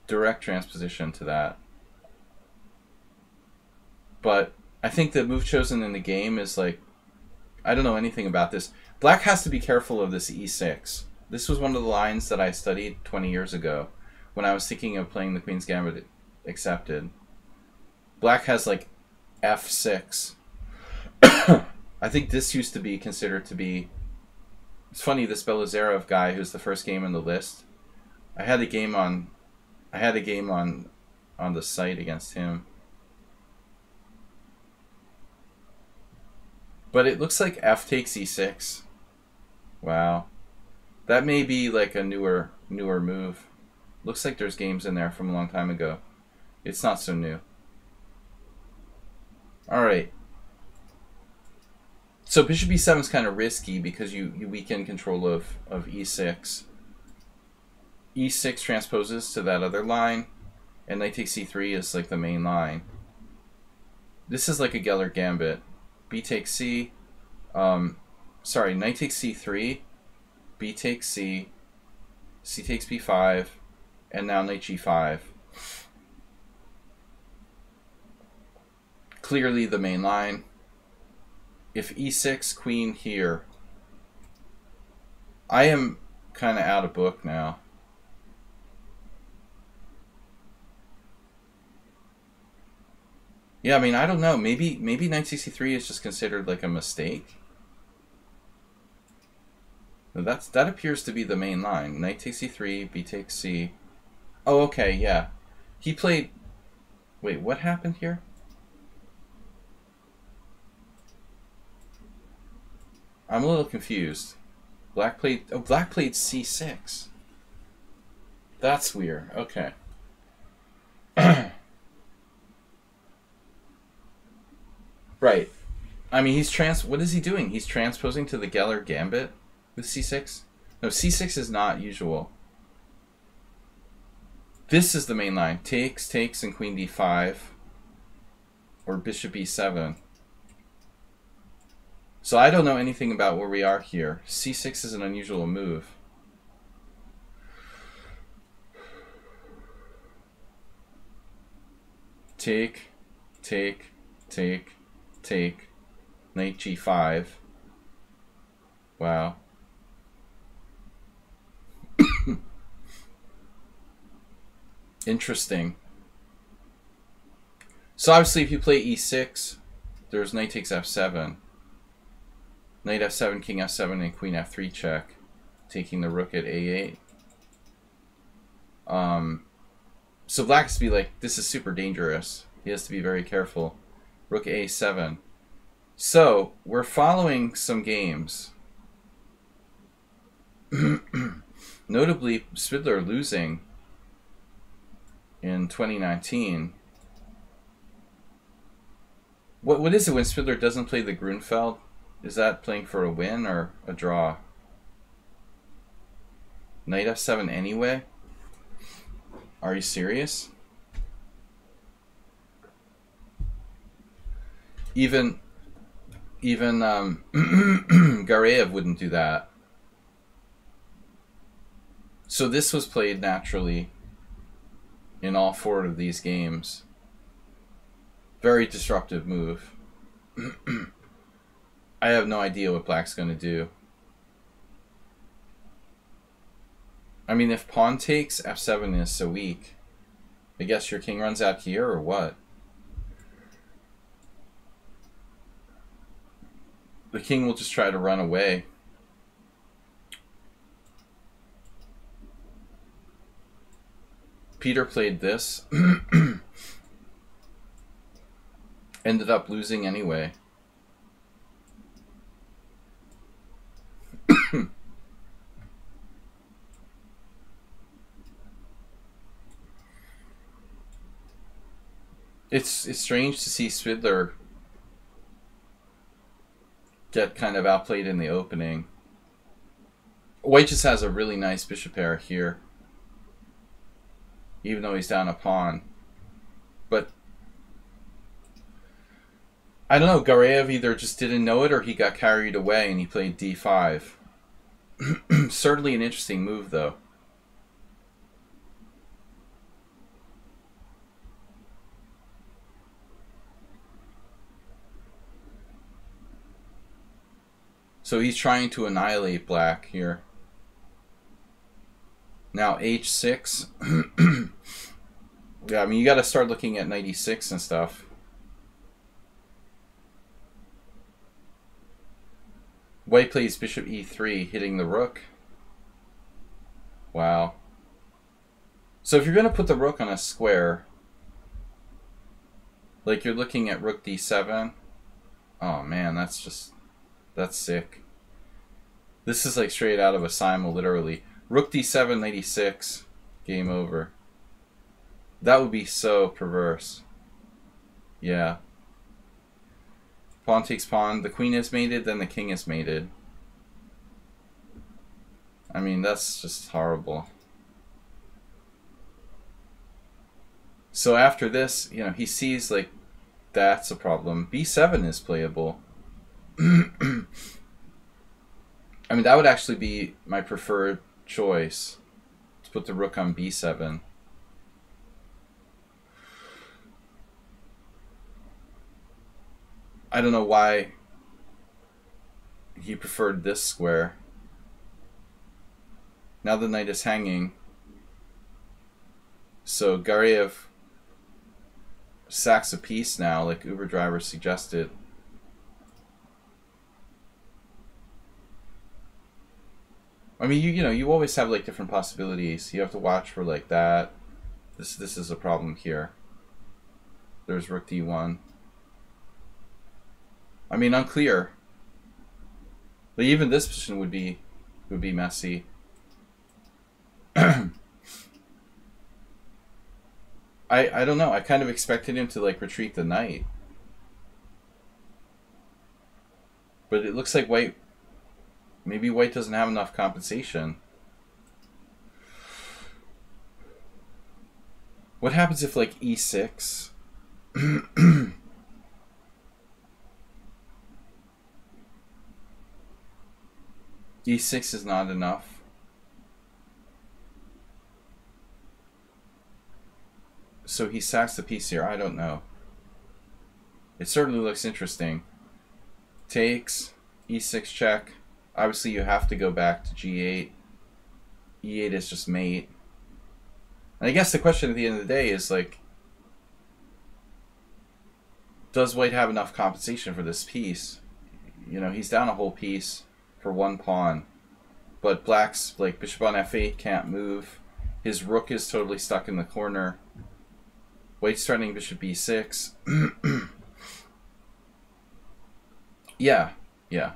direct transposition to that. But I think the move chosen in the game is like I don't know anything about this. Black has to be careful of this e6. This This was one of the lines that I studied 20 years ago when I was thinking of playing the Queen's Gambit accepted. Black has like f6. I think this used to be considered to be. It's funny, this Belozerov guy, who's the first game on the list. I had a game on. I had a game on, on the site against him. But it looks like f takes e6. Wow. That may be like a newer newer move. Looks like there's games in there from a long time ago. It's not so new. Alright. So bishop e7 is kind of risky because you, you weaken control of, of e6. e6 transposes to that other line, and knight takes c3 is like the main line. This is like a Geller gambit b takes c. Um, sorry, knight takes c3, b takes c, c takes b5, and now knight g5. Clearly the main line. If e6, queen here, I am kind of out of book now. Yeah, I mean, I don't know. Maybe maybe 963 is just considered like a mistake. That's that appears to be the main line. Knight takes c3, b takes c. Oh, okay, yeah. He played. Wait, what happened here? I'm a little confused. Black played. Oh, black played c6. That's weird. Okay. Right. I mean, he's trans. What is he doing? He's transposing to the Geller Gambit with c6. No, c6 is not usual. This is the main line. Takes, takes, and queen d5. Or bishop e7. So I don't know anything about where we are here. c6 is an unusual move. Take, take, take, take knight g5. Wow. Interesting. So obviously if you play e6, there's knight takes f7. Knight f7, king f7, and queen f3 check, taking the rook at a8. Um, so black has to be like, this is super dangerous. He has to be very careful rook a7. So, we're following some games. Notably, Svidler losing in 2019. What What is it when Svidler doesn't play the Grunfeld? Is that playing for a win or a draw? Knight f7 anyway? Are you serious? even even um, Gareev wouldn't do that. So this was played naturally in all four of these games. Very disruptive move. I have no idea what black's going to do. I mean, if pawn takes, f7 is so weak. I guess your king runs out here, or what? the king will just try to run away. Peter played this. Ended up losing anyway. It's it's strange to see Svidler get kind of outplayed in the opening. White just has a really nice bishop pair here. Even though he's down a pawn. But I don't know, Gareev either just didn't know it or he got carried away and he played d5. Certainly an interesting move though. So he's trying to annihilate black here. Now h6. yeah, I mean, you got to start looking at 96 and stuff. White plays bishop e3, hitting the rook. Wow. So if you're going to put the rook on a square, like you're looking at rook d7, oh man, that's just, that's sick. This is like straight out of a simul, literally. Rook d7, 96, game over. That would be so perverse. Yeah. Pawn takes pawn, the queen is mated, then the king is mated. I mean, that's just horrible. So after this, you know, he sees like that's a problem. B7 is playable. I mean, that would actually be my preferred choice to put the rook on B7. I don't know why he preferred this square. Now the knight is hanging. So Gareev sacks a piece now, like Uber Driver suggested. I mean, you you know, you always have like different possibilities. You have to watch for like that. This this is a problem here. There's Rook D1. I mean, unclear. But even this position would be would be messy. I I don't know. I kind of expected him to like retreat the knight. But it looks like white maybe white doesn't have enough compensation. What happens if like e6 e6 is not enough. So he sacks the piece here. I don't know. It certainly looks interesting. Takes, e6 check. Obviously you have to go back to g8. e8 is just mate. And I guess the question at the end of the day is like, does white have enough compensation for this piece? You know, he's down a whole piece for one pawn. But black's, like, bishop on f8 can't move. His rook is totally stuck in the corner. White's starting bishop b6. yeah, yeah.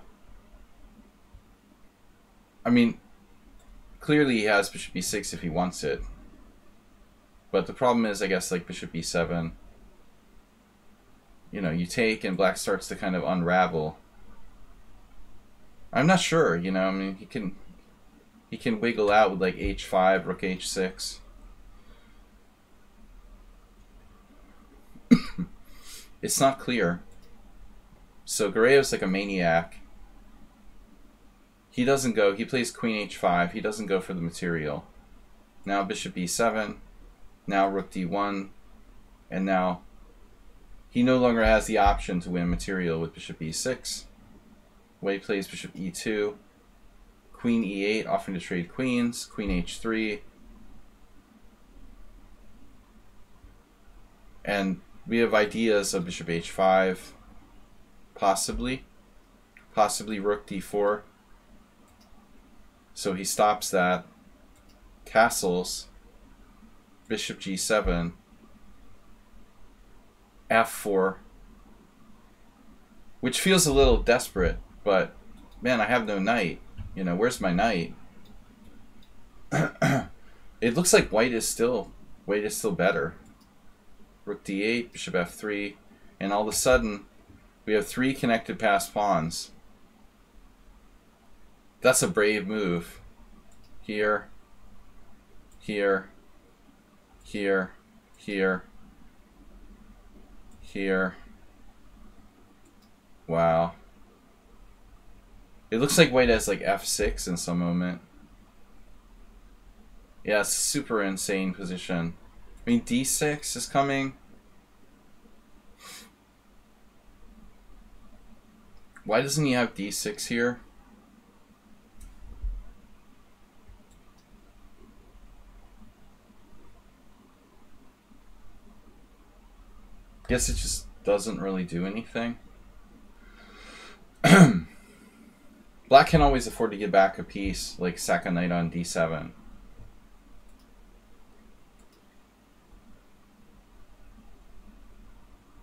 I mean, clearly he has bishop b6 if he wants it. But the problem is, I guess, like bishop b7. You know, you take and black starts to kind of unravel. I'm not sure. You know, I mean, he can he can wiggle out with like h5, rook h6. it's not clear. So Gareev's like a maniac. He doesn't go. He plays queen h5. He doesn't go for the material. Now bishop e7. Now rook d1. And now he no longer has the option to win material with bishop e6. White plays bishop e2, queen e8, offering to trade queens, queen h3. And we have ideas of bishop h5, possibly. Possibly rook d4. So he stops that. Castles, bishop g7, f4, which feels a little desperate but man, I have no knight. You know, where's my knight? it looks like white is still white is still better. Rook d8, bishop f3, and all of a sudden we have three connected passed pawns. That's a brave move. Here, here, here, here, here. Wow. It looks like White has like F6 in some moment. Yeah, it's a super insane position. I mean, D6 is coming. Why doesn't he have D6 here? Guess it just doesn't really do anything. Black can always afford to give back a piece, like second knight on d7.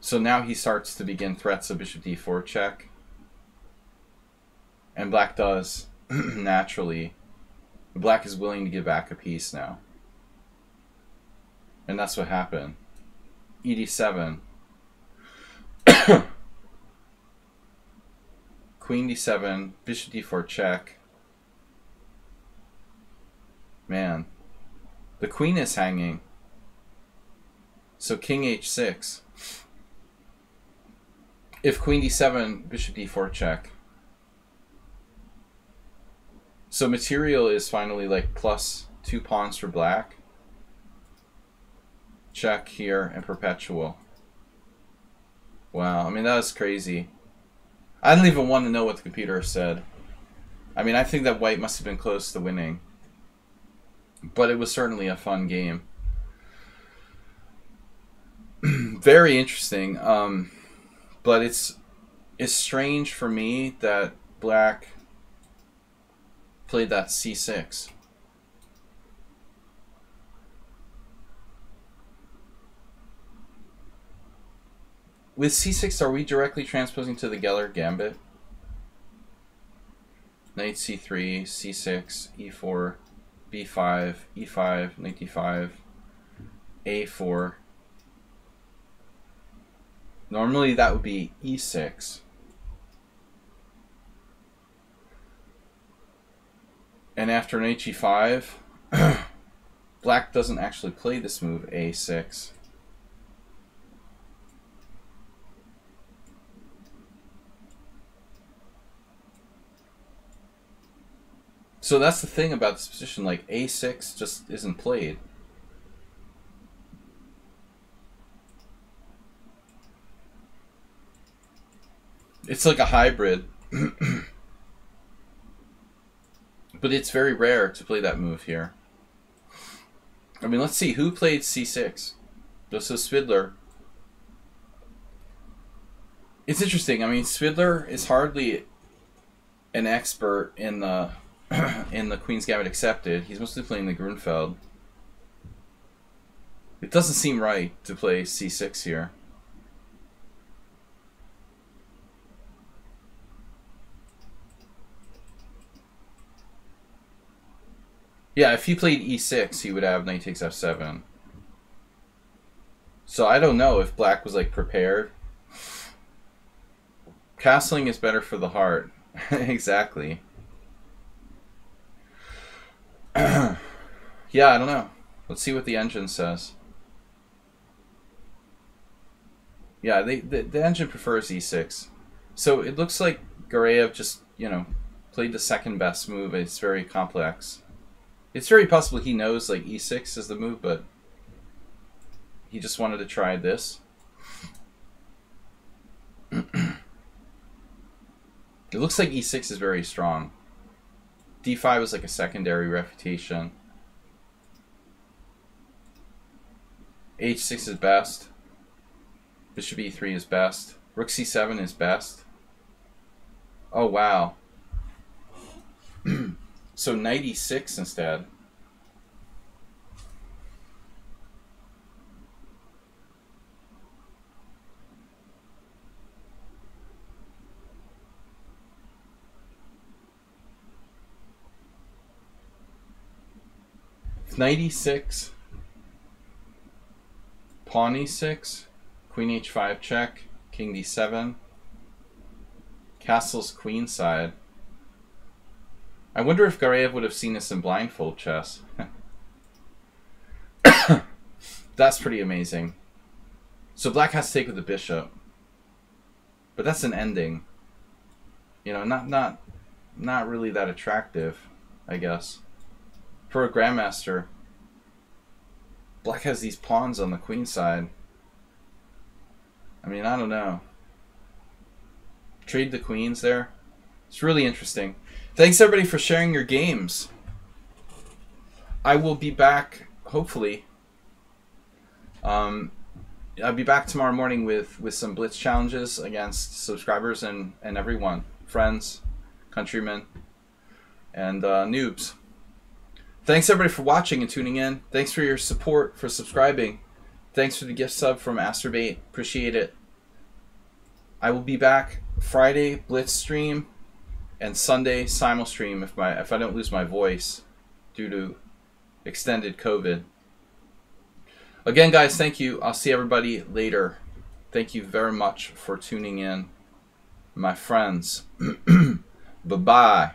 So now he starts to begin threats of bishop d4 check. And black does, naturally. Black is willing to give back a piece now. And that's what happened. ed7. Queen d7, bishop d4 check. Man. The queen is hanging. So king h6. If queen d7, bishop d4 check. So material is finally like plus two pawns for black. Check here and perpetual. Wow, I mean that was crazy. I don't even want to know what the computer said. I mean, I think that white must have been close to winning. But it was certainly a fun game. Very interesting. Um, but it's it's strange for me that black played that c6. With c6, are we directly transposing to the Geller gambit? Knight c3, c6, e4, b5, e5, knight d5, a4, Normally that would be e6. And after an he5, black doesn't actually play this move, a6. So that's the thing about this position, like a6 just isn't played. It's like a hybrid. but it's very rare to play that move here. I mean, let's see. Who played c6? This is Svidler. It's interesting. I mean, Svidler is hardly an expert in the in the Queen's Gambit accepted. He's mostly playing the Grunfeld. It doesn't seem right to play c6 here. Yeah, if he played e6, he would have knight takes f7. So I don't know if black was like prepared. Castling is better for the heart. exactly. yeah, I don't know. Let's see what the engine says. Yeah, they, the, the engine prefers e6. So it looks like Gareev just, you know, played the second best move. It's very complex. It's very possible he knows like e6 is the move, but he just wanted to try this. it looks like e6 is very strong. D5 is like a secondary refutation. h6 is best. Bishop e3 is best. Rook c7 is best. Oh, wow. So knight e6 instead. Knight e6, pawn e6, queen h5 check, king d7, castle's queen side. I wonder if Gareev would have seen this in blindfold chess. that's pretty amazing. So black has to take with the bishop. But that's an ending. You know, not not not really that attractive, I guess. For a grandmaster, black has these pawns on the queen side. I mean, I don't know. Trade the queens there. It's really interesting. Thanks everybody for sharing your games. I will be back hopefully um, I'll be back tomorrow morning with with some blitz challenges against subscribers and and everyone, friends, countrymen, and uh, noobs. Thanks everybody for watching and tuning in. Thanks for your support for subscribing. Thanks for the gift sub from Asterbate. Appreciate it. I will be back Friday Blitz stream and Sunday simul stream if my if I don't lose my voice due to extended COVID. Again, guys, thank you. I'll see everybody later. Thank you very much for tuning in, my friends. bye bye.